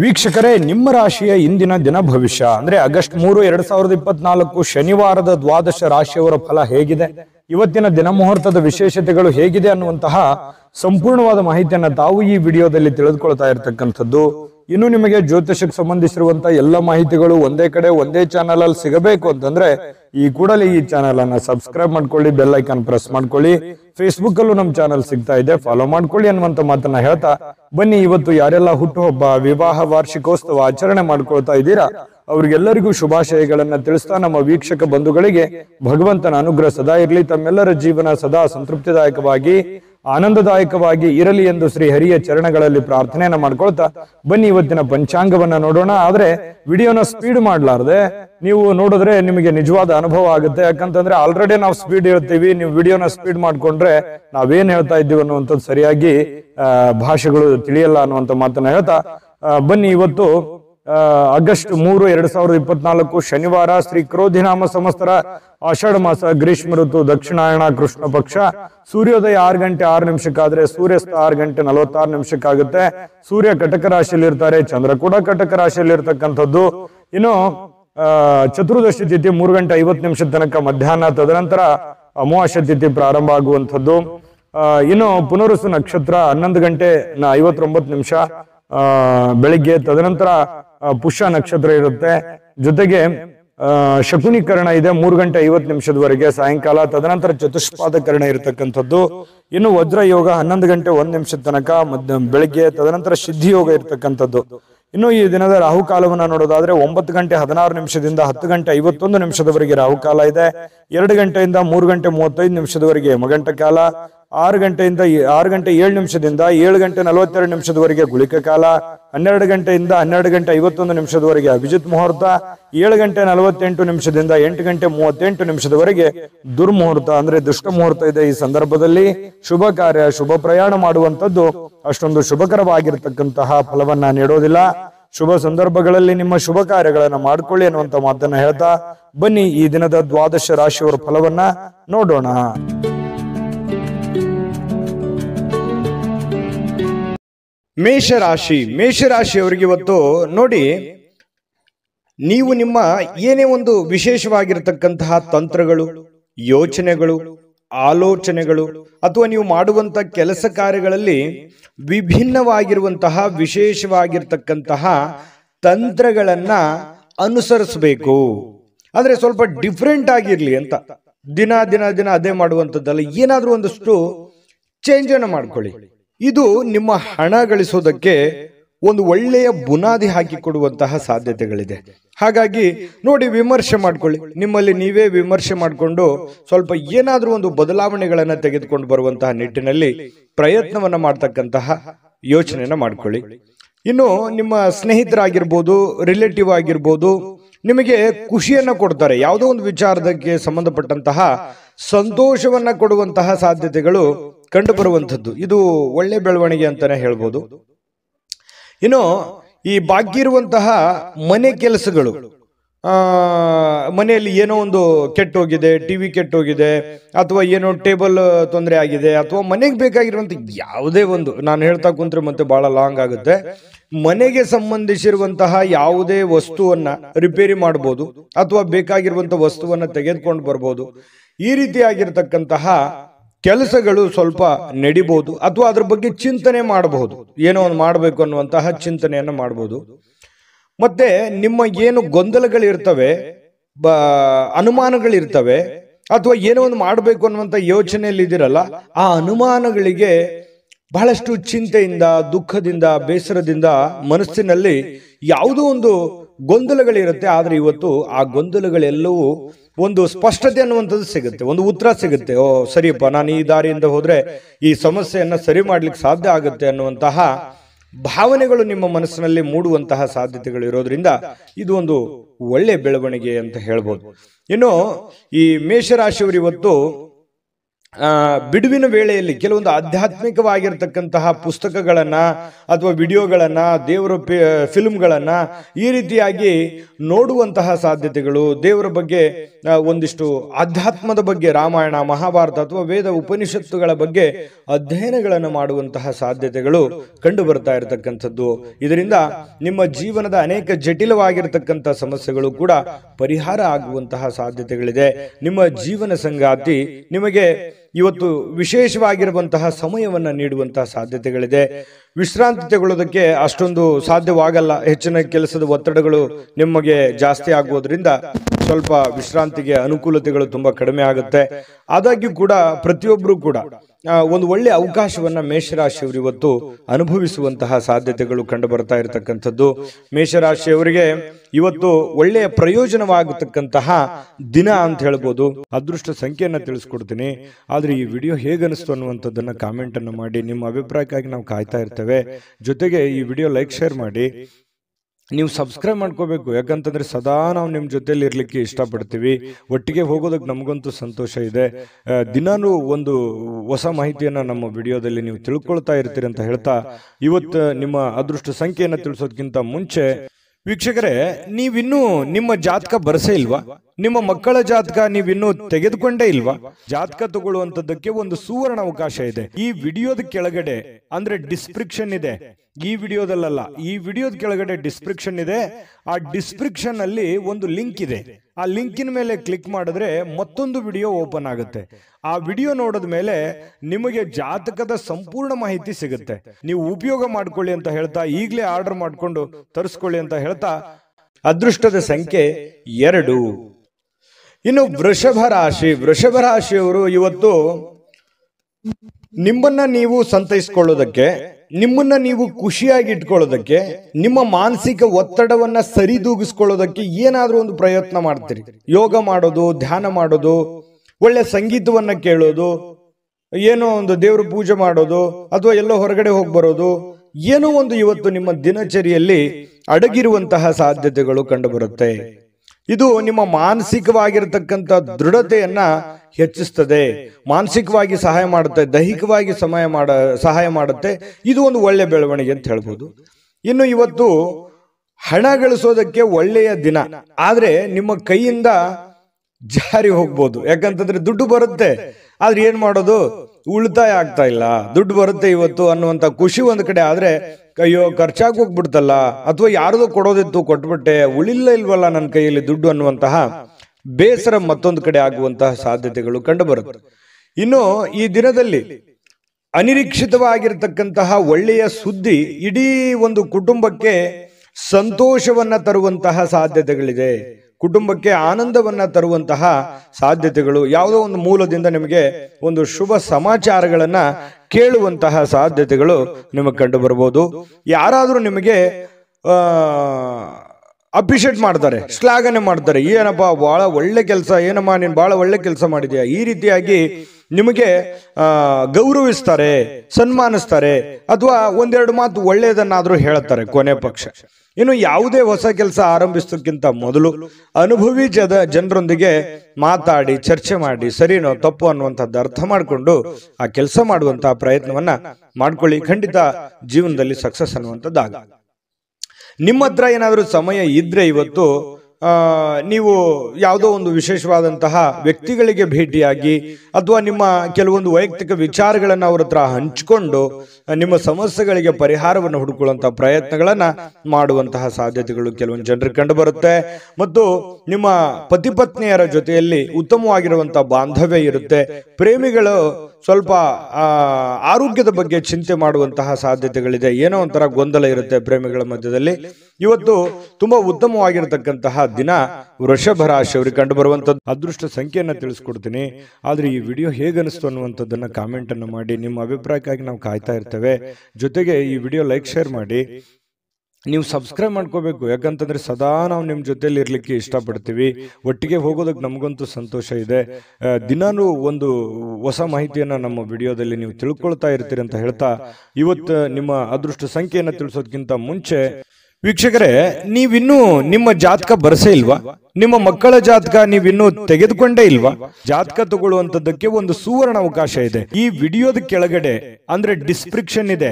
ವೀಕ್ಷಕರೇ, ನಿಮ್ಮ ರಾಶಿಯ ಇಂದಿನ ದಿನ ಭವಿಷ್ಯ. ಅಂದ್ರೆ ಆಗಸ್ಟ್ ಮೂರು, ಎರಡ್ ಸಾವಿರದ ಇಪ್ಪತ್ನಾಲ್ಕು ಶನಿವಾರದ ದ್ವಾದಶ ರಾಶಿಯವರ ಫಲ ಹೇಗಿದೆ? ಇವತ್ತಿನ ದಿನ ಮುಹೂರ್ತದ ವಿಶೇಷತೆಗಳು ಹೇಗಿದೆ ಅನ್ನುವಂತಹ ಸಂಪೂರ್ಣವಾದ ಮಾಹಿತಿಯನ್ನ ತಾವು ಈ ವಿಡಿಯೋದಲ್ಲಿ ತಿಳಿದುಕೊಳ್ತಾ ಇರತಕ್ಕಂಥದ್ದು. ಇನ್ನು ನಿಮಗೆ ಜ್ಯೋತಿಷಕ್ಕೆ ಸಂಬಂಧಿಸಿರುವಂತ ಎಲ್ಲ ಮಾಹಿತಿಗಳು ಒಂದೇ ಕಡೆ, ಒಂದೇ ಚಾನಲ್ ಅಲ್ಲಿ ಸಿಗಬೇಕು ಅಂತಂದ್ರೆ ಈ ಕೂಡಲೇ ಈ ಚಾನಲ್ ಅನ್ನ ಸಬ್ಸ್ಕ್ರೈಬ್ ಮಾಡ್ಕೊಳ್ಳಿ ಬೆಲ್ ಐಕಾನ್ ಪ್ರೆಸ್ ಮಾಡ್ಕೊಳ್ಳಿ. ಫೇಸ್ಬುಕ್ ಅಲ್ಲೂ ನಮ್ಮ ಚಾನಲ್ ಸಿಗ್ತಾ ಇದೆ. ಫಾಲೋ ಮಾಡ್ಕೊಳ್ಳಿ ಅನ್ನುವಂತ ಮಾತನ್ನ ಹೇಳ್ತಾ ಬನ್ನಿ. ಇವತ್ತು ಯಾರೆಲ್ಲ ಹುಟ್ಟುಹಬ್ಬ, ವಿವಾಹ, ವಾರ್ಷಿಕೋತ್ಸವ ಆಚರಣೆ ಮಾಡ್ಕೊಳ್ತಾ ಇದ್ದೀರಾ, ಅವ್ರಿಗೆಲ್ಲರಿಗೂ ಶುಭಾಶಯಗಳನ್ನ ತಿಳಿಸ್ತಾ ನಮ್ಮ ವೀಕ್ಷಕ ಬಂಧುಗಳಿಗೆ ಭಗವಂತನ ಅನುಗ್ರಹ ಸದಾ ಇರಲಿ. ತಮ್ಮೆಲ್ಲರ ಜೀವನ ಸದಾ ಸಂತೃಪ್ತಿದಾಯಕವಾಗಿ ಆನಂದದಾಯಕವಾಗಿ ಇರಲಿ ಎಂದು ಶ್ರೀ ಹರಿಯ ಚರಣಗಳಲ್ಲಿ ಪ್ರಾರ್ಥನೆಯನ್ನ ಮಾಡ್ಕೊಳ್ತಾ ಬನ್ನಿ ಇವತ್ತಿನ ಪಂಚಾಂಗವನ್ನ ನೋಡೋಣ. ಆದ್ರೆ ವಿಡಿಯೋನ ಸ್ಪೀಡ್ ಮಾಡ್ಲಾರ್ದೆ ನೀವು ನೋಡಿದ್ರೆ ನಿಮಗೆ ನಿಜವಾದ ಅನುಭವ ಆಗುತ್ತೆ. ಯಾಕಂತಂದ್ರೆ ಆಲ್ರೆಡಿ ನಾವು ಸ್ಪೀಡ್ ಹೇಳ್ತೀವಿ. ನೀವು ವಿಡಿಯೋನ ಸ್ಪೀಡ್ ಮಾಡ್ಕೊಂಡ್ರೆ ನಾವೇನ್ ಹೇಳ್ತಾ ಇದ್ದೀವಿ ಅನ್ನುವಂಥದ್ದು ಸರಿಯಾಗಿ ಭಾಷೆಗಳು ತಿಳಿಯಲ್ಲ ಅನ್ನುವಂಥ ಮಾತನ್ನ ಹೇಳ್ತಾ ಬನ್ನಿ ಇವತ್ತು ಆಗಸ್ಟ್ ಮೂರು, ಎರಡ್ ಸಾವಿರದ ಇಪ್ಪತ್ನಾಲ್ಕು ಶನಿವಾರ ಶ್ರೀ ಕ್ರೋಧಿನಾಮ ಸಮಸ್ತರ ಆಷಾಢ ಮಾಸ ಗ್ರೀಷ್ಮ ಋತು ದಕ್ಷಿಣಾಯಣ ಕೃಷ್ಣ ಪಕ್ಷ. ಸೂರ್ಯೋದಯ ಆರು ಗಂಟೆ ಆರು ನಿಮಿಷಕ್ಕಾದ್ರೆ ಸೂರ್ಯಾಸ್ತ ಆರು ಗಂಟೆ ನಲವತ್ತಾರು ನಿಮಿಷಕ್ಕಾಗುತ್ತೆ. ಸೂರ್ಯ ಕಟಕ ರಾಶಿಯಲ್ಲಿ ಇರ್ತಾರೆ ಚಂದ್ರ ಕೂಡ ಕಟಕ ರಾಶಿಯಲ್ಲಿ ಇರ್ತಕ್ಕಂಥದ್ದು ಇನ್ನು ಚತುರ್ದಶಿ ತಿಥಿ ಮೂರು ಗಂಟೆ ಐವತ್ತು ನಿಮಿಷದ ತನಕ ಮಧ್ಯಾಹ್ನ, ತದನಂತರ ಅಮಾವಾಸ್ಯ ತಿಥಿ ಪ್ರಾರಂಭ ಆಗುವಂಥದ್ದು. ಇನ್ನು ಪುನರುಸು ನಕ್ಷತ್ರ ಹನ್ನೊಂದು ಗಂಟೆ ಐವತ್ತೊಂಬತ್ತು ನಿಮಿಷ ಬೆಳಿಗ್ಗೆ, ತದನಂತರ ಪುಷ್ಯ ನಕ್ಷತ್ರ ಇರುತ್ತೆ. ಜೊತೆಗೆ ಶಕುನೀಕರಣ ಇದೆ ಮೂರು ಗಂಟೆ ಐವತ್ತು ನಿಮಿಷದವರೆಗೆ, ಸಾಯಂಕಾಲ, ತದನಂತರ ಚತುಷ್ಪಾದ ಕರಣ ಇರತಕ್ಕಂಥದ್ದು. ಇನ್ನು ವಜ್ರ ಯೋಗ ಹನ್ನೊಂದು ಗಂಟೆ ಒಂದ್ ನಿಮಿಷದ ತನಕ ಮಧ್ಯ ಬೆಳಿಗ್ಗೆ, ತದನಂತರ ಸಿದ್ಧಿ ಯೋಗ ಇರತಕ್ಕಂಥದ್ದು. ಇನ್ನು ಈ ದಿನದ ರಾಹುಕಾಲವನ್ನು ನೋಡೋದಾದ್ರೆ ಒಂಬತ್ತು ಗಂಟೆ ಹದಿನಾರು ನಿಮಿಷದಿಂದ ಹತ್ತು ಗಂಟೆ ಐವತ್ತೊಂದು ನಿಮಿಷದವರೆಗೆ ರಾಹುಕಾಲ ಇದೆ. ಎರಡು ಗಂಟೆಯಿಂದ ಮೂರು ಗಂಟೆ ಮೂವತ್ತೈದು ನಿಮಿಷದವರೆಗೆ ಮಗಂಟ ಕಾಲ ಆರು ಗಂಟೆಯಿಂದ ಆರು ಗಂಟೆ ಏಳು ನಿಮಿಷದಿಂದ ಏಳು ಗಂಟೆ ನಲವತ್ತೆರಡು ನಿಮಿಷದವರೆಗೆ ಗುಳಿಕ ಕಾಲ, ಹನ್ನೆರಡು ಗಂಟೆಯಿಂದ ಹನ್ನೆರಡು ಗಂಟೆ ಐವತ್ತೊಂದು ನಿಮಿಷದವರೆಗೆ ಅಭಿಜಿತ್ ಮುಹೂರ್ತ, ಏಳು ಗಂಟೆ ನಲವತ್ತೆಂಟು ನಿಮಿಷದಿಂದ ಎಂಟು ಗಂಟೆ ಮೂವತ್ತೆಂಟು ನಿಮಿಷದವರೆಗೆ ದುರ್ಮುಹೂರ್ತ ಅಂದ್ರೆ ದುಷ್ಟ ಮುಹೂರ್ತ ಇದೆ ಈ ಸಂದರ್ಭದಲ್ಲಿ. ಶುಭ ಕಾರ್ಯ, ಶುಭ ಪ್ರಯಾಣ ಮಾಡುವಂತದ್ದು ಅಷ್ಟೊಂದು ಶುಭಕರವಾಗಿರ್ತಕ್ಕಂತಹ ಫಲವನ್ನ ನೀಡೋದಿಲ್ಲ. ಶುಭ ಸಂದರ್ಭಗಳಲ್ಲಿ ನಿಮ್ಮ ಶುಭ ಕಾರ್ಯಗಳನ್ನು ಮಾಡ್ಕೊಳ್ಳಿ ಅನ್ನುವಂತ ಮಾತನ್ನ ಹೇಳ್ತಾ ಬನ್ನಿ ಈ ದಿನದ ದ್ವಾದಶ ರಾಶಿಯವರ ಫಲವನ್ನ ನೋಡೋಣ. ಮೇಷರಾಶಿ. ಮೇಷರಾಶಿಯವರಿಗೆ ಇವತ್ತು ನೋಡಿ, ನೀವು ನಿಮ್ಮ ಏನೇ ಒಂದು ವಿಶೇಷವಾಗಿರತಕ್ಕಂತಹ ತಂತ್ರಗಳು, ಯೋಚನೆಗಳು, ಆಲೋಚನೆಗಳು, ಅಥವಾ ನೀವು ಮಾಡುವಂತ ಕೆಲಸ ಕಾರ್ಯಗಳಲ್ಲಿ ವಿಭಿನ್ನವಾಗಿರುವಂತಹ, ವಿಶೇಷವಾಗಿರ್ತಕ್ಕಂತಹ ತಂತ್ರಗಳನ್ನ ಅನುಸರಿಸಬೇಕು. ಆದರೆ ಸ್ವಲ್ಪ ಡಿಫ್ರೆಂಟ್ ಆಗಿರಲಿ ಅಂತ. ದಿನ ದಿನ ದಿನ ಅದೇ ಮಾಡುವಂಥದ್ದಲ್ಲ. ಏನಾದರೂ ಒಂದಷ್ಟು ಚೇಂಜ್ ಅನ್ನು ಮಾಡ್ಕೊಳ್ಳಿ. ಇದು ನಿಮ್ಮ ಹಣ ಗಳಿಸೋದಕ್ಕೆ ಒಂದು ಒಳ್ಳೆಯ ಬುನಾದಿ ಹಾಕಿಕೊಡುವಂತಹ ಸಾಧ್ಯತೆಗಳಿದೆ. ಹಾಗಾಗಿ ನೋಡಿ ವಿಮರ್ಶೆ ಮಾಡ್ಕೊಳ್ಳಿ. ನಿಮ್ಮಲ್ಲಿ ನೀವೇ ವಿಮರ್ಶೆ ಮಾಡಿಕೊಂಡು ಸ್ವಲ್ಪ ಏನಾದರೂ ಒಂದು ಬದಲಾವಣೆಗಳನ್ನು ತೆಗೆದುಕೊಂಡು ಬರುವಂತಹ ನಿಟ್ಟಿನಲ್ಲಿ ಪ್ರಯತ್ನವನ್ನ ಮಾಡ್ತಕ್ಕಂತಹ ಯೋಚನೆಯನ್ನು ಮಾಡ್ಕೊಳ್ಳಿ. ಇನ್ನು ನಿಮ್ಮ ಸ್ನೇಹಿತರಾಗಿರ್ಬೋದು, ರಿಲೇಟಿವ್ ಆಗಿರ್ಬೋದು, ನಿಮಗೆ ಖುಷಿಯನ್ನು ಕೊಡ್ತಾರೆ. ಯಾವುದೋ ಒಂದು ವಿಚಾರದಕ್ಕೆ ಸಂಬಂಧಪಟ್ಟಂತಹ ಸಂತೋಷವನ್ನು ಕೊಡುವಂತಹ ಸಾಧ್ಯತೆಗಳು ಕಂಡು ಬರುವಂಥದ್ದು ಇದು ಒಳ್ಳೆ ಬೆಳವಣಿಗೆ ಅಂತಾನೆ ಹೇಳ್ಬೋದು. ಇನ್ನು ಈ ಬಾಕಿ ಇರುವಂತಹ ಮನೆ ಕೆಲಸಗಳು ಮನೆಯಲ್ಲಿ ಏನೋ ಒಂದು ಕೆಟ್ಟೋಗಿದೆ ಟಿ ವಿ ಕೆಟ್ಟೋಗಿದೆ, ಅಥವಾ ಏನೋ ಟೇಬಲ್ ತೊಂದರೆ ಆಗಿದೆ, ಅಥವಾ ಮನೆಗೆ ಬೇಕಾಗಿರುವಂಥ ಯಾವುದೇ ಒಂದು, ನಾನು ಹೇಳ್ತಾ ಕುಂತ್ರೆ ಮತ್ತೆ ಭಾಳ ಲಾಂಗ್ ಆಗುತ್ತೆ. ಮನೆಗೆ ಸಂಬಂಧಿಸಿರುವಂತಹ ಯಾವುದೇ ವಸ್ತುವನ್ನು ರಿಪೇರಿ ಮಾಡ್ಬೋದು, ಅಥವಾ ಬೇಕಾಗಿರುವಂಥ ವಸ್ತುವನ್ನು ತೆಗೆದುಕೊಂಡು ಬರ್ಬೋದು. ಈ ರೀತಿಯಾಗಿರ್ತಕ್ಕಂತಹ ಕೆಲಸಗಳು ಸ್ವಲ್ಪ ನಡಿಬಹುದು ಅಥವಾ ಅದ್ರ ಬಗ್ಗೆ ಚಿಂತನೆ ಮಾಡಬಹುದು. ಏನೋ ಒಂದು ಮಾಡಬೇಕು ಅನ್ನುವಂತಹ ಚಿಂತನೆಯನ್ನು ಮಾಡಬಹುದು ಮತ್ತೆ ನಿಮ್ಮ ಏನು ಗೊಂದಲಗಳಿರ್ತವೆ, ಬ, ಅನುಮಾನಗಳಿರ್ತವೆ, ಅಥವಾ ಏನೋ ಒಂದು ಮಾಡಬೇಕು ಅನ್ನುವಂಥ ಯೋಚನೆಯಲ್ಲಿ ಇದ್ದೀರಲ್ಲ, ಆ ಅನುಮಾನಗಳಿಗೆ ಬಹಳಷ್ಟು ಚಿಂತೆಯಿಂದ, ದುಃಖದಿಂದ, ಬೇಸರದಿಂದ ಮನಸ್ಸಿನಲ್ಲಿ ಯಾವುದೋ ಒಂದು ಗೊಂದಲಗಳಿರುತ್ತೆ. ಆದರೆ ಇವತ್ತು ಆ ಗೊಂದಲಗಳೆಲ್ಲವೂ ಒಂದು ಸ್ಪಷ್ಟತೆ ಅನ್ನುವಂಥದ್ದು ಸಿಗುತ್ತೆ, ಒಂದು ಉತ್ತರ ಸಿಗುತ್ತೆ. ಓ, ಸರಿಯಪ್ಪ, ನಾನು ಈ ದಾರಿಯಿಂದ ಹೋದರೆ ಈ ಸಮಸ್ಯೆಯನ್ನು ಸರಿ ಮಾಡ್ಲಿಕ್ಕೆ ಸಾಧ್ಯ ಆಗುತ್ತೆ ಅನ್ನುವಂತಹ ಭಾವನೆಗಳು ನಿಮ್ಮ ಮನಸ್ಸಿನಲ್ಲಿ ಮೂಡುವಂತಹ ಸಾಧ್ಯತೆಗಳು ಇರೋದ್ರಿಂದ ಇದು ಒಂದು ಒಳ್ಳೆ ಬೆಳವಣಿಗೆ ಅಂತ ಹೇಳ್ಬೋದು. ಇನ್ನು ಈ ಮೇಷರಾಶಿಯವರು ಇವತ್ತು ಬಿಡುವಿನ ವೇಳೆಯಲ್ಲಿ ಕೆಲವೊಂದು ಆಧ್ಯಾತ್ಮಿಕವಾಗಿರ್ತಕ್ಕಂತಹ ಪುಸ್ತಕಗಳನ್ನ ಅಥವಾ ವಿಡಿಯೋಗಳನ್ನ, ದೇವರ ಫಿಲ್ಮ್ಗಳನ್ನ ಈ ರೀತಿಯಾಗಿ ನೋಡುವಂತಹ ಸಾಧ್ಯತೆಗಳು, ದೇವರ ಬಗ್ಗೆ ಒಂದಿಷ್ಟು ಆಧ್ಯಾತ್ಮದ ಬಗ್ಗೆ, ರಾಮಾಯಣ, ಮಹಾಭಾರತ ಅಥವಾ ವೇದ ಉಪನಿಷತ್ತುಗಳ ಬಗ್ಗೆ ಅಧ್ಯಯನಗಳನ್ನು ಮಾಡುವಂತಹ ಸಾಧ್ಯತೆಗಳು ಕಂಡು ಬರ್ತಾ ಇರತಕ್ಕಂಥದ್ದು. ಇದರಿಂದ ನಿಮ್ಮ ಜೀವನದ ಅನೇಕ ಜಟಿಲವಾಗಿರ್ತಕ್ಕಂಥ ಸಮಸ್ಯೆಗಳು ಕೂಡ ಪರಿಹಾರ ಆಗುವಂತಹ ಸಾಧ್ಯತೆಗಳಿದೆ. ನಿಮ್ಮ ಜೀವನ ಸಂಗಾತಿ ನಿಮಗೆ ಇವತ್ತು ವಿಶೇಷವಾಗಿರುವಂತಹ ಸಮಯವನ್ನು ನೀಡುವಂತಹ ಸಾಧ್ಯತೆಗಳಿದೆ. ವಿಶ್ರಾಂತಿ ತಗೊಳ್ಳೋದಕ್ಕೆ ಅಷ್ಟೊಂದು ಸಾಧ್ಯವಾಗಲ್ಲ. ಹೆಚ್ಚಿನ ಕೆಲಸದ ಒತ್ತಡಗಳು ನಿಮಗೆ ಜಾಸ್ತಿ ಆಗುವುದರಿಂದ ಸ್ವಲ್ಪ ವಿಶ್ರಾಂತಿಗೆ ಅನುಕೂಲತೆಗಳು ತುಂಬಾ ಕಡಿಮೆ ಆಗುತ್ತೆ. ಆದಾಗ್ಯೂ ಕೂಡ ಪ್ರತಿಯೊಬ್ಬರು ಕೂಡ ಒಂದು ಒಳ್ಳೆ ಅವಕಾಶವನ್ನ ಮೇಷರಾಶಿಯವರು ಇವತ್ತು ಅನುಭವಿಸುವಂತಹ ಸಾಧ್ಯತೆಗಳು ಕಂಡು ಬರ್ತಾ ಇರತಕ್ಕಂಥದ್ದು. ಮೇಷರಾಶಿಯವರಿಗೆ ಇವತ್ತು ಒಳ್ಳೆಯ ಪ್ರಯೋಜನವಾಗತಕ್ಕಂತಹ ದಿನ ಅಂತ ಹೇಳ್ಬೋದು. ಅದೃಷ್ಟ ಸಂಖ್ಯೆಯನ್ನು ತಿಳಿಸ್ಕೊಡ್ತೀನಿ. ಆದರೆ ಈ ವಿಡಿಯೋ ಹೇಗನಿಸ್ತು ಅನ್ನುವಂಥದ್ದನ್ನು ಕಾಮೆಂಟನ್ನು ಮಾಡಿ. ನಿಮ್ಮ ಅಭಿಪ್ರಾಯಕ್ಕಾಗಿ ನಾವು ಕಾಯ್ತಾ ಇರ್ತೇವೆ. ಜೊತೆಗೆ ಈ ವಿಡಿಯೋ ಲೈಕ್ ಶೇರ್ ಮಾಡಿ. ನೀವು ಸಬ್ಸ್ಕ್ರೈಬ್ ಮಾಡ್ಕೋಬೇಕು. ಯಾಕಂತಂದ್ರೆ ಸದಾ ನಾವು ನಿಮ್ಮ ಜೊತೆಲಿ ಇರ್ಲಿಕ್ಕೆ ಇಷ್ಟಪಡ್ತೀವಿ. ಒಟ್ಟಿಗೆ ಹೋಗೋದಕ್ಕೆ ನಮಗಂತೂ ಸಂತೋಷ ಇದೆ. ದಿನಾನು ಒಂದು ಹೊಸ ಮಾಹಿತಿಯನ್ನ ನಮ್ಮ ವಿಡಿಯೋದಲ್ಲಿ ನೀವು ತಿಳ್ಕೊಳ್ತಾ ಇರ್ತೀರಿ ಅಂತ ಹೇಳ್ತಾ, ಇವತ್ತು ನಿಮ್ಮ ಅದೃಷ್ಟ ಸಂಖ್ಯೆಯನ್ನು ತಿಳಿಸೋದಕ್ಕಿಂತ ಮುಂಚೆ, ವೀಕ್ಷಕರೇ, ನೀವಿನ್ನೂ ನಿಮ್ಮ ಜಾತಕ ಬರಸೇ ಇಲ್ವಾ? ನಿಮ್ಮ ಮಕ್ಕಳ ಜಾತಕ ನೀವಿನ್ನೂ ತೆಗೆದುಕೊಂಡೇ ಇಲ್ವಾ? ಜಾತಕ ತಗೊಳ್ಳುವಂತದ್ದಕ್ಕೆ ಒಂದು ಸುವರ್ಣ ಅವಕಾಶ ಇದೆ. ಈ ವಿಡಿಯೋದ ಕೆಳಗಡೆ ಅಂದ್ರೆ ಡಿಸ್ಕ್ರಿಪ್ಷನ್ ಇದೆ. ಈ ವಿಡಿಯೋದಲ್ಲ ಈ ವಿಡಿಯೋದ ಕೆಳಗಡೆ ಡಿಸ್ಕ್ರಿಪ್ಷನ್ ಇದೆ. ಆ ಡಿಸ್ಕ್ರಿಪ್ಷನ್ ಅಲ್ಲಿ ಒಂದು ಲಿಂಕ್ ಇದೆ. ಆ ಲಿಂಕಿನ ಮೇಲೆ ಕ್ಲಿಕ್ ಮಾಡಿದ್ರೆ ಮತ್ತೊಂದು ವಿಡಿಯೋ ಓಪನ್ ಆಗುತ್ತೆ. ಆ ವಿಡಿಯೋ ನೋಡಿದ ಮೇಲೆ ನಿಮಗೆ ಜಾತಕದ ಸಂಪೂರ್ಣ ಮಾಹಿತಿ ಸಿಗುತ್ತೆ. ನೀವು ಉಪಯೋಗ ಮಾಡ್ಕೊಳ್ಳಿ ಅಂತ ಹೇಳ್ತಾ ಈಗಲೇ ಆರ್ಡರ್ ಮಾಡಿಕೊಂಡು ತರಿಸ್ಕೊಳ್ಳಿ ಅಂತ ಹೇಳ್ತಾ, ಅದೃಷ್ಟದ ಸಂಖ್ಯೆ ಎರಡು. ಇನ್ನು ವೃಷಭ ರಾಶಿ, ವೃಷಭ ರಾಶಿಯವರು ಇವತ್ತು ನಿಮ್ಮನ್ನ ನೀವು ಸಂತೈಸ್ಕೊಳ್ಳೋದಕ್ಕೆ, ನಿಮ್ಮನ್ನ ನೀವು ಖುಷಿಯಾಗಿ ಇಟ್ಕೊಳ್ಳೋದಕ್ಕೆ, ನಿಮ್ಮ ಮಾನಸಿಕ ಒತ್ತಡವನ್ನ ಸರಿದೂಗಿಸ್ಕೊಳ್ಳೋದಕ್ಕೆ ಏನಾದ್ರೂ ಒಂದು ಪ್ರಯತ್ನ ಮಾಡ್ತೀರಿ. ಯೋಗ ಮಾಡೋದು, ಧ್ಯಾನ ಮಾಡೋದು, ಒಳ್ಳೆ ಸಂಗೀತವನ್ನ ಕೇಳೋದು, ಏನೋ ಒಂದು ದೇವ್ರ ಪೂಜೆ ಮಾಡೋದು, ಅಥವಾ ಎಲ್ಲೋ ಹೊರಗಡೆ ಹೋಗಿ ಬರೋದು, ಏನೋ ಒಂದು ಇವತ್ತು ನಿಮ್ಮ ದಿನಚರಿಯಲ್ಲಿ ಅಡಗಿರುವಂತಹ ಸಾಧ್ಯತೆಗಳು ಕಂಡು ಬರುತ್ತೆ. ಇದು ನಿಮ್ಮ ಮಾನಸಿಕವಾಗಿರತಕ್ಕಂಥ ದೃಢತೆಯನ್ನ ಹೆಚ್ಚಿಸ್ತದೆ. ಮಾನಸಿಕವಾಗಿ ಸಹಾಯ ಮಾಡುತ್ತೆ, ದೈಹಿಕವಾಗಿ ಸಮಯ ಮಾಡ, ಸಹಾಯ ಮಾಡುತ್ತೆ. ಇದು ಒಂದು ಒಳ್ಳೆ ಬೆಳವಣಿಗೆ ಅಂತ ಹೇಳ್ಬೋದು. ಇನ್ನು ಇವತ್ತು ಹಣ ಗಳಿಸೋದಕ್ಕೆ ಒಳ್ಳೆಯ ದಿನ. ಆದರೆ ನಿಮ್ಮ ಕೈಯಿಂದ ಜಾರಿ ಹೋಗ್ಬೋದು. ಯಾಕಂತಂದ್ರೆ ದುಡ್ಡು ಬರುತ್ತೆ. ಆದ್ರೆ ಏನ್ ಮಾಡೋದು? ಉಳಿತಾಯ ಆಗ್ತಾ ಇಲ್ಲ. ದುಡ್ಡು ಬರುತ್ತೆ ಇವತ್ತು ಅನ್ನುವಂತ ಖುಷಿ ಒಂದು ಕಡೆ ಆದ್ರೆ ಅಯ್ಯೋ ಖರ್ಚಾಗಿ ಹೋಗ್ಬಿಡ್ತಲ್ಲ. ಅಥವಾ ಯಾರ್ದು ಕೊಡೋದಿತ್ತು ಕೊಟ್ಬಿಟ್ಟೆ, ಉಳಿಲ್ಲ ಇಲ್ವಲ್ಲ ನನ್ನ ಕೈಯಲ್ಲಿ ದುಡ್ಡು ಅನ್ನುವಂತಹ ಬೇಸರ ಮತ್ತೊಂದು ಕಡೆ ಆಗುವಂತಹ ಸಾಧ್ಯತೆಗಳು ಕಂಡು ಬರುತ್ತೆ ಇನ್ನು ಈ ದಿನದಲ್ಲಿ ಅನಿರೀಕ್ಷಿತವಾಗಿರ್ತಕ್ಕಂತಹ ಒಳ್ಳೆಯ ಸುದ್ದಿ ಇಡೀ ಒಂದು ಕುಟುಂಬಕ್ಕೆ ಸಂತೋಷವನ್ನ ತರುವಂತಹ ಸಾಧ್ಯತೆಗಳಿದೆ. ಕುಟುಂಬಕ್ಕೆ ಆನಂದವನ್ನ ತರುವಂತಹ ಸಾಧ್ಯತೆಗಳು ಯಾವುದೋ ಒಂದು ಮೂಲದಿಂದ ನಿಮಗೆ ಒಂದು ಶುಭ ಸಮಾಚಾರಗಳನ್ನು ಕೇಳುವಂತಹ ಸಾಧ್ಯತೆಗಳು ನಿಮಗೆ ಕಂಡು ಬರಬಹುದು ಯಾರಾದರೂ ನಿಮಗೆ ಅಪ್ರಿಷಿಯೇಟ್ ಮಾಡ್ತಾರೆ, ಶ್ಲಾಘನೆ ಮಾಡ್ತಾರೆ, ಏನಪ್ಪ, ಭಾಳ ಒಳ್ಳೆ ಕೆಲಸ, ಏನಮ್ಮ, ನೀನು ಭಾಳ ಒಳ್ಳೆ ಕೆಲಸ ಮಾಡಿದ್ಯಾ? ಈ ರೀತಿಯಾಗಿ ನಿಮಗೆ ಗೌರವಿಸ್ತಾರೆ, ಸನ್ಮಾನಿಸ್ತಾರೆ ಅಥವಾ ಒಂದೆರಡು ಮಾತು ಒಳ್ಳೆಯದನ್ನಾದರೂ ಹೇಳ್ತಾರೆ ಕೊನೆ ಪಕ್ಷ. ಇನ್ನು ಯಾವುದೇ ಹೊಸ ಕೆಲಸ ಆರಂಭಿಸೋಕ್ಕಿಂತ ಮೊದಲು ಅನುಭವಿ ಜದ, ಜನರೊಂದಿಗೆ ಮಾತಾಡಿ, ಚರ್ಚೆ ಮಾಡಿ, ಸರಿನೋ ತಪ್ಪು ಅನ್ನುವಂಥದ್ದು ಅರ್ಥ ಮಾಡಿಕೊಂಡು ಆ ಕೆಲಸ ಮಾಡುವಂತಹ ಪ್ರಯತ್ನವನ್ನ ಮಾಡ್ಕೊಳ್ಳಿ. ಖಂಡಿತ ಜೀವನದಲ್ಲಿ ಸಕ್ಸಸ್ ಅನ್ನುವಂಥದ್ದಾಗ ನಿಮ್ಮ ಹತ್ರ ಏನಾದರೂ ಸಮಯ ಇದ್ರೆ ಇವತ್ತು ನೀವು ಯಾವುದೋ ಒಂದು ವಿಶೇಷವಾದಂತಹ ವ್ಯಕ್ತಿಗಳಿಗೆ ಭೇಟಿಯಾಗಿ ಅಥವಾ ನಿಮ್ಮ ಕೆಲವೊಂದು ವೈಯಕ್ತಿಕ ವಿಚಾರಗಳನ್ನು ಅವ್ರ ಹತ್ರ ಹಂಚಿಕೊಂಡು ನಿಮ್ಮ ಸಮಸ್ಯೆಗಳಿಗೆ ಪರಿಹಾರವನ್ನು ಹುಡುಕೊಳ್ಳುವಂತಹ ಪ್ರಯತ್ನಗಳನ್ನು ಮಾಡುವಂತಹ ಸಾಧ್ಯತೆಗಳು ಕೆಲವೊಂದು ಜನರು ಕಂಡು ಬರುತ್ತೆ. ಮತ್ತು ನಿಮ್ಮ ಪತಿಪತ್ನಿಯರ ಜೊತೆಯಲ್ಲಿ ಉತ್ತಮವಾಗಿರುವಂತಹ ಬಾಂಧವ್ಯ ಇರುತ್ತೆ. ಪ್ರೇಮಿಗಳು ಸ್ವಲ್ಪ ಆರೋಗ್ಯದ ಬಗ್ಗೆ ಚಿಂತೆ ಮಾಡುವಂತಹ ಸಾಧ್ಯತೆಗಳಿದೆ. ಏನೋ ಒಂಥರ ಗೊಂದಲ ಇರುತ್ತೆ ಪ್ರೇಮಿಗಳ ಮಧ್ಯದಲ್ಲಿ. ಇವತ್ತು ತುಂಬಾ ಉತ್ತಮವಾಗಿರತಕ್ಕಂತಹ ದಿನ ವೃಷಭ ರಾಶಿಯವರಿಗೆ ಕಂಡು ಬರುವಂಥದ್ದು ಅದೃಷ್ಟ ಸಂಖ್ಯೆಯನ್ನು ತಿಳಿಸ್ಕೊಡ್ತೀನಿ. ಆದ್ರೆ ಈ ವಿಡಿಯೋ ಹೇಗನ್ನಿಸ್ತು ಅನ್ನುವಂಥದ್ದನ್ನ ಕಾಮೆಂಟ್ ಅನ್ನು ಮಾಡಿ. ನಿಮ್ಮ ಅಭಿಪ್ರಾಯಕ್ಕಾಗಿ ನಾವು ಕಾಯ್ತಾ ಇರ್ತೇವೆ. ಜೊತೆಗೆ ಈ ವಿಡಿಯೋ ಲೈಕ್ ಶೇರ್ ಮಾಡಿ. ನೀವು ಸಬ್ಸ್ಕ್ರೈಬ್ ಮಾಡ್ಕೋಬೇಕು. ಯಾಕಂತಂದ್ರೆ ಸದಾ ನಾವು ನಿಮ್ಮ ಜೊತೆಯಲ್ಲಿ ಇರಲಿಕ್ಕೆ ಇಷ್ಟಪಡ್ತೀವಿ. ಒಟ್ಟಿಗೆ ಹೋಗೋದಕ್ಕೆ ನಮಗಂತೂ ಸಂತೋಷ ಇದೆ. ದಿನಾನು ಒಂದು ಹೊಸ ಮಾಹಿತಿಯನ್ನ ನಮ್ಮ ವಿಡಿಯೋದಲ್ಲಿ ನೀವು ತಿಳ್ಕೊಳ್ತಾ ಇರ್ತೀರಿ ಅಂತ ಹೇಳ್ತಾ, ಇವತ್ತು ನಿಮ್ಮ ಅದೃಷ್ಟ ಸಂಖ್ಯೆಯನ್ನು ತಿಳಿಸೋದಕ್ಕಿಂತ ಮುಂಚೆ, ವೀಕ್ಷಕರೇ, ನೀವಿನ್ನೂ ನಿಮ್ಮ ಜಾತಕ ಬರಸೇ ಇಲ್ವಾ? ನಿಮ್ಮ ಮಕ್ಕಳ ಜಾತಕ ನೀವಿನ್ನೂ ತೆಗೆದುಕೊಂಡೇ ಇಲ್ವಾ? ಜಾತಕ ತಗೊಳ್ಳುವಂತದ್ದಕ್ಕೆ ಒಂದು ಸುವರ್ಣ ಅವಕಾಶ ಇದೆ. ಈ ವಿಡಿಯೋದ ಕೆಳಗಡೆ, ಅಂದ್ರೆ ಡಿಸ್ಕ್ರಿಪ್ಷನ್ ಇದೆ.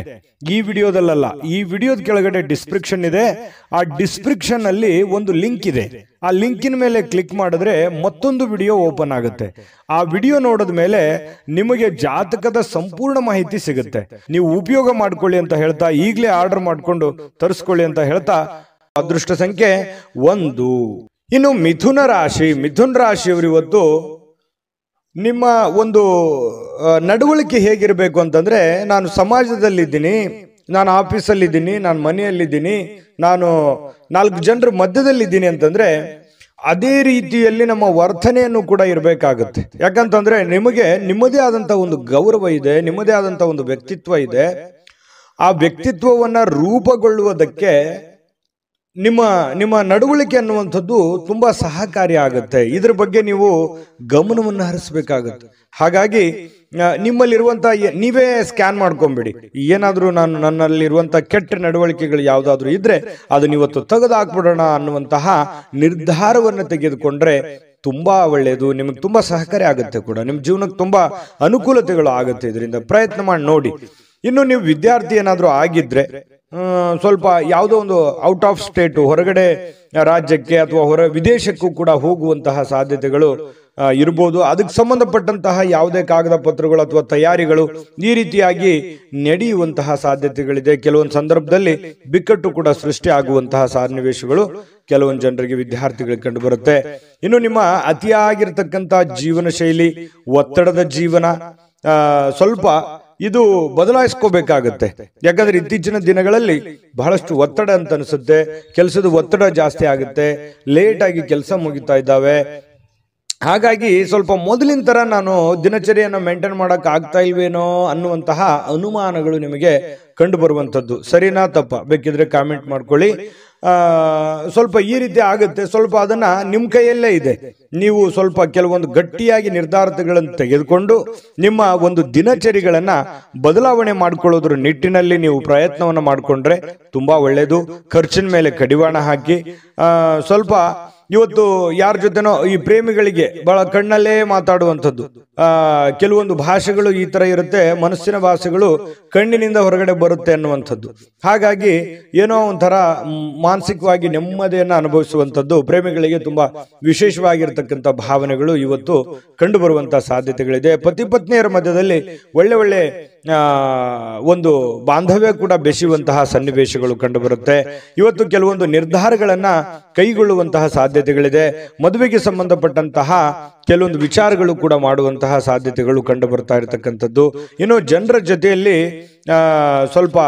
ಈ ವಿಡಿಯೋದಲ್ಲ ಈ ವಿಡಿಯೋದ ಕೆಳಗಡೆ ಡಿಸ್ಕ್ರಿಪ್ಷನ್ ಇದೆ. ಆ ಡಿಸ್ಕ್ರಿಪ್ಷನ್ ಅಲ್ಲಿ ಒಂದು ಲಿಂಕ್ ಇದೆ. ಆ ಲಿಂಕಿನ ಮೇಲೆ ಕ್ಲಿಕ್ ಮಾಡಿದ್ರೆ ಮತ್ತೊಂದು ವಿಡಿಯೋ ಓಪನ್ ಆಗುತ್ತೆ. ಆ ವಿಡಿಯೋ ನೋಡಿದ ಮೇಲೆ ನಿಮಗೆ ಜಾತಕದ ಸಂಪೂರ್ಣ ಮಾಹಿತಿ ಸಿಗುತ್ತೆ. ನೀವು ಉಪಯೋಗ ಮಾಡ್ಕೊಳ್ಳಿ ಅಂತ ಹೇಳ್ತಾ ಈಗಲೇ ಆರ್ಡರ್ ಮಾಡಿಕೊಂಡು ತರಿಸ್ಕೊಳ್ಳಿ ಅಂತ ಹೇಳ್ತಾ, ಅದೃಷ್ಟ ಸಂಖ್ಯೆ ಒಂದು. ಇನ್ನು ಮಿಥುನ ರಾಶಿ, ಮಿಥುನ್ ರಾಶಿಯವರು ಇವತ್ತು ನಿಮ್ಮ ಒಂದು ನಡವಳಿಕೆ ಹೇಗಿರಬೇಕು ಅಂತಂದ್ರೆ, ನಾನು ಸಮಾಜದಲ್ಲಿದ್ದೀನಿ, ನಾನು ಆಫೀಸಲ್ಲಿದ್ದೀನಿ, ನಾನು ಮನೆಯಲ್ಲಿದ್ದೀನಿ, ನಾನು ನಾಲ್ಕು ಜನರ ಮಧ್ಯದಲ್ಲಿದ್ದೀನಿ ಅಂತಂದ್ರೆ, ಅದೇ ರೀತಿಯಲ್ಲಿ ನಮ್ಮ ವರ್ತನೆಯನ್ನು ಕೂಡ ಇರಬೇಕಾಗುತ್ತೆ. ಯಾಕಂತಂದ್ರೆ, ನಿಮಗೆ, ನಿಮ್ಮದೇ ಆದಂಥ ಒಂದು ಗೌರವ ಇದೆ, ನಿಮ್ಮದೇ ಆದಂಥ ಒಂದು ವ್ಯಕ್ತಿತ್ವ ಇದೆ. ಆ ವ್ಯಕ್ತಿತ್ವವನ್ನ ರೂಪುಗೊಳ್ಳುವುದಕ್ಕೆ ನಿಮ್ಮ ನಿಮ್ಮ ನಡವಳಿಕೆ ಅನ್ನುವಂಥದ್ದು ತುಂಬ ಸಹಕಾರಿ ಆಗುತ್ತೆ. ಇದ್ರ ಬಗ್ಗೆ ನೀವು ಗಮನವನ್ನು ಹರಿಸಬೇಕಾಗುತ್ತೆ. ಹಾಗಾಗಿ ನಿಮ್ಮಲ್ಲಿರುವಂಥ ನೀವೇ ಸ್ಕ್ಯಾನ್ ಮಾಡ್ಕೊಂಬಿಡಿ. ಏನಾದರೂ ನಾನು ನನ್ನಲ್ಲಿರುವಂತ ಕೆಟ್ಟ ನಡವಳಿಕೆಗಳು ಯಾವುದಾದ್ರೂ ಇದ್ರೆ ಅದನ್ನ ಇವತ್ತು ತೆಗೆದು ಹಾಕ್ಬಿಡೋಣ ಅನ್ನುವಂತಹ ನಿರ್ಧಾರವನ್ನು ತೆಗೆದುಕೊಂಡ್ರೆ ತುಂಬಾ ಒಳ್ಳೆಯದು ನಿಮಗೆ ತುಂಬಾ ಸಹಕಾರಿ ಆಗುತ್ತೆ ಕೂಡ. ನಿಮ್ಮ ಜೀವನಕ್ಕೆ ತುಂಬಾ ಅನುಕೂಲತೆಗಳು ಆಗುತ್ತೆ ಇದರಿಂದ. ಪ್ರಯತ್ನ ಮಾಡಿ ನೋಡಿ. ಇನ್ನು ನೀವು ವಿದ್ಯಾರ್ಥಿ ಏನಾದರೂ ಆಗಿದ್ರೆ ಸ್ವಲ್ಪ ಯಾವುದೋ ಒಂದು ಔಟ್ ಆಫ್ ಸ್ಟೇಟು ಹೊರಗಡೆ ರಾಜ್ಯಕ್ಕೆ ಅಥವಾ ಹೊರ ವಿದೇಶಕ್ಕೂ ಕೂಡ ಹೋಗುವಂತಹ ಸಾಧ್ಯತೆಗಳು ಇರ್ಬೋದು. ಅದಕ್ಕೆ ಸಂಬಂಧಪಟ್ಟಂತಹ ಯಾವುದೇ ಕಾಗದ ಪತ್ರಗಳು ಅಥವಾ ತಯಾರಿಗಳು ಈ ರೀತಿಯಾಗಿ ನಡೆಯುವಂತಹ ಸಾಧ್ಯತೆಗಳಿದೆ. ಕೆಲವೊಂದು ಸಂದರ್ಭದಲ್ಲಿ ಬಿಕ್ಕಟ್ಟು ಕೂಡ ಸೃಷ್ಟಿ ಆಗುವಂತಹ ಸನ್ನಿವೇಶಗಳು ಕೆಲವೊಂದು ಜನರಿಗೆ, ವಿದ್ಯಾರ್ಥಿಗಳಿಗೆ ಕಂಡು ಬರುತ್ತೆ ಇನ್ನು ನಿಮ್ಮ ಅತಿಯಾಗಿರ್ತಕ್ಕಂಥ ಜೀವನ ಶೈಲಿ ಒತ್ತಡದ ಜೀವನ ಸ್ವಲ್ಪ ಇದು ಬದಲಾಯಿಸ್ಕೋಬೇಕಾಗತ್ತೆ. ಯಾಕಂದ್ರೆ ಇತ್ತೀಚಿನ ದಿನಗಳಲ್ಲಿ ಬಹಳಷ್ಟು ಒತ್ತಡ ಅಂತ ಅನಿಸುತ್ತೆ. ಕೆಲಸದ ಒತ್ತಡ ಜಾಸ್ತಿ ಆಗುತ್ತೆ. ಲೇಟ್ ಆಗಿ ಕೆಲಸ ಮುಗಿತಾ ಇದ್ದಾವೆ. ಹಾಗಾಗಿ ಸ್ವಲ್ಪ ಮೊದಲಿನ ತರ ನಾನು ದಿನಚರಿಯನ್ನು ಮೇಂಟೈನ್ ಮಾಡಕ್ ಆಗ್ತಾ ಇಲ್ವೇನೋ ಅನ್ನುವಂತಹ ಅನುಮಾನಗಳು ನಿಮಗೆ ಕಂಡು ಬರುವಂತದ್ದು ಸರಿನಾ ತಪ್ಪ? ಬೇಕಿದ್ರೆ ಕಾಮೆಂಟ್ ಮಾಡ್ಕೊಳ್ಳಿ. ಸ್ವಲ್ಪ ಈ ರೀತಿ ಆಗುತ್ತೆ, ಸ್ವಲ್ಪ ಅದನ್ನ ನಿಮ್ಮ ಕೈಯಲ್ಲೇ ಇದೆ. ನೀವು ಸ್ವಲ್ಪ ಕೆಲವೊಂದು ಗಟ್ಟಿಯಾಗಿ ನಿರ್ಧಾರಗಳನ್ನು ತೆಗೆದುಕೊಂಡು ನಿಮ್ಮ ಒಂದು ದಿನಚರಿಗಳನ್ನ ಬದಲಾವಣೆ ಮಾಡ್ಕೊಳ್ಳೋದ್ರ ನಿಟ್ಟಿನಲ್ಲಿ ನೀವು ಪ್ರಯತ್ನವನ್ನು ಮಾಡಿಕೊಂಡ್ರೆ ತುಂಬಾ ಒಳ್ಳೆಯದು ಖರ್ಚಿನ ಮೇಲೆ ಕಡಿವಾಣ ಹಾಕಿ ಸ್ವಲ್ಪ ಇವತ್ತು ಯಾರ ಜೊತೆನೋ ಈ ಪ್ರೇಮಿಗಳಿಗೆ ಬಹಳ ಕಣ್ಣಲ್ಲೇ ಮಾತಾಡುವಂಥದ್ದು. ಕೆಲವೊಂದು ಭಾಷೆಗಳು ಈ ತರ ಇರುತ್ತೆ. ಮನಸ್ಸಿನ ಭಾಷೆಗಳು ಕಣ್ಣಿನಿಂದ ಹೊರಗಡೆ ಬರುತ್ತೆ ಅನ್ನುವಂಥದ್ದು. ಹಾಗಾಗಿ ಏನೋ ಒಂಥರ ಮಾನಸಿಕವಾಗಿ ನೆಮ್ಮದಿಯನ್ನು ಅನುಭವಿಸುವಂಥದ್ದು ಪ್ರೇಮಿಗಳಿಗೆ ತುಂಬಾ ವಿಶೇಷವಾಗಿರ್ತಕ್ಕಂಥ ಭಾವನೆಗಳು ಇವತ್ತು ಕಂಡು ಬರುವಂತಹ ಸಾಧ್ಯತೆಗಳಿದೆ. ಪತಿ ಪತ್ನಿಯರ ಮಧ್ಯದಲ್ಲಿ ಒಳ್ಳೆ ಒಳ್ಳೆ ಒಂದು ಬಾಂಧವ್ಯ ಕೂಡ ಬೆಸೆಯುವಂತಹ ಸನ್ನಿವೇಶಗಳು ಕಂಡುಬರುತ್ತೆ. ಇವತ್ತು ಕೆಲವೊಂದು ನಿರ್ಧಾರಗಳನ್ನ ಕೈಗೊಳ್ಳುವಂತಹ ಸಾಧ್ಯತೆಗಳಿದೆ. ಮದುವೆಗೆ ಸಂಬಂಧಪಟ್ಟಂತಹ ಕೆಲವೊಂದು ವಿಚಾರಗಳು ಕೂಡ ಮಾಡುವಂತಹ ಸಾಧ್ಯತೆಗಳು ಕಂಡು ಬರ್ತಾ ಇರತಕ್ಕಂಥದ್ದು. ಇನ್ನು ಜನರ ಜೊತೆಯಲ್ಲಿ ಸ್ವಲ್ಪ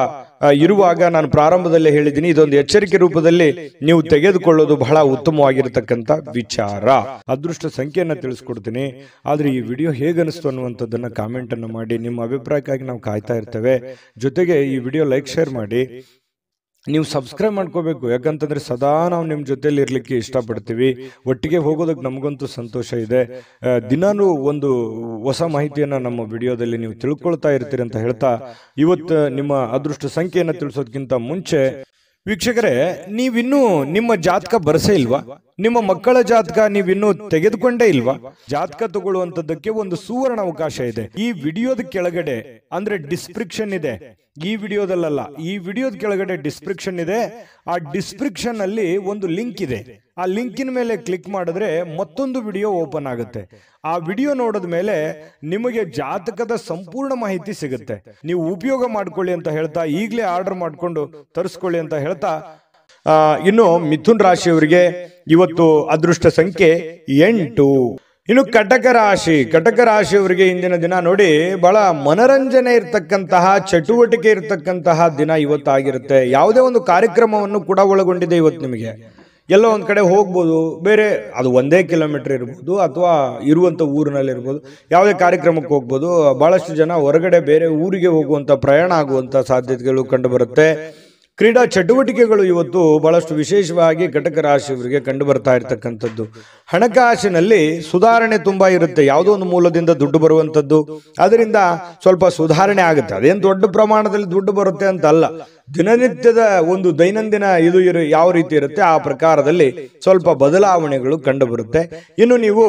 ಇರುವಾಗ ನಾನು ಪ್ರಾರಂಭದಲ್ಲೇ ಹೇಳಿದ್ದೀನಿ, ಇದೊಂದು ಎಚ್ಚರಿಕೆ ರೂಪದಲ್ಲಿ ನೀವು ತೆಗೆದುಕೊಳ್ಳೋದು ಬಹಳ ಉತ್ತಮವಾಗಿರತಕ್ಕಂಥ ವಿಚಾರ. ಅದೃಷ್ಟ ಸಂಖ್ಯೆಯನ್ನು ತಿಳಿಸ್ಕೊಡ್ತೀನಿ. ಆದರೆ ಈ ವಿಡಿಯೋ ಹೇಗನ್ನಿಸ್ತು ಅನ್ನುವಂಥದ್ದನ್ನು ಕಾಮೆಂಟನ್ನು ಮಾಡಿ, ನಿಮ್ಮ ಅಭಿಪ್ರಾಯಕ್ಕಾಗಿ ನಾವು ಕಾಯ್ತಾ ಇರ್ತೇವೆ. ಜೊತೆಗೆ ಈ ವಿಡಿಯೋ ಲೈಕ್ ಶೇರ್ ಮಾಡಿ. ನೀವು ಸಬ್ಸ್ಕ್ರೈಬ್ ಮಾಡ್ಕೋಬೇಕು. ಯಾಕಂತಂದ್ರೆ ಸದಾ ನಾವು ನಿಮ್ಮ ಜೊತೆಯಲ್ಲಿ ಇರಲಿಕ್ಕೆ ಇಷ್ಟಪಡ್ತೀವಿ. ಒಟ್ಟಿಗೆ ಹೋಗೋದಕ್ಕೆ ನಮಗಂತೂ ಸಂತೋಷ ಇದೆ. ದಿನಾನು ಒಂದು ಹೊಸ ಮಾಹಿತಿಯನ್ನ ನಮ್ಮ ವಿಡಿಯೋದಲ್ಲಿ ನೀವು ತಿಳ್ಕೊಳ್ತಾ ಇರ್ತೀರಿ ಅಂತ ಹೇಳ್ತಾ, ಇವತ್ತು ನಿಮ್ಮ ಅದೃಷ್ಟ ಸಂಖ್ಯೆಯನ್ನು ತಿಳಿಸೋದಕ್ಕಿಂತ ಮುಂಚೆ, ವೀಕ್ಷಕರೇ, ನೀವಿನ್ನೂ ನಿಮ್ಮ ಜಾತಕ ಬರಸೇ ಇಲ್ವಾ? ನಿಮ್ಮ ಮಕ್ಕಳ ಜಾತಕ ನೀವಿನ್ನೂ ತೆಗೆದುಕೊಂಡೇ ಇಲ್ವಾ? ಜಾತಕ ತಗೊಳ್ಳುವಂತದ್ದಕ್ಕೆ ಒಂದು ಸುವರ್ಣ ಅವಕಾಶ ಇದೆ. ಈ ವಿಡಿಯೋದ ಕೆಳಗಡೆ ಅಂದ್ರೆ ಡಿಸ್ಕ್ರಿಪ್ಷನ್ ಇದೆ. ಈ ವಿಡಿಯೋದಲ್ಲ ಈ ವಿಡಿಯೋದ ಕೆಳಗಡೆ ಡಿಸ್ಕ್ರಿಪ್ಷನ್ ಇದೆ. ಆ ಡಿಸ್ಕ್ರಿಪ್ಷನ್ ಅಲ್ಲಿ ಒಂದು ಲಿಂಕ್ ಇದೆ. ಆ ಲಿಂಕಿನ ಮೇಲೆ ಕ್ಲಿಕ್ ಮಾಡಿದ್ರೆ ಮತ್ತೊಂದು ವಿಡಿಯೋ ಓಪನ್ ಆಗುತ್ತೆ. ಆ ವಿಡಿಯೋ ನೋಡಿದ ಮೇಲೆ ನಿಮಗೆ ಜಾತಕದ ಸಂಪೂರ್ಣ ಮಾಹಿತಿ ಸಿಗುತ್ತೆ. ನೀವು ಉಪಯೋಗ ಮಾಡ್ಕೊಳ್ಳಿ ಅಂತ ಹೇಳ್ತಾ ಈಗಲೇ ಆರ್ಡರ್ ಮಾಡ್ಕೊಂಡು ತರಿಸ್ಕೊಳ್ಳಿ ಅಂತ ಹೇಳ್ತಾ ಇನ್ನು ಮಿಥುನ್ ರಾಶಿಯವರಿಗೆ ಇವತ್ತು ಅದೃಷ್ಟ ಸಂಖ್ಯೆ ಎಂಟು. ಇನ್ನು ಕಟಕ ರಾಶಿ, ಕಟಕ ರಾಶಿಯವರಿಗೆ ಇಂದಿನ ದಿನ ನೋಡಿ ಬಹಳ ಮನರಂಜನೆ ಇರತಕ್ಕಂತಹ, ಚಟುವಟಿಕೆ ಇರತಕ್ಕಂತಹ ದಿನ ಇವತ್ತಾಗಿರುತ್ತೆ. ಯಾವುದೇ ಒಂದು ಕಾರ್ಯಕ್ರಮವನ್ನು ಕೂಡ ಒಳಗೊಂಡಿದೆ ಇವತ್ತು ನಿಮಗೆ. ಎಲ್ಲೋ ಒಂದು ಕಡೆ ಹೋಗ್ಬೋದು, ಬೇರೆ ಅದು ಒಂದೇ ಕಿಲೋಮೀಟರ್ ಇರ್ಬೋದು, ಅಥವಾ ಇರುವಂಥ ಊರಿನಲ್ಲಿ ಇರ್ಬೋದು, ಯಾವುದೇ ಕಾರ್ಯಕ್ರಮಕ್ಕೆ ಹೋಗ್ಬೋದು ಭಾಳಷ್ಟು ಜನ ಹೊರಗಡೆ ಬೇರೆ ಊರಿಗೆ ಹೋಗುವಂಥ ಪ್ರಯಾಣ ಆಗುವಂಥ ಸಾಧ್ಯತೆಗಳು ಕಂಡು ಬರುತ್ತೆ. ಕ್ರೀಡಾ ಚಟುವಟಿಕೆಗಳು ಇವತ್ತು ಬಹಳಷ್ಟು ವಿಶೇಷವಾಗಿ ಘಟಕ ರಾಶಿಯವರಿಗೆ ಕಂಡು ಬರ್ತಾ ಇರತಕ್ಕಂಥದ್ದು. ಹಣಕಾಸಿನಲ್ಲಿ ಸುಧಾರಣೆ ತುಂಬ ಇರುತ್ತೆ. ಯಾವುದೋ ಒಂದು ಮೂಲದಿಂದ ದುಡ್ಡು ಬರುವಂಥದ್ದು. ಅದರಿಂದ ಸ್ವಲ್ಪ ಸುಧಾರಣೆ ಆಗುತ್ತೆ. ಅದೇನು ದೊಡ್ಡ ಪ್ರಮಾಣದಲ್ಲಿ ದುಡ್ಡು ಬರುತ್ತೆ ಅಂತ ಅಲ್ಲ ದಿನನಿತ್ಯದ ಒಂದು ದೈನಂದಿನ ಇದು ಯಾವ ರೀತಿ ಇರುತ್ತೆ? ಆ ಪ್ರಕಾರದಲ್ಲಿ ಸ್ವಲ್ಪ ಬದಲಾವಣೆಗಳು ಕಂಡುಬರುತ್ತೆ. ಇನ್ನು ನೀವು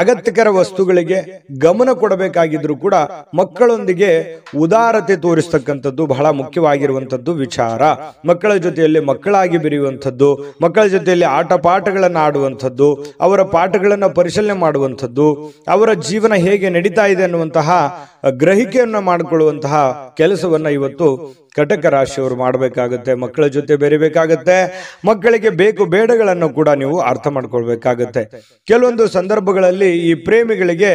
ಅಗತ್ಯಕರ ವಸ್ತುಗಳಿಗೆ ಗಮನ ಕೊಡಬೇಕಾಗಿದ್ರು ಕೂಡ ಮಕ್ಕಳೊಂದಿಗೆ ಉದಾರತೆ ತೋರಿಸ್ತಕ್ಕಂಥದ್ದು ಬಹಳ ಮುಖ್ಯವಾಗಿರುವಂಥದ್ದು ವಿಚಾರ. ಮಕ್ಕಳ ಜೊತೆಯಲ್ಲಿ ಮಕ್ಕಳಾಗಿ ಬೆರೆಯುವಂಥದ್ದು, ಮಕ್ಕಳ ಜೊತೆಯಲ್ಲಿ ಆಟ ಪಾಠಗಳನ್ನು ಆಡುವಂಥದ್ದು, ಅವರ ಪಾಠಗಳನ್ನು ಪರಿಶೀಲನೆ ಮಾಡುವಂಥದ್ದು, ಅವರ ಜೀವನ ಹೇಗೆ ನಡೀತಾ ಇದೆ ಅನ್ನುವಂತಹ ಗ್ರಹಿಕೆಯನ್ನು ಮಾಡಿಕೊಳ್ಳುವಂತಹ ಕೆಲಸವನ್ನ ಇವತ್ತು ಕಟಕ ರಾಶಿಯವರು ಮಾಡಬೇಕಾಗುತ್ತೆ. ಮಕ್ಕಳ ಜೊತೆ ಬೆರಿಬೇಕಾಗತ್ತೆ. ಮಕ್ಕಳಿಗೆ ಬೇಕು ಬೇಡಗಳನ್ನು ಕೂಡ ನೀವು ಅರ್ಥ ಮಾಡ್ಕೊಳ್ಬೇಕಾಗತ್ತೆ. ಕೆಲವೊಂದು ಸಂದರ್ಭಗಳಲ್ಲಿ ಈ ಪ್ರೇಮಿಗಳಿಗೆ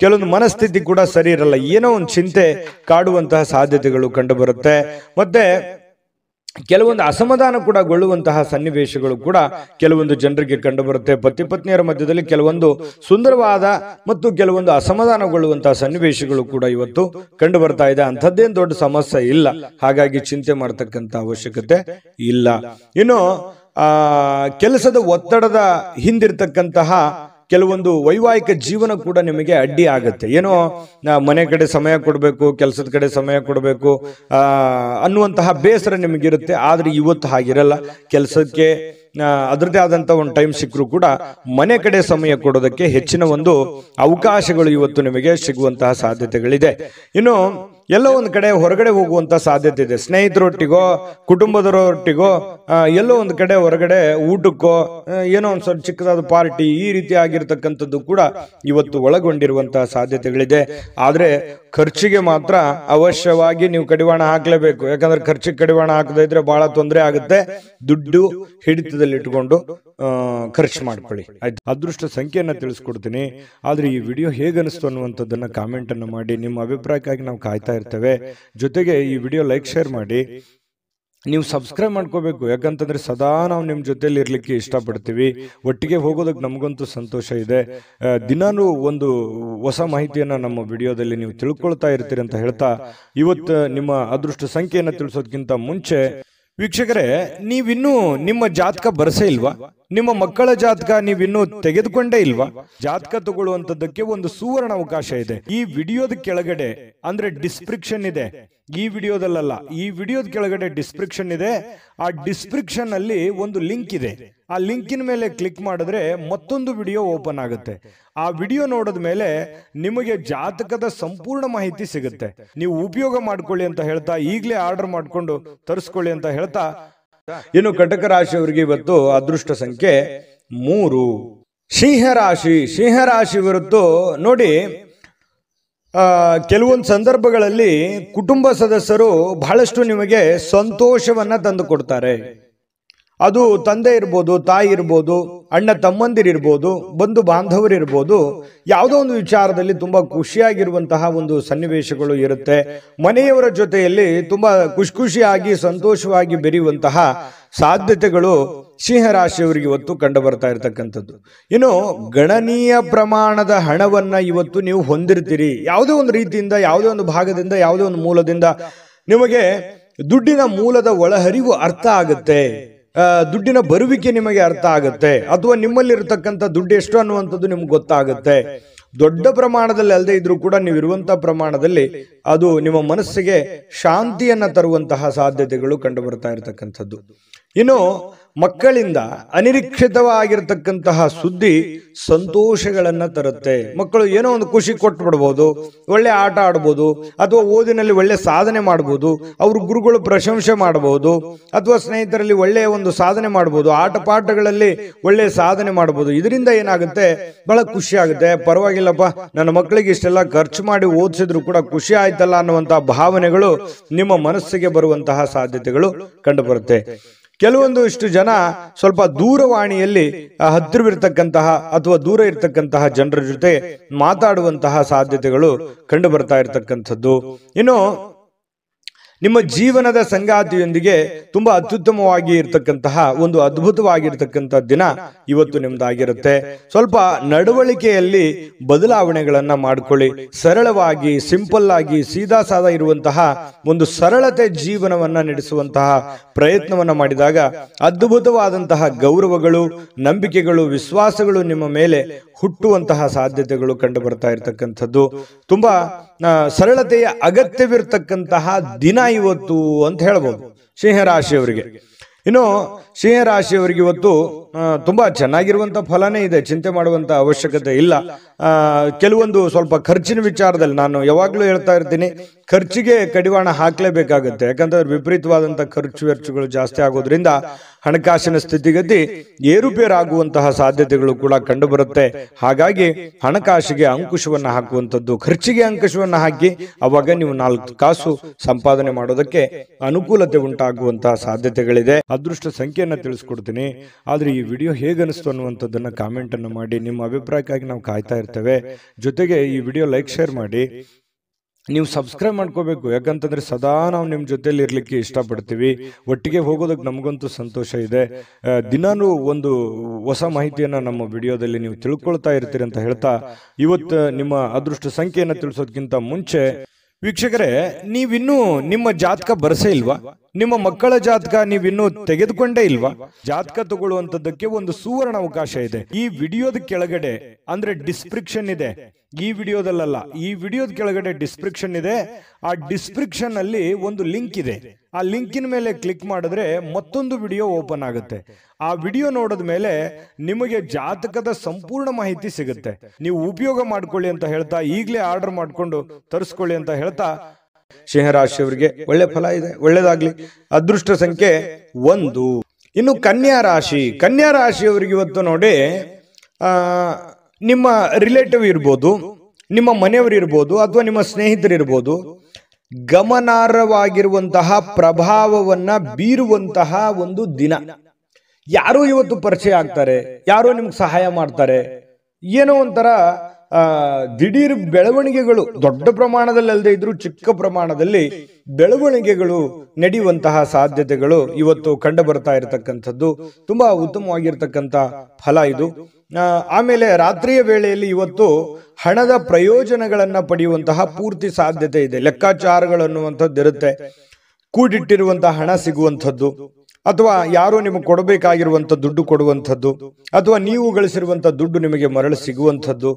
ಕೆಲವೊಂದು ಮನಸ್ಥಿತಿ ಕೂಡ ಸರಿ ಇರಲ್ಲ. ಏನೋ ಒಂದು ಚಿಂತೆ ಕಾಡುವಂತಹ ಸಾಧ್ಯತೆಗಳು ಕಂಡು ಬರುತ್ತೆ ಮತ್ತೆ ಕೆಲವೊಂದು ಅಸಮಾಧಾನ ಕೂಡ ಗೊಳ್ಳುವಂತಹ ಸನ್ನಿವೇಶಗಳು ಕೂಡ ಕೆಲವೊಂದು ಜನರಿಗೆ ಕಂಡುಬರುತ್ತೆ ಪತಿ ಪತ್ನಿಯರ ಮಧ್ಯದಲ್ಲಿ ಕೆಲವೊಂದು ಸುಂದರವಾದ ಮತ್ತು ಕೆಲವೊಂದು ಅಸಮಾಧಾನಗೊಳ್ಳುವಂತಹ ಸನ್ನಿವೇಶಗಳು ಕೂಡ ಇವತ್ತು ಕಂಡು ಬರ್ತಾ ಇದೆ. ಅಂಥದ್ದೇನು ದೊಡ್ಡ ಸಮಸ್ಯೆ ಇಲ್ಲ. ಹಾಗಾಗಿ ಚಿಂತೆ ಮಾಡತಕ್ಕಂತ ಅವಶ್ಯಕತೆ ಇಲ್ಲ. ಇನ್ನು ಕೆಲಸದ ಒತ್ತಡದ ಹಿಂದಿರ್ತಕ್ಕಂತಹ ಕೆಲವೊಂದು ವೈವಾಹಿಕ ಜೀವನ ಕೂಡ ನಿಮಗೆ ಅಡ್ಡಿ ಆಗುತ್ತೆ. ಏನೋ ಮನೆ ಕಡೆ ಸಮಯ ಕೊಡಬೇಕು, ಕೆಲಸದ ಕಡೆ ಸಮಯ ಕೊಡಬೇಕು ಅನ್ನುವಂತಹ ಬೇಸರ ನಿಮಗಿರುತ್ತೆ. ಆದರೆ ಇವತ್ತು ಹಾಗಿರಲ್ಲ. ಕೆಲಸಕ್ಕೆ ಅದರದೇ ಆದಂಥ ಒಂದು ಟೈಮ್ ಸಿಕ್ಕರೂ ಕೂಡ ಮನೆ ಕಡೆ ಸಮಯ ಕೊಡೋದಕ್ಕೆ ಹೆಚ್ಚಿನ ಒಂದು ಅವಕಾಶಗಳು ಇವತ್ತು ನಿಮಗೆ ಸಿಗುವಂತಹ ಸಾಧ್ಯತೆಗಳಿದೆ. ಇನ್ನು ಎಲ್ಲೋ ಒಂದು ಕಡೆ ಹೊರಗಡೆ ಹೋಗುವಂತ ಸಾಧ್ಯತೆ ಇದೆ. ಸ್ನೇಹಿತರೊಟ್ಟಿಗೋ ಕುಟುಂಬದವರೊಟ್ಟಿಗೋ ಎಲ್ಲೋ ಒಂದು ಕಡೆ ಹೊರಗಡೆ ಊಟಕ್ಕೋ ಏನೋ ಒಂದು ಸ್ವಲ್ಪ ಚಿಕ್ಕದಾದ ಪಾರ್ಟಿ ಈ ರೀತಿ ಆಗಿರ್ತಕ್ಕಂಥದ್ದು ಕೂಡ ಇವತ್ತು ಒಳಗೊಂಡಿರುವಂತಹ ಸಾಧ್ಯತೆಗಳಿದೆ. ಆದ್ರೆ ಖರ್ಚಿಗೆ ಮಾತ್ರ ಅವಶ್ಯವಾಗಿ ನೀವು ಕಡಿವಾಣ ಹಾಕ್ಲೇಬೇಕು. ಯಾಕಂದ್ರೆ ಖರ್ಚಿಗೆ ಕಡಿವಾಣ ಹಾಕದೇ ಇದ್ರೆ ಬಹಳ ತೊಂದರೆ ಆಗುತ್ತೆ. ದುಡ್ಡು ಹಿಡಿತದಲ್ಲಿ ಇಟ್ಕೊಂಡು ಆ, ಖರ್ಚು ಮಾಡ್ಕೊಳ್ಳಿ. ಆಯ್ತು. ಅದೃಷ್ಟ ಸಂಖ್ಯೆಯನ್ನ ತಿಳಿಸ್ಕೊಡ್ತೀನಿ. ಆದ್ರೆ ಈ ವಿಡಿಯೋ ಅನ್ನುವಂಥದ್ದನ್ನ ಕಾಮೆಂಟ್ ಅನ್ನು ಮಾಡಿ. ನಿಮ್ಮ ಅಭಿಪ್ರಾಯಕ್ಕಾಗಿ ನಾವು ಕಾಯ್ತಾ ಇರ್ತೇವೆ. ಜೊತೆಗೆ ಈ ವಿಡಿಯೋ ಲೈಕ್ ಶೇರ್ ಮಾಡಿ. ನೀವು ಸಬ್ಸ್ಕ್ರೈಬ್ ಮಾಡ್ಕೋಬೇಕು. ಯಾಕಂತಂದ್ರೆ ಸದಾ ನಾವು ನಿಮ್ಮ ಜೊತೆಲಿ ಇರ್ಲಿಕ್ಕೆ ಇಷ್ಟಪಡ್ತೀವಿ. ಒಟ್ಟಿಗೆ ಹೋಗೋದಕ್ಕೆ ನಮಗಂತೂ ಸಂತೋಷ ಇದೆ. ದಿನಾನು ಒಂದು ಹೊಸ ಮಾಹಿತಿಯನ್ನ ನಮ್ಮ ವಿಡಿಯೋದಲ್ಲಿ ನೀವು ತಿಳ್ಕೊಳ್ತಾ ಇರ್ತೀರಿ ಅಂತ ಹೇಳ್ತಾ, ಇವತ್ತು ನಿಮ್ಮ ಅದೃಷ್ಟ ಸಂಖ್ಯೆಯನ್ನು ತಿಳಿಸೋದಕ್ಕಿಂತ ಮುಂಚೆ ವೀಕ್ಷಕರೇ, ನೀವಿನ್ನೂ ನಿಮ್ಮ ಜಾತಕ ಬರಸೇ ಇಲ್ವಾ? ನಿಮ್ಮ ಮಕ್ಕಳ ಜಾತಕ ನೀವಿನ್ನೂ ತೆಗೆದುಕೊಂಡೇ ಇಲ್ವಾ? ಜಾತಕ ತಗೊಳ್ಳುವಂತದ್ದಕ್ಕೆ ಒಂದು ಸುವರ್ಣ ಅವಕಾಶ ಇದೆ. ಈ ವಿಡಿಯೋದ ಕೆಳಗಡೆ, ಅಂದ್ರೆ ಡಿಸ್ಕ್ರಿಪ್ಷನ್ ಇದೆ. ಈ ವಿಡಿಯೋದಲ್ಲ ಈ ವಿಡಿಯೋದ ಕೆಳಗಡೆ ಡಿಸ್ಕ್ರಿಪ್ಷನ್ ಇದೆ. ಆ ಡಿಸ್ಕ್ರಿಪ್ಷನ್ ಅಲ್ಲಿ ಒಂದು ಲಿಂಕ್ ಇದೆ. ಆ ಲಿಂಕಿನ ಮೇಲೆ ಕ್ಲಿಕ್ ಮಾಡಿದ್ರೆ ಮತ್ತೊಂದು ವಿಡಿಯೋ ಓಪನ್ ಆಗುತ್ತೆ. ಆ ವಿಡಿಯೋ ನೋಡಿದ ಮೇಲೆ ನಿಮಗೆ ಜಾತಕದ ಸಂಪೂರ್ಣ ಮಾಹಿತಿ ಸಿಗುತ್ತೆ. ನೀವು ಉಪಯೋಗ ಮಾಡ್ಕೊಳ್ಳಿ ಅಂತ ಹೇಳ್ತಾ ಈಗಲೇ ಆರ್ಡರ್ ಮಾಡಿಕೊಂಡು ತರಿಸ್ಕೊಳ್ಳಿ ಅಂತ ಹೇಳ್ತಾ ಇನ್ನು ಕಟಕ ರಾಶಿಯವರಿಗೆ ಇವತ್ತು ಅದೃಷ್ಟ ಸಂಖ್ಯೆ ಮೂರು. ಸಿಂಹರಾಶಿ ಸಿಂಹರಾಶಿ ಇವರದ್ದು ನೋಡಿ ಕೆಲವೊಂದು ಸಂದರ್ಭಗಳಲ್ಲಿ ಕುಟುಂಬ ಸದಸ್ಯರು ಬಹಳಷ್ಟು ನಿಮಗೆ ಸಂತೋಷವನ್ನ ತಂದು ಕೊಡ್ತಾರೆ. ಅದು ತಂದೆ ಇರ್ಬೋದು, ತಾಯಿ ಇರ್ಬೋದು, ಅಣ್ಣ ತಮ್ಮಂದಿರಿರ್ಬೋದು ಬಂಧು ಬಾಂಧವರಿರ್ಬೋದು ಯಾವುದೋ ಒಂದು ವಿಚಾರದಲ್ಲಿ ತುಂಬ ಖುಷಿಯಾಗಿರುವಂತಹ ಒಂದು ಸನ್ನಿವೇಶಗಳು ಇರುತ್ತೆ. ಮನೆಯವರ ಜೊತೆಯಲ್ಲಿ ತುಂಬ ಖುಷಿ ಖುಷಿಯಾಗಿ ಸಂತೋಷವಾಗಿ ಬೆರೆಯುವಂತಹ ಸಾಧ್ಯತೆಗಳು ಸಿಂಹರಾಶಿಯವರಿಗೆ ಇವತ್ತು ಕಂಡು ಬರ್ತಾ ಇರತಕ್ಕಂಥದ್ದು. ಇನ್ನು ಗಣನೀಯ ಪ್ರಮಾಣದ ಹಣವನ್ನು ಇವತ್ತು ನೀವು ಹೊಂದಿರ್ತೀರಿ. ಯಾವುದೇ ಒಂದು ರೀತಿಯಿಂದ, ಯಾವುದೇ ಒಂದು ಭಾಗದಿಂದ, ಯಾವುದೇ ಒಂದು ಮೂಲದಿಂದ ನಿಮಗೆ ದುಡ್ಡಿನ ಮೂಲದ ಒಳಹರಿವು ಅರ್ಥ ಆಗುತ್ತೆ. ದುಡ್ಡಿನ ಬರುವಿಕೆ ನಿಮಗೆ ಅರ್ಥ ಆಗುತ್ತೆ. ಅಥವಾ ನಿಮ್ಮಲ್ಲಿರತಕ್ಕಂಥ ದುಡ್ಡು ಎಷ್ಟು ಅನ್ನುವಂಥದ್ದು ನಿಮ್ಗೆ ಗೊತ್ತಾಗುತ್ತೆ. ದೊಡ್ಡ ಪ್ರಮಾಣದಲ್ಲಿ ಅಲ್ಲದೆ ಇದ್ರೂ ಕೂಡ ನೀವು ಇರುವಂತಹ ಪ್ರಮಾಣದಲ್ಲಿ ಅದು ನಿಮ್ಮ ಮನಸ್ಸಿಗೆ ಶಾಂತಿಯನ್ನ ತರುವಂತಹ ಸಾಧ್ಯತೆಗಳು ಕಂಡು ಬರ್ತಾ ಇರತಕ್ಕಂಥದ್ದು. ಇನ್ನು ಮಕ್ಕಳಿಂದ ಅನಿರೀಕ್ಷಿತವಾಗಿರ್ತಕ್ಕಂತಹ ಸುದ್ದಿ ಸಂತೋಷಗಳನ್ನ ತರುತ್ತೆ. ಮಕ್ಕಳು ಏನೋ ಒಂದು ಖುಷಿ ಕೊಟ್ಟು ಬಿಡ್ಬೋದು, ಒಳ್ಳೆ ಆಟ ಆಡ್ಬೋದು, ಅಥವಾ ಓದಿನಲ್ಲಿ ಒಳ್ಳೆ ಸಾಧನೆ ಮಾಡ್ಬೋದು, ಅವ್ರ ಗುರುಗಳು ಪ್ರಶಂಸೆ ಮಾಡಬಹುದು ಅಥವಾ ಸ್ನೇಹಿತರಲ್ಲಿ ಒಳ್ಳೆಯ ಒಂದು ಸಾಧನೆ ಮಾಡ್ಬೋದು, ಆಟ ಪಾಠಗಳಲ್ಲಿ ಒಳ್ಳೆ ಸಾಧನೆ ಮಾಡ್ಬೋದು, ಇದರಿಂದ ಏನಾಗುತ್ತೆ? ಬಹಳ ಖುಷಿ ಆಗುತ್ತೆ. ಪರವಾಗಿಲ್ಲಪ್ಪ, ನನ್ನ ಮಕ್ಕಳಿಗೆ ಇಷ್ಟೆಲ್ಲ ಖರ್ಚು ಮಾಡಿ ಓದಿಸಿದ್ರು ಕೂಡ ಖುಷಿ ಆಯ್ತಲ್ಲ ಅನ್ನುವಂತಹ ಭಾವನೆಗಳು ನಿಮ್ಮ ಮನಸ್ಸಿಗೆ ಬರುವಂತಹ ಸಾಧ್ಯತೆಗಳು ಕಂಡು ಬರುತ್ತೆ ಕೆಲವೊಂದು ಇಷ್ಟು ಜನ ಸ್ವಲ್ಪ ದೂರವಾಣಿಯಲ್ಲಿ ಹತ್ತಿರವಿರ್ತಕ್ಕಂತಹ ಅಥವಾ ದೂರ ಇರ್ತಕ್ಕಂತಹ ಜನರ ಜೊತೆ ಮಾತಾಡುವಂತಹ ಸಾಧ್ಯತೆಗಳು ಕಂಡು ಬರ್ತಾ ಇರತಕ್ಕಂಥದ್ದು. ಇನ್ನು ನಿಮ್ಮ ಜೀವನದ ಸಂಗಾತಿಯೊಂದಿಗೆ ತುಂಬಾ ಅತ್ಯುತ್ತಮವಾಗಿ ಇರತಕ್ಕಂತಹ ಒಂದು ಅದ್ಭುತವಾಗಿರ್ತಕ್ಕಂಥ ದಿನ ಇವತ್ತು ನಿಮ್ದಾಗಿರುತ್ತೆ. ಸ್ವಲ್ಪ ನಡವಳಿಕೆಯಲ್ಲಿ ಬದಲಾವಣೆಗಳನ್ನ ಮಾಡ್ಕೊಳ್ಳಿ. ಸರಳವಾಗಿ ಸಿಂಪಲ್ ಆಗಿ, ಸೀದಾ ಸಾದ ಇರುವಂತಹ ಒಂದು ಸರಳತೆ ಜೀವನವನ್ನ ನಡೆಸುವಂತಹ ಪ್ರಯತ್ನವನ್ನ ಮಾಡಿದಾಗ ಅದ್ಭುತವಾದಂತಹ ಗೌರವಗಳು, ನಂಬಿಕೆಗಳು, ವಿಶ್ವಾಸಗಳು ನಿಮ್ಮ ಮೇಲೆ ಹುಟ್ಟುವಂತಹ ಸಾಧ್ಯತೆಗಳು ಕಂಡು ಬರ್ತಾ ಇರತಕ್ಕಂಥದ್ದು. ತುಂಬಾ ಸರಳತೆಯ ಅಗತ್ಯವಿರತಕ್ಕಂತಹ ದಿನ ಇವತ್ತು ಅಂತ ಹೇಳ್ಬೋದು ಸಿಂಹರಾಶಿಯವರಿಗೆ. ಇನ್ನು, ಸಿಂಹರಾಶಿಯವರಿಗೆ ಇವತ್ತು ತುಂಬಾ ಚೆನ್ನಾಗಿರುವಂತ ಫಲನೇ ಇದೆ. ಚಿಂತೆ ಮಾಡುವಂತ ಅವಶ್ಯಕತೆ ಇಲ್ಲ. ಕೆಲವೊಂದು ಸ್ವಲ್ಪ ಖರ್ಚಿನ ವಿಚಾರದಲ್ಲಿ ನಾನು ಯಾವಾಗಲೂ ಹೇಳ್ತಾ ಇರ್ತೀನಿ. ಖರ್ಚಿಗೆ ಕಡಿವಾಣ ಹಾಕಲೇಬೇಕಾಗುತ್ತೆ. ಯಾಕಂದ್ರೆ ವಿಪರೀತವಾದಂತಹ ಖರ್ಚು ವೆಚ್ಚಗಳು ಜಾಸ್ತಿ ಆಗೋದ್ರಿಂದ ಹಣಕಾಸಿನ ಸ್ಥಿತಿಗತಿ ಏರುಪೇರಾಗುವಂತಹ ಸಾಧ್ಯತೆಗಳು ಕೂಡ ಕಂಡುಬರುತ್ತೆ. ಹಾಗಾಗಿ ಹಣಕಾಸಿಗೆ ಅಂಕುಶವನ್ನು ಹಾಕುವಂಥದ್ದು, ಖರ್ಚಿಗೆ ಅಂಕುಶವನ್ನು ಹಾಕಿ ಅವಾಗ ನೀವು ನಾಲ್ಕು ಕಾಸು ಸಂಪಾದನೆ ಮಾಡೋದಕ್ಕೆ ಅನುಕೂಲತೆ ಉಂಟಾಗುವಂತಹ ಸಾಧ್ಯತೆಗಳಿದೆ. ಅದೃಷ್ಟ ಸಂಖ್ಯೆಯನ್ನು ತಿಳಿಸ್ಕೊಡ್ತೀನಿ. ಆದ್ರೆ ಈ ವಿಡಿಯೋ ಹೇಗನಿಸ್ತು ಅನ್ನುವಂಥದ್ದನ್ನು ಅನ್ನುವಂಥದ್ದನ್ನ ಕಾಮೆಂಟ್ ಅನ್ನು ಮಾಡಿ. ನಿಮ್ಮ ಅಭಿಪ್ರಾಯಕ್ಕಾಗಿ ನಾವು ಕಾಯ್ತಾ ಇರ್ತೇವೆ. ಜೊತೆಗೆ ಈ ವಿಡಿಯೋ ಲೈಕ್ ಶೇರ್ ಮಾಡಿ. ನೀವು ಸಬ್ಸ್ಕ್ರೈಬ್ ಮಾಡ್ಕೋಬೇಕು. ಯಾಕಂತಂದ್ರೆ ಸದಾ ನಾವು ನಿಮ್ಮ ಜೊತೆಲಿ ಇರ್ಲಿಕ್ಕೆ ಇಷ್ಟಪಡ್ತೀವಿ. ಒಟ್ಟಿಗೆ ಹೋಗೋದಕ್ಕೆ ನಮಗಂತೂ ಸಂತೋಷ ಇದೆ. ದಿನಾನು ಒಂದು ಹೊಸ ಮಾಹಿತಿಯನ್ನ ನಮ್ಮ ವಿಡಿಯೋದಲ್ಲಿ ನೀವು ತಿಳ್ಕೊಳ್ತಾ ಇರ್ತೀರಿ ಅಂತ ಹೇಳ್ತಾ, ಇವತ್ತು ನಿಮ್ಮ ಅದೃಷ್ಟ ಸಂಖ್ಯೆಯನ್ನು ತಿಳಿಸೋದಕ್ಕಿಂತ ಮುಂಚೆ, ವೀಕ್ಷಕರೇ, ನೀವಿನ್ನೂ ನಿಮ್ಮ ಜಾತಕ ಬರಸೇ ಇಲ್ವಾ? ನಿಮ್ಮ ಮಕ್ಕಳ ಜಾತಕ ನೀವಿನ್ನೂ ತೆಗೆದುಕೊಂಡೇ ಇಲ್ವಾ? ಜಾತಕ ತಗೊಳ್ಳುವಂತದ್ದಕ್ಕೆ ಒಂದು ಸುವರ್ಣ ಅವಕಾಶ ಇದೆ. ಈ ವಿಡಿಯೋದ ಕೆಳಗಡೆ ಅಂದ್ರೆ ಡಿಸ್ಕ್ರಿಪ್ಷನ್ ಇದೆ. ಈ ವಿಡಿಯೋದಲ್ಲ ಈ ವಿಡಿಯೋದ ಕೆಳಗಡೆ ಡಿಸ್ಕ್ರಿಪ್ಷನ್ ಇದೆ. ಆ ಡಿಸ್ಕ್ರಿಪ್ಷನ್ ಅಲ್ಲಿ ಒಂದು ಲಿಂಕ್ ಇದೆ. ಆ ಲಿಂಕಿನ ಮೇಲೆ ಕ್ಲಿಕ್ ಮಾಡಿದ್ರೆ ಮತ್ತೊಂದು ವಿಡಿಯೋ ಓಪನ್ ಆಗುತ್ತೆ. ಆ ವಿಡಿಯೋ ನೋಡಿದ ಮೇಲೆ ನಿಮಗೆ ಜಾತಕದ ಸಂಪೂರ್ಣ ಮಾಹಿತಿ ಸಿಗುತ್ತೆ. ನೀವು ಉಪಯೋಗ ಮಾಡ್ಕೊಳ್ಳಿ ಅಂತ ಹೇಳ್ತಾ ಈಗಲೇ ಆರ್ಡರ್ ಮಾಡ್ಕೊಂಡು ತರಿಸ್ಕೊಳ್ಳಿ ಅಂತ ಹೇಳ್ತಾ ಸಿಂಹರಾಶಿಯವರಿಗೆ ಒಳ್ಳೆ ಫಲ ಇದೆ, ಒಳ್ಳೇದಾಗ್ಲಿ. ಅದೃಷ್ಟ ಸಂಖ್ಯೆ ಒಂದು. ಇನ್ನು ಕನ್ಯಾ ರಾಶಿ, ಕನ್ಯಾ ರಾಶಿಯವರಿಗೆ ಇವತ್ತು ನೋಡಿ ನಿಮ್ಮ ರಿಲೇಟಿವ್ ಇರ್ಬೋದು, ನಿಮ್ಮ ಮನೆಯವರು ಇರ್ಬೋದು, ಅಥವಾ ನಿಮ್ಮ ಸ್ನೇಹಿತರು ಇರ್ಬೋದು, ಗಮನಾರ್ಹವಾಗಿರುವಂತಹ ಪ್ರಭಾವವನ್ನ ಬೀರುವಂತಹ ಒಂದು ದಿನ. ಯಾರು ಇವತ್ತು ಪರಿಚಯ ಆಗ್ತಾರೆ? ಯಾರೋ ನಿಮ್ಗೆ ಸಹಾಯ ಮಾಡ್ತಾರೆ? ಏನೋ ಒಂಥರ ದಿಢೀರ್ ಬೆಳವಣಿಗೆಗಳು ದೊಡ್ಡ ಪ್ರಮಾಣದಲ್ಲಿ ಅಲ್ಲದೆ ಇದ್ರೂ ಚಿಕ್ಕ ಪ್ರಮಾಣದಲ್ಲಿ ಬೆಳವಣಿಗೆಗಳು ನಡೆಯುವಂತಹ ಸಾಧ್ಯತೆಗಳು ಇವತ್ತು ಕಂಡು ಬರ್ತಾ ಇರತಕ್ಕಂಥದ್ದು. ತುಂಬಾ ಉತ್ತಮವಾಗಿರ್ತಕ್ಕಂಥ ಫಲ ಇದು. ಆಮೇಲೆ ರಾತ್ರಿಯ ವೇಳೆಯಲ್ಲಿ ಇವತ್ತು ಹಣದ ಪ್ರಯೋಜನಗಳನ್ನು ಪಡೆಯುವಂತಹ ಪೂರ್ತಿ ಸಾಧ್ಯತೆ ಇದೆ. ಲೆಕ್ಕಾಚಾರಗಳು ಅನ್ನುವಂಥದ್ದು ಇರುತ್ತೆ. ಕೂಡಿಟ್ಟಿರುವಂತಹ ಹಣ ಸಿಗುವಂಥದ್ದು. ಅಥವಾ ಯಾರೋ ನಿಮಗೆ ಕೊಡಬೇಕಾಗಿರುವಂಥ ದುಡ್ಡು ಕೊಡುವಂಥದ್ದು, ಅಥವಾ ನೀವು ಗಳಿಸಿರುವಂಥ ದುಡ್ಡು ನಿಮಗೆ ಮರಳಿ ಸಿಗುವಂಥದ್ದು,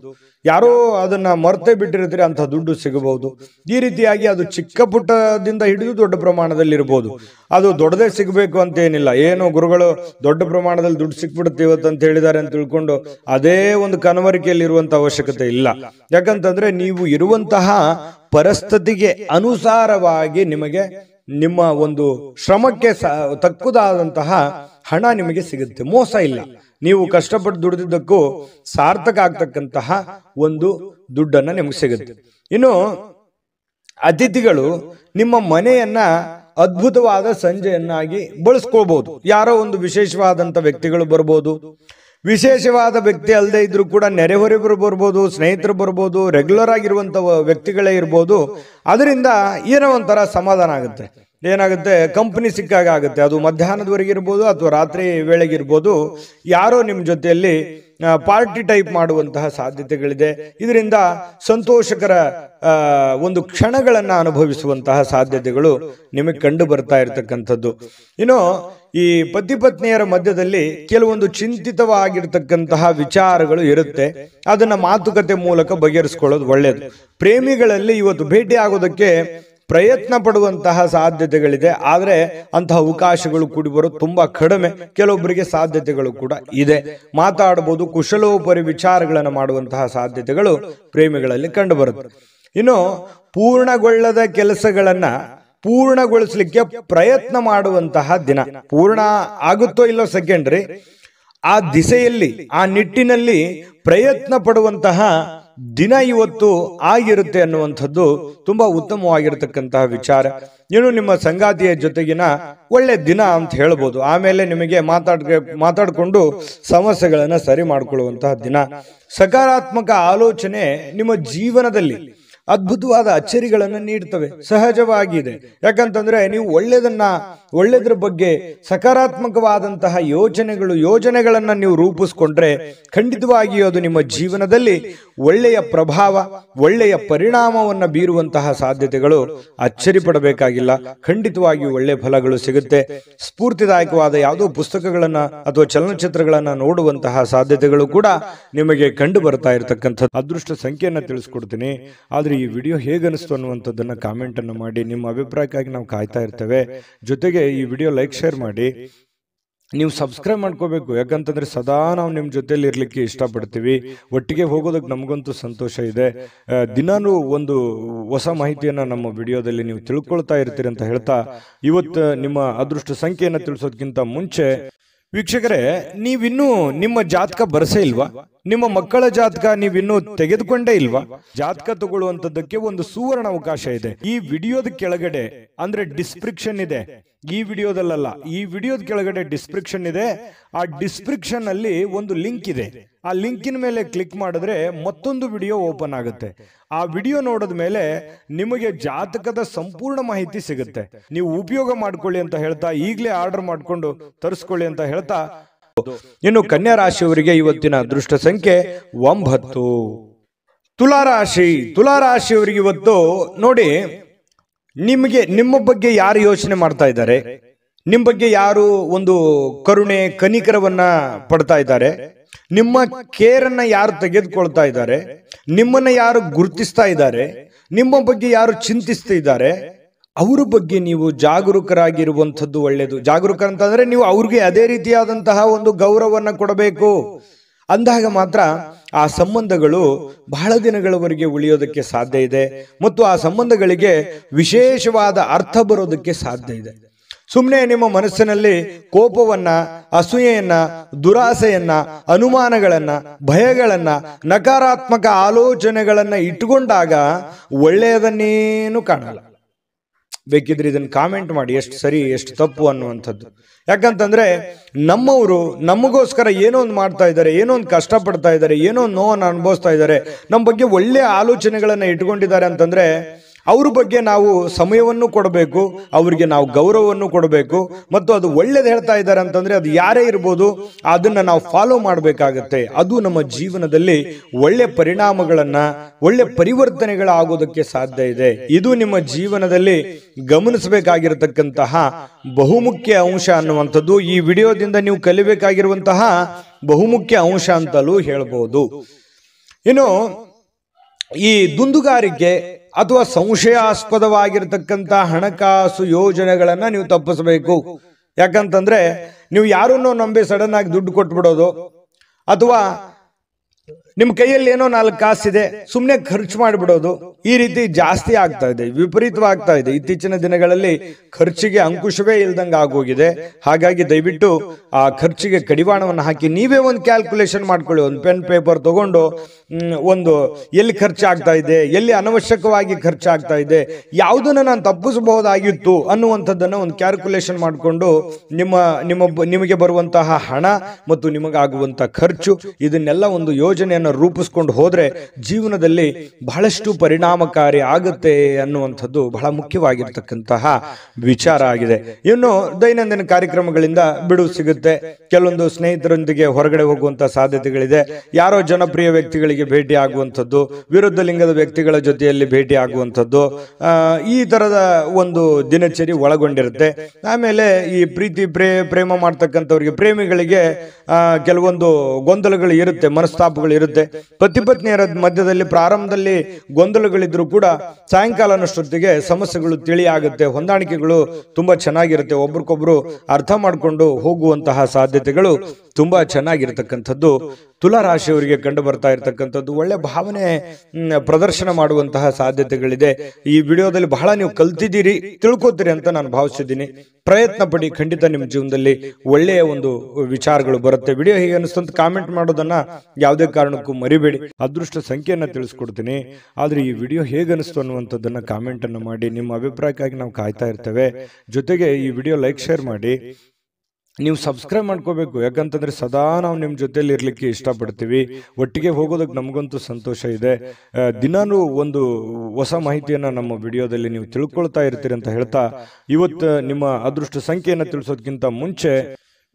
ಯಾರೋ ಅದನ್ನ ಮರ್ತೆ ಬಿಟ್ಟಿರ್ತೀರಿ ಅಂತ ದುಡ್ಡು ಸಿಗಬಹುದು. ಈ ರೀತಿಯಾಗಿ ಅದು ಚಿಕ್ಕ ಪುಟ್ಟದಿಂದ ಹಿಡಿದು ದೊಡ್ಡ ಪ್ರಮಾಣದಲ್ಲಿ ಇರಬಹುದು ಅದು ದೊಡ್ಡದೇ ಸಿಗಬೇಕು ಅಂತ ಏನಿಲ್ಲ ಏನು ಗುರುಗಳು ದೊಡ್ಡ ಪ್ರಮಾಣದಲ್ಲಿ ದುಡ್ಡು ಸಿಕ್ಬಿಡುತ್ತೆ ಇವತ್ತು ಅಂತ ಹೇಳಿದ್ದಾರೆ ಅಂತ ತಿಳ್ಕೊಂಡು ಅದೇ ಒಂದು ಕನವರಿಕೆಯಲ್ಲಿ ಇರುವಂತ ಅವಶ್ಯಕತೆ ಇಲ್ಲ. ಯಾಕಂತಂದ್ರೆ ನೀವು ಇರುವಂತಹ ಪರಿಸ್ಥಿತಿಗೆ ಅನುಸಾರವಾಗಿ ನಿಮಗೆ ನಿಮ್ಮ ಒಂದು ಶ್ರಮಕ್ಕೆ ಸ- ತಕ್ಕುದಾದಂತಹ ಹಣ ನಿಮಗೆ ಸಿಗುತ್ತೆ. ಮೋಸ ಇಲ್ಲ. ನೀವು ಕಷ್ಟಪಟ್ಟು ದುಡಿದಿದ್ದಕ್ಕೂ ಸಾರ್ಥಕ ಆಗ್ತಕ್ಕಂತಹ ಒಂದು ದುಡ್ಡನ್ನ ನಿಮಗೆ ಸಿಗುತ್ತೆ. ಇನ್ನು ಅತಿಥಿಗಳು ನಿಮ್ಮ ಮನೆಯನ್ನ ಅದ್ಭುತವಾದ ಸಂಜೆಯನ್ನಾಗಿ ಬಳಸ್ಕೋಬಹುದು ಯಾರೋ ಒಂದು ವಿಶೇಷವಾದಂತ ವ್ಯಕ್ತಿಗಳು ಬರ್ಬೋದು. ವಿಶೇಷವಾದ ವ್ಯಕ್ತಿ ಅಲ್ಲದೆ ಇದ್ರೂ ಕೂಡ ನೆರೆಹೊರೆಬರು ಬರ್ಬೋದು, ಸ್ನೇಹಿತರು ಬರ್ಬೋದು ರೆಗ್ಯುಲರ್ ಆಗಿರುವಂತ ವ್ಯಕ್ತಿಗಳೇ ಇರ್ಬೋದು. ಅದರಿಂದ ಏನೋ ಒಂಥರ ಸಮಾಧಾನ ಆಗುತ್ತೆ. ಏನಾಗುತ್ತೆ? ಕಂಪ್ನಿ ಸಿಕ್ಕಾಗ ಆಗುತ್ತೆ. ಅದು ಮಧ್ಯಾಹ್ನದವರೆಗೆ ಇರ್ಬೋದು ಅಥವಾ ರಾತ್ರಿ ವೇಳೆಗೆ ಇರ್ಬೋದು ಯಾರೋ ನಿಮ್ಮ ಜೊತೆಯಲ್ಲಿ ಪಾರ್ಟಿ ಟೈಪ್ ಮಾಡುವಂತಹ ಸಾಧ್ಯತೆಗಳಿದೆ. ಇದರಿಂದ ಸಂತೋಷಕರ ಒಂದು ಕ್ಷಣಗಳನ್ನು ಅನುಭವಿಸುವಂತಹ ಸಾಧ್ಯತೆಗಳು ನಿಮಗೆ ಕಂಡು ಬರ್ತಾ ಇರತಕ್ಕಂಥದ್ದು. ಇನ್ನು ಈ ಪತಿ ಪತ್ನಿಯರ ಮಧ್ಯದಲ್ಲಿ ಕೆಲವೊಂದು ಚಿಂತಿತವಾಗಿರ್ತಕ್ಕಂತಹ ವಿಚಾರಗಳು ಇರುತ್ತೆ. ಅದನ್ನ ಮಾತುಕತೆ ಮೂಲಕ ಬಗೆಹರಿಸ್ಕೊಳ್ಳೋದು ಒಳ್ಳೆಯದು ಪ್ರೇಮಿಗಳಲ್ಲಿ ಇವತ್ತು ಭೇಟಿ ಆಗೋದಕ್ಕೆ ಪ್ರಯತ್ನ ಪಡುವಂತಹ ಸಾಧ್ಯತೆಗಳಿದೆ. ಆದರೆ ಅಂತಹ ಅವಕಾಶಗಳು ಕೂಡಿ ಬರೋದು ತುಂಬಾ ಕಡಿಮೆ. ಕೆಲವೊಬ್ಬರಿಗೆ ಸಾಧ್ಯತೆಗಳು ಕೂಡ ಇದೆ. ಮಾತಾಡಬಹುದು ಕುಶಲೋಪರಿ ವಿಚಾರಗಳನ್ನು ಮಾಡುವಂತಹ ಸಾಧ್ಯತೆಗಳು ಪ್ರೇಮಿಗಳಲ್ಲಿ ಕಂಡುಬರುತ್ತೆ. ಇನ್ನು ಪೂರ್ಣಗೊಳ್ಳದ ಕೆಲಸಗಳನ್ನ ಪೂರ್ಣಗೊಳಿಸಲಿಕ್ಕೆ ಪ್ರಯತ್ನ ಮಾಡುವಂತಹ ದಿನ. ಪೂರ್ಣ ಆಗುತ್ತೋ ಇಲ್ಲೋ ಸೆಕೆಂಡ್ರಿ ಆ ದಿಸೆಯಲ್ಲಿ, ಆ ನಿಟ್ಟಿನಲ್ಲಿ ಪ್ರಯತ್ನ ಪಡುವಂತಹ ದಿನ ಇವತ್ತು ಆಗಿರುತ್ತೆ ಅನ್ನುವಂಥದ್ದು ತುಂಬಾ ಉತ್ತಮವಾಗಿರತಕ್ಕಂತಹ ವಿಚಾರ. ಇನ್ನು ನಿಮ್ಮ ಸಂಗಾತಿಯ ಜೊತೆಗಿನ ಒಳ್ಳೆ ದಿನ ಅಂತ ಹೇಳ್ಬೋದು. ಆಮೇಲೆ ನಿಮಗೆ ಮಾತಾಡ್ ಮಾತಾಡಿಕೊಂಡು ಸಮಸ್ಯೆಗಳನ್ನು ಸರಿ ಮಾಡಿಕೊಳ್ಳುವಂತಹ ದಿನ. ಸಕಾರಾತ್ಮಕ ಆಲೋಚನೆ ನಿಮ್ಮ ಜೀವನದಲ್ಲಿ ಅದ್ಭುತವಾದ ಅಚ್ಚರಿಗಳನ್ನು ನೀಡ್ತವೆ ಸಹಜವಾಗಿದೆ. ಯಾಕಂತಂದ್ರೆ ನೀವು ಒಳ್ಳೆಯದನ್ನ ಒಳ್ಳೆಯದ್ರ ಬಗ್ಗೆ ಸಕಾರಾತ್ಮಕವಾದಂತಹ ಯೋಚನೆಗಳು, ಯೋಜನೆಗಳನ್ನು ನೀವು ರೂಪಿಸ್ಕೊಂಡ್ರೆ ಖಂಡಿತವಾಗಿಯೂ ಅದು ನಿಮ್ಮ ಜೀವನದಲ್ಲಿ ಒಳ್ಳೆಯ ಪ್ರಭಾವ, ಒಳ್ಳೆಯ ಪರಿಣಾಮವನ್ನು ಬೀರುವಂತಹ ಸಾಧ್ಯತೆಗಳು ಅಚ್ಚರಿ ಪಡಬೇಕಾಗಿಲ್ಲ ಖಂಡಿತವಾಗಿಯೂ ಒಳ್ಳೆಯ ಫಲಗಳು ಸಿಗುತ್ತೆ. ಸ್ಫೂರ್ತಿದಾಯಕವಾದ ಯಾವುದೋ ಪುಸ್ತಕಗಳನ್ನು ಅಥವಾ ಚಲನಚಿತ್ರಗಳನ್ನು ನೋಡುವಂತಹ ಸಾಧ್ಯತೆಗಳು ಕೂಡ ನಿಮಗೆ ಕಂಡು ಬರ್ತಾ ಇರತಕ್ಕಂಥ ಅದೃಷ್ಟ ಸಂಖ್ಯೆಯನ್ನು ತಿಳಿಸ್ಕೊಡ್ತೀನಿ. ಆದ್ರೆ ಈ ವಿಡಿಯೋ ಹೇಗನ್ನಿಸ್ತು ಅನ್ನುವಂಥದ್ದನ್ನ ಕಾಮೆಂಟ್ ಅನ್ನು ಮಾಡಿ, ನಿಮ್ಮ ಅಭಿಪ್ರಾಯಕ್ಕಾಗಿ ನಾವು ಕಾಯ್ತಾ ಇರ್ತೇವೆ. ಜೊತೆಗೆ ಈ ವಿಡಿಯೋ ಲೈಕ್ ಶೇರ್ ಮಾಡಿ. ನೀವು ಸಬ್ಸ್ಕ್ರೈಬ್ ಮಾಡ್ಕೋಬೇಕು. ಯಾಕಂತಂದ್ರೆ ಸದಾ ನಾವು ನಿಮ್ಮ ಜೊತೆಲಿ ಇರಲಿಕ್ಕೆ ಇಷ್ಟಪಡ್ತೀವಿ. ಒಟ್ಟಿಗೆ ಹೋಗೋದಕ್ಕೆ ನಮಗಂತೂ ಸಂತೋಷ ಇದೆ. ದಿನಾನು ದಿನಾನೂ ಒಂದು ಹೊಸ ಮಾಹಿತಿಯನ್ನ ನಮ್ಮ ವಿಡಿಯೋದಲ್ಲಿ ನೀವು ತಿಳ್ಕೊಳ್ತಾ ಇರ್ತೀರಿ ಅಂತ ಹೇಳ್ತಾ, ಇವತ್ತು ನಿಮ್ಮ ಅದೃಷ್ಟ ಸಂಖ್ಯೆಯನ್ನ ತಿಳಿಸೋದಕ್ಕಿಂತ ಮುಂಚೆ, ವೀಕ್ಷಕರೇ, ನೀವಿನ್ನೂ ನಿಮ್ಮ ಜಾತಕ ಬರಸೇ ಇಲ್ವಾ? ನಿಮ್ಮ ಮಕ್ಕಳ ಜಾತಕ ನೀವಿನ್ನೂ ತೆಗೆದುಕೊಂಡೇ ಇಲ್ವಾ? ಜಾತಕ ತಗೊಳ್ಳುವಂತದ್ದಕ್ಕೆ ಒಂದು ಸುವರ್ಣ ಅವಕಾಶ ಇದೆ. ಈ ವಿಡಿಯೋದ ಕೆಳಗಡೆ, ಅಂದ್ರೆ ಡಿಸ್ಕ್ರಿಪ್ಷನ್ ಇದೆ. ಈ ವಿಡಿಯೋದಲ್ಲ ಈ ವಿಡಿಯೋದ ಕೆಳಗಡೆ ಡಿಸ್ಕ್ರಿಪ್ಷನ್ ಇದೆ. ಆ ಡಿಸ್ಕ್ರಿಪ್ಷನ್ ಅಲ್ಲಿ ಒಂದು ಲಿಂಕ್ ಇದೆ. ಆ ಲಿಂಕಿನ ಮೇಲೆ ಕ್ಲಿಕ್ ಮಾಡಿದ್ರೆ ಮತ್ತೊಂದು ವಿಡಿಯೋ ಓಪನ್ ಆಗುತ್ತೆ. ಆ ವಿಡಿಯೋ ನೋಡಿದ ಮೇಲೆ ನಿಮಗೆ ಜಾತಕದ ಸಂಪೂರ್ಣ ಮಾಹಿತಿ ಸಿಗುತ್ತೆ. ನೀವು ಉಪಯೋಗ ಮಾಡ್ಕೊಳ್ಳಿ ಅಂತ ಹೇಳ್ತಾ ಈಗಲೇ ಆರ್ಡರ್ ಮಾಡ್ಕೊಂಡು ತರಿಸ್ಕೊಳ್ಳಿ ಅಂತ ಹೇಳ್ತಾ ಇನ್ನು ಕನ್ಯಾ ರಾಶಿಯವರಿಗೆ ಇವತ್ತಿನ ಅದೃಷ್ಟ ಸಂಖ್ಯೆ ಒಂಬತ್ತು. ತುಲಾರಾಶಿ, ತುಲಾರಾಶಿಯವರಿಗೆ ಇವತ್ತು ನೋಡಿ, ನಿಮಗೆ, ನಿಮ್ಮ ಬಗ್ಗೆ ಯಾರು ಯೋಚನೆ ಮಾಡ್ತಾ ಇದ್ದಾರೆ? ನಿಮ್ಮ ಬಗ್ಗೆ ಯಾರು ಒಂದು ಕರುಣೆ, ಕನಿಕರವನ್ನ ಪಡ್ತಾ ಇದ್ದಾರೆ? ನಿಮ್ಮ ಕೇರನ್ನ ಯಾರು ತೆಗೆದುಕೊಳ್ತಾ ಇದ್ದಾರೆ? ನಿಮ್ಮನ್ನ ಯಾರು ಗುರುತಿಸ್ತಾ ಇದ್ದಾರೆ? ನಿಮ್ಮ ಬಗ್ಗೆ ಯಾರು ಚಿಂತಿಸ್ತಾ ಇದ್ದಾರೆ? ಅವರ ಬಗ್ಗೆ ನೀವು ಜಾಗರೂಕರಾಗಿರುವಂಥದ್ದು ಒಳ್ಳೆಯದು ಜಾಗರೂಕ ಅಂತಂದ್ರೆ ನೀವು ಅವ್ರಿಗೆ ಅದೇ ರೀತಿಯಾದಂತಹ ಒಂದು ಗೌರವವನ್ನು ಕೊಡಬೇಕು. ಅಂದಾಗ ಮಾತ್ರ ಆ ಸಂಬಂಧಗಳು ಬಹಳ ದಿನಗಳವರೆಗೆ ಉಳಿಯೋದಕ್ಕೆ ಸಾಧ್ಯ ಇದೆ. ಮತ್ತು ಆ ಸಂಬಂಧಗಳಿಗೆ ವಿಶೇಷವಾದ ಅರ್ಥ ಬರೋದಕ್ಕೆ ಸಾಧ್ಯ ಇದೆ. ಸುಮ್ಮನೆ ನಿಮ್ಮ ಮನಸ್ಸಿನಲ್ಲಿ ಕೋಪವನ್ನ, ಅಸೂಯೆಯನ್ನ, ದುರಾಸೆಯನ್ನ, ಅನುಮಾನಗಳನ್ನು, ಭಯಗಳನ್ನ, ನಕಾರಾತ್ಮಕ ಆಲೋಚನೆಗಳನ್ನ ಇಟ್ಟುಕೊಂಡಾಗ ಒಳ್ಳೆಯದನ್ನೇನು ಕಾಣಲ್ಲ. ಬೇಕಿದ್ರೆ ಇದನ್ನು ಕಾಮೆಂಟ್ ಮಾಡಿ, ಎಷ್ಟು ಸರಿ, ಎಷ್ಟು ತಪ್ಪು ಅನ್ನುವಂಥದ್ದು. ಯಾಕಂತಂದ್ರೆ ನಮ್ಮವರು ನಮಗೋಸ್ಕರ ಏನೋ ಒಂದು ಮಾಡ್ತಾ ಇದ್ದಾರೆ, ಏನೋ ಒಂದು ಕಷ್ಟಪಡ್ತಾ ಇದ್ದಾರೆ, ಏನೋ ಒಂದು ನೋವನ್ನು ಅನುಭವಿಸ್ತಾ ಇದ್ದಾರೆ ನಮ್ಮ ಬಗ್ಗೆ ಒಳ್ಳೆಯ ಆಲೋಚನೆಗಳನ್ನು ಇಟ್ಕೊಂಡಿದ್ದಾರೆ ಅಂತಂದ್ರೆ ಅವ್ರ ಬಗ್ಗೆ ನಾವು ಸಮಯವನ್ನು ಕೊಡಬೇಕು, ಅವರಿಗೆ ನಾವು ಗೌರವವನ್ನು ಕೊಡಬೇಕು, ಮತ್ತು ಅದು ಒಳ್ಳೇದು ಹೇಳ್ತಾ ಇದ್ದಾರೆ ಅಂತಂದ್ರೆ ಅದು ಯಾರೇ ಇರ್ಬೋದು ಅದನ್ನ ನಾವು ಫಾಲೋ ಮಾಡಬೇಕಾಗತ್ತೆ. ಅದು ನಮ್ಮ ಜೀವನದಲ್ಲಿ ಒಳ್ಳೆ ಪರಿಣಾಮಗಳನ್ನ, ಒಳ್ಳೆ ಪರಿವರ್ತನೆಗಳಾಗೋದಕ್ಕೆ ಸಾಧ್ಯ ಇದೆ. ಇದು ನಿಮ್ಮ ಜೀವನದಲ್ಲಿ ಗಮನಿಸಬೇಕಾಗಿರತಕ್ಕಂತಹ ಬಹುಮುಖ್ಯ ಅಂಶ ಅನ್ನುವಂಥದ್ದು. ಈ ವಿಡಿಯೋದಿಂದ ನೀವು ಕಲಿಬೇಕಾಗಿರುವಂತಹ ಬಹುಮುಖ್ಯ ಅಂಶ ಅಂತಲೂ ಹೇಳ್ಬೋದು. ಇನ್ನು ಈ ದುಂದುಗಾರಿಕೆ ಅಥವಾ ಸಂಶಯಾಸ್ಪದವಾಗಿರ್ತಕ್ಕಂಥ ಹಣಕಾಸು ಯೋಜನೆಗಳನ್ನು ನೀವು ತಪ್ಪಿಸಬೇಕು. ಯಾಕಂತಂದ್ರೆ, ನೀವು ಯಾರನ್ನೋ ನಂಬಿ ಸಡನ್ ಆಗಿ ದುಡ್ಡು ಕೊಟ್ಬಿಡೋದು ಅಥವಾ ನಿಮ್ಮ ಕೈಯಲ್ಲಿ ಏನೋ ನಾಲ್ಕು ಕಾಸಿದೆ ಸುಮ್ಮನೆ ಖರ್ಚು ಮಾಡಿಬಿಡೋದು. ಈ ರೀತಿ ಜಾಸ್ತಿ ಆಗ್ತಾ ಇದೆ, ವಿಪರೀತವಾಗ್ತಾ ಇದೆ. ಇತ್ತೀಚಿನ ದಿನಗಳಲ್ಲಿ ಖರ್ಚಿಗೆ ಅಂಕುಶವೇ ಇಲ್ದಂಗ ಆಗೋಗಿದೆ. ಹಾಗಾಗಿ ದಯವಿಟ್ಟು ಆ ಖರ್ಚಿಗೆ ಕಡಿವಾಣವನ್ನು ಹಾಕಿ, ನೀವೇ ಒಂದು ಕ್ಯಾಲ್ಕುಲೇಷನ್ ಮಾಡ್ಕೊಳ್ಳಿ, ಒಂದು ಪೆನ್ ಪೇಪರ್ ತಗೊಂಡು ಒಂದು ಎಲ್ಲಿ ಖರ್ಚಾಗ್ತಾ ಇದೆ, ಎಲ್ಲಿ ಅನವಶ್ಯಕವಾಗಿ ಖರ್ಚಾಗ್ತಾ ಇದೆ, ಯಾವುದನ್ನು ನಾನು ತಪ್ಪಿಸಬಹುದಾಗಿತ್ತು ಅನ್ನುವಂಥದ್ದನ್ನು ಒಂದು ಕ್ಯಾಲ್ಕುಲೇಷನ್ ಮಾಡಿಕೊಂಡು ನಿಮ್ಮ ನಿಮ್ಮ, ನಿಮಗೆ ಬರುವಂತಹ ಹಣ ಮತ್ತು ನಿಮಗಾಗುವಂತಹ ಖರ್ಚು, ಇದನ್ನೆಲ್ಲ ಒಂದು ಯೋಜನೆಯನ್ನು ರೂಪಿಸ್ಕೊಂಡು ಹೋದರೆ ಜೀವನದಲ್ಲಿ ಬಹಳಷ್ಟು ಪರಿಣಾಮಕಾರಿ ಆಗುತ್ತೆ ಅನ್ನುವಂಥದ್ದು ಬಹಳ ಮುಖ್ಯವಾಗಿರ್ತಕ್ಕಂತಹ ವಿಚಾರ ಆಗಿದೆ. ಇನ್ನು ದೈನಂದಿನ ಕಾರ್ಯಕ್ರಮಗಳಿಂದ ಬಿಡುವು ಸಿಗುತ್ತೆ. ಕೆಲವೊಂದು ಸ್ನೇಹಿತರೊಂದಿಗೆ ಹೊರಗಡೆ ಹೋಗುವಂತಹ ಸಾಧ್ಯತೆಗಳಿದೆ. ಯಾರೋ ಜನಪ್ರಿಯ ವ್ಯಕ್ತಿಗಳಿಗೆ ಭೇಟಿ ಆಗುವಂಥದ್ದು, ವಿರುದ್ಧ ಲಿಂಗದ ವ್ಯಕ್ತಿಗಳ ಜೊತೆಯಲ್ಲಿ ಭೇಟಿ ಆಗುವಂಥದ್ದು ಈ ತರದ ಒಂದು ದಿನಚರಿ ಒಳಗೊಂಡಿರುತ್ತೆ. ಆಮೇಲೆ ಈ ಪ್ರೀತಿ, ಪ್ರೇ, ಪ್ರೇಮ ಮಾಡ್ತಕ್ಕಂಥವ್ರಿಗೆ, ಪ್ರೇಮಿಗಳಿಗೆ ಕೆಲವೊಂದು ಗೊಂದಲಗಳು ಇರುತ್ತೆ, ಮನಸ್ತಾಪಗಳು ಇರುತ್ತೆ. ಪತಿ ಪತ್ನಿಯರ ಮಧ್ಯದಲ್ಲಿ ಪ್ರಾರಂಭದಲ್ಲಿ ಗೊಂದಲಗಳಿದ್ರು ಕೂಡ ಸಾಯಂಕಾಲನಷ್ಟೊತ್ತಿಗೆ ಸಮಸ್ಯೆಗಳು ತಿಳಿಯಾಗುತ್ತೆ. ಹೊಂದಾಣಿಕೆಗಳು ತುಂಬಾ ಚೆನ್ನಾಗಿರುತ್ತೆ. ಒಬ್ರಿಗೊಬ್ರು ಅರ್ಥ ಮಾಡಿಕೊಂಡು ಹೋಗುವಂತಹ ಸಾಧ್ಯತೆಗಳು ತುಂಬಾ ಚೆನ್ನಾಗಿರ್ತಕ್ಕಂಥದ್ದು. ತುಲಾ ರಾಶಿಯವರಿಗೆ ಕಂಡು ಬರ್ತಾ ಇರತಕ್ಕಂಥದ್ದು ಒಳ್ಳೆ ಭಾವನೆ ಪ್ರದರ್ಶನ ಮಾಡುವಂತಹ ಸಾಧ್ಯತೆಗಳಿದೆ. ಈ ವಿಡಿಯೋದಲ್ಲಿ ಬಹಳ ನೀವು ಕಲ್ತಿದ್ದೀರಿ, ತಿಳ್ಕೊತೀರಿ ಅಂತ ನಾನು ಭಾವಿಸಿದ್ದೀನಿ ಪ್ರಯತ್ನ ಪಡಿ, ಖಂಡಿತ ನಿಮ್ಮ ಜೀವನದಲ್ಲಿ ಒಳ್ಳೆಯ ಒಂದು ವಿಚಾರಗಳು ಬರುತ್ತೆ. ವಿಡಿಯೋ ಹೇಗೆ ಅನಿಸ್ತು ಅಂತ ಕಾಮೆಂಟ್ ಮಾಡೋದನ್ನ ಯಾವುದೇ ಕಾರಣಕ್ಕೂ ಮರಿಬೇಡಿ. ಅದೃಷ್ಟ ಸಂಖ್ಯೆಯನ್ನ ತಿಳಿಸ್ಕೊಡ್ತೀನಿ. ಆದ್ರೆ ಈ ವಿಡಿಯೋ ಹೇಗೆ ಅನಿಸ್ತು ಅನ್ನುವಂಥದ್ದನ್ನ ಕಾಮೆಂಟ್ ಅನ್ನು ಮಾಡಿ. ನಿಮ್ಮ ಅಭಿಪ್ರಾಯಕ್ಕಾಗಿ ನಾವು ಕಾಯ್ತಾ ಇರ್ತೇವೆ. ಜೊತೆಗೆ ಈ ವಿಡಿಯೋ ಲೈಕ್ ಶೇರ್ ಮಾಡಿ. ನೀವು ಸಬ್ಸ್ಕ್ರೈಬ್ ಮಾಡ್ಕೋಬೇಕು. ಯಾಕಂತಂದ್ರೆ ಸದಾ ನಾವು ನಿಮ್ಮ ಜೊತೆಯಲ್ಲಿ ಇರಲಿಕ್ಕೆ ಇಷ್ಟಪಡ್ತೀವಿ. ಒಟ್ಟಿಗೆ ಹೋಗೋದಕ್ಕೆ ನಮಗಂತೂ ಸಂತೋಷ ಇದೆ. ದಿನಾನೂ ಒಂದು ಹೊಸ ಮಾಹಿತಿಯನ್ನ ನಮ್ಮ ವಿಡಿಯೋದಲ್ಲಿ ನೀವು ತಿಳ್ಕೊಳ್ತಾ ಇರ್ತೀರಿ ಅಂತ ಹೇಳ್ತಾ, ಇವತ್ತು ನಿಮ್ಮ ಅದೃಷ್ಟ ಸಂಖ್ಯೆಯನ್ನು ತಿಳಿಸೋದಕ್ಕಿಂತ ಮುಂಚೆ,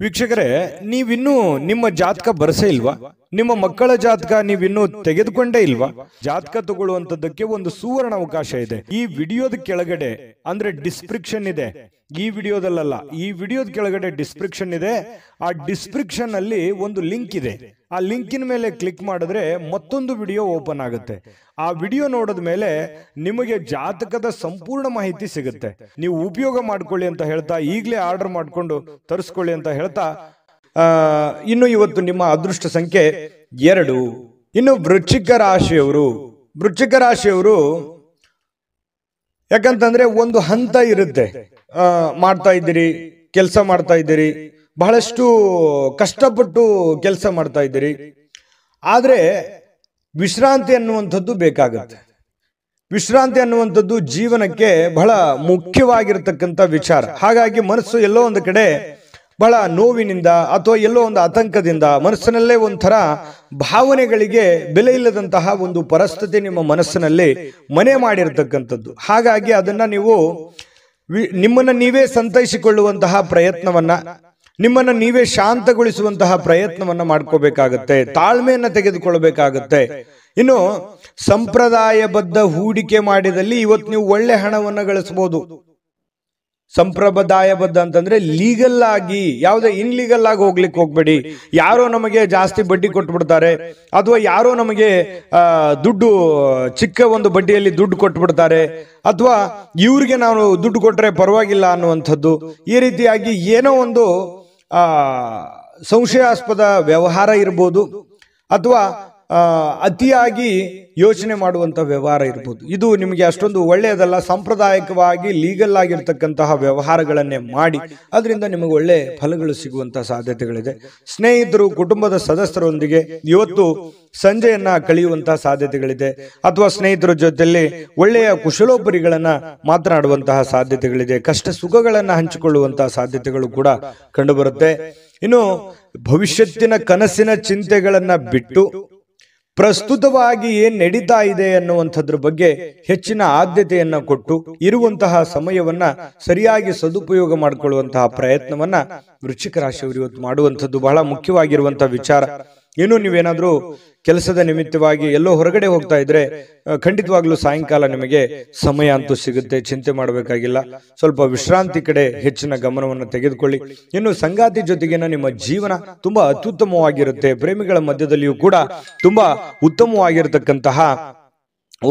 ವೀಕ್ಷಕರೇ, ನೀವಿನ್ನೂ ನಿಮ್ಮ ಜಾತಕ ಬರಸೇ ಇಲ್ವಾ? ನಿಮ್ಮ ಮಕ್ಕಳ ಜಾತಕ ನೀವಿನ್ನೂ ತೆಗೆದುಕೊಂಡೇ ಇಲ್ವಾ? ಜಾತಕ ತಗೊಳ್ಳುವಂತದ್ದಕ್ಕೆ ಒಂದು ಸುವರ್ಣ ಅವಕಾಶ ಇದೆ. ಈ ವಿಡಿಯೋದ ಕೆಳಗಡೆ ಅಂದ್ರೆ ಡಿಸ್ಕ್ರಿಪ್ಷನ್ ಇದೆ. ಈ ವಿಡಿಯೋದಲ್ಲ ಈ ವಿಡಿಯೋದ ಕೆಳಗಡೆ ಡಿಸ್ಕ್ರಿಪ್ಷನ್ ಇದೆ. ಆ ಡಿಸ್ಕ್ರಿಪ್ಷನ್ ಅಲ್ಲಿ ಒಂದು ಲಿಂಕ್ ಇದೆ. ಆ ಲಿಂಕಿನ ಮೇಲೆ ಕ್ಲಿಕ್ ಮಾಡಿದ್ರೆ ಮತ್ತೊಂದು ವಿಡಿಯೋ ಓಪನ್ ಆಗುತ್ತೆ. ಆ ವಿಡಿಯೋ ನೋಡಿದ ಮೇಲೆ ನಿಮಗೆ ಜಾತಕದ ಸಂಪೂರ್ಣ ಮಾಹಿತಿ ಸಿಗುತ್ತೆ. ನೀವು ಉಪಯೋಗ ಮಾಡ್ಕೊಳ್ಳಿ ಅಂತ ಹೇಳ್ತಾ ಈಗಲೇ ಆರ್ಡರ್ ಮಾಡಿಕೊಂಡು ತರಿಸ್ಕೊಳ್ಳಿ ಅಂತ ಹೇಳ್ತಾ ಇನ್ನು ಇವತ್ತು ನಿಮ್ಮ ಅದೃಷ್ಟ ಸಂಖ್ಯೆ ಎರಡು. ಇನ್ನು ವೃಶ್ಚಿಕ ರಾಶಿಯವರು ವೃಶ್ಚಿಕ ರಾಶಿಯವರು, ಯಾಕಂತಂದ್ರೆ ಒಂದು ಹಂತ ಇರುತ್ತೆ. ಮಾಡ್ತಾ ಇದ್ದೀರಿ, ಕೆಲಸ ಮಾಡ್ತಾ ಇದ್ದೀರಿ, ಬಹಳಷ್ಟು ಕಷ್ಟಪಟ್ಟು ಕೆಲಸ ಮಾಡ್ತಾ ಇದ್ದೀರಿ. ಆದರೆ ವಿಶ್ರಾಂತಿ ಅನ್ನುವಂಥದ್ದು ಬೇಕಾಗುತ್ತೆ. ವಿಶ್ರಾಂತಿ ಅನ್ನುವಂಥದ್ದು ಜೀವನಕ್ಕೆ ಬಹಳ ಮುಖ್ಯವಾಗಿರತಕ್ಕಂಥ ವಿಚಾರ. ಹಾಗಾಗಿ ಮನಸ್ಸು ಎಲ್ಲೋ ಒಂದು ಕಡೆ ಬಹಳ ನೋವಿನಿಂದ ಅಥವಾ ಎಲ್ಲೋ ಒಂದು ಆತಂಕದಿಂದ ಮನಸ್ಸಿನಲ್ಲೇ ಒಂಥರ ಭಾವನೆಗಳಿಗೆ ಬೆಲೆ ಇಲ್ಲದಂತಹ ಒಂದು ಪರಿಸ್ಥಿತಿ ನಿಮ್ಮ ಮನಸ್ಸಿನಲ್ಲಿ ಮನೆ ಮಾಡಿರ್ತಕ್ಕಂಥದ್ದು. ಹಾಗಾಗಿ ಅದನ್ನ ನೀವು ನಿಮ್ಮನ್ನ ನೀವೇ ಸಂತೈಸಿಕೊಳ್ಳುವಂತಹ ಪ್ರಯತ್ನವನ್ನ, ನಿಮ್ಮನ್ನ ನೀವೇ ಶಾಂತಗೊಳಿಸುವಂತಹ ಪ್ರಯತ್ನವನ್ನ ಮಾಡ್ಕೋಬೇಕಾಗತ್ತೆ, ತಾಳ್ಮೆಯನ್ನು ತೆಗೆದುಕೊಳ್ಬೇಕಾಗತ್ತೆ ಇನ್ನು ಸಂಪ್ರದಾಯಬದ್ಧ ಹೂಡಿಕೆ ಮಾಡಿದಲ್ಲಿ ಇವತ್ತು ನೀವು ಒಳ್ಳೆ ಹಣವನ್ನು ಗಳಿಸಬಹುದು. ಸಂಪ್ರದಾಯಬದ್ಧ ಅಂತಂದ್ರೆ ಲೀಗಲ್ ಆಗಿ, ಯಾವುದೇ ಇನ್ಲೀಗಲ್ ಆಗಿ ಹೋಗ್ಲಿಕ್ಕೆ ಹೋಗ್ಬೇಡಿ. ಯಾರೋ ನಮಗೆ ಜಾಸ್ತಿ ಬಡ್ಡಿ ಕೊಟ್ಬಿಡ್ತಾರೆ, ಅಥವಾ ಯಾರೋ ನಮಗೆ ದುಡ್ಡು, ಚಿಕ್ಕ ಒಂದು ಬಡ್ಡಿಯಲ್ಲಿ ದುಡ್ಡು ಕೊಟ್ಬಿಡ್ತಾರೆ, ಅಥವಾ ಇವ್ರಿಗೆ ನಾವು ದುಡ್ಡು ಕೊಟ್ರೆ ಪರವಾಗಿಲ್ಲ ಅನ್ನುವಂಥದ್ದು, ಈ ರೀತಿಯಾಗಿ ಏನೋ ಒಂದು ಸಂಶಯಾಸ್ಪದ ವ್ಯವಹಾರ ಇರ್ಬೋದು, ಅಥವಾ ಅತಿಯಾಗಿ ಯೋಚನೆ ಮಾಡುವಂಥ ವ್ಯವಹಾರ ಇರ್ಬೋದು. ಇದು ನಿಮಗೆ ಅಷ್ಟೊಂದು ಒಳ್ಳೆಯದಲ್ಲ, ಸಾಂಪ್ರದಾಯಿಕವಾಗಿ ಲೀಗಲ್ ಆಗಿರ್ತಕ್ಕಂತಹ ವ್ಯವಹಾರಗಳನ್ನೇ ಮಾಡಿ ಅದರಿಂದ ನಿಮಗೆ ಒಳ್ಳೆ ಫಲಗಳು ಸಿಗುವಂಥ ಸಾಧ್ಯತೆಗಳಿದೆ. ಸ್ನೇಹಿತರು, ಕುಟುಂಬದ ಸದಸ್ಯರೊಂದಿಗೆ ಇವತ್ತು ಸಂಜೆಯನ್ನ ಕಳೆಯುವಂತಹ ಸಾಧ್ಯತೆಗಳಿದೆ. ಅಥವಾ ಸ್ನೇಹಿತರ ಜೊತೆಯಲ್ಲಿ ಒಳ್ಳೆಯ ಕುಶಲೋಪರಿಗಳನ್ನ ಮಾತನಾಡುವಂತಹ ಸಾಧ್ಯತೆಗಳಿದೆ. ಕಷ್ಟ ಸುಖಗಳನ್ನ ಹಂಚಿಕೊಳ್ಳುವಂತಹ ಸಾಧ್ಯತೆಗಳು ಕೂಡ ಕಂಡುಬರುತ್ತೆ. ಇನ್ನು ಭವಿಷ್ಯತ್ತಿನ ಕನಸಿನ ಚಿಂತೆಗಳನ್ನ ಬಿಟ್ಟು ಪ್ರಸ್ತುತವಾಗಿ ಏನ್ ನಡೀತಾ ಇದೆ ಅನ್ನುವಂಥದ್ರ ಬಗ್ಗೆ ಹೆಚ್ಚಿನ ಆದ್ಯತೆಯನ್ನ ಕೊಟ್ಟು ಇರುವಂತಹ ಸಮಯವನ್ನ ಸರಿಯಾಗಿ ಸದುಪಯೋಗ ಮಾಡಿಕೊಳ್ಳುವಂತಹ ಪ್ರಯತ್ನವನ್ನ ವೃಶ್ಚಿಕ ರಾಶಿಯವರು ಇವತ್ತು ಮಾಡುವಂಥದ್ದು ಬಹಳ ಮುಖ್ಯವಾಗಿರುವಂತಹ ವಿಚಾರ. ಇನ್ನು ನೀವೇನಾದರೂ ಕೆಲಸದ ನಿಮಿತ್ತವಾಗಿ ಎಲ್ಲೋ ಹೊರಗಡೆ ಹೋಗ್ತಾ ಇದ್ರೆ ಖಂಡಿತವಾಗ್ಲೂ ಸಾಯಂಕಾಲ ನಿಮಗೆ ಸಮಯ ಅಂತೂ ಸಿಗುತ್ತೆ, ಚಿಂತೆ ಮಾಡಬೇಕಾಗಿಲ್ಲ. ಸ್ವಲ್ಪ ವಿಶ್ರಾಂತಿ ಕಡೆ ಹೆಚ್ಚಿನ ಗಮನವನ್ನು ತೆಗೆದುಕೊಳ್ಳಿ. ಇನ್ನು ಸಂಗಾತಿ ಜೊತೆಗಿನ ನಿಮ್ಮ ಜೀವನ ತುಂಬಾ ಅತ್ಯುತ್ತಮವಾಗಿರುತ್ತೆ. ಪ್ರೇಮಿಗಳ ಮಧ್ಯದಲ್ಲಿಯೂ ಕೂಡ ತುಂಬಾ ಉತ್ತಮವಾಗಿರತಕ್ಕಂತಹ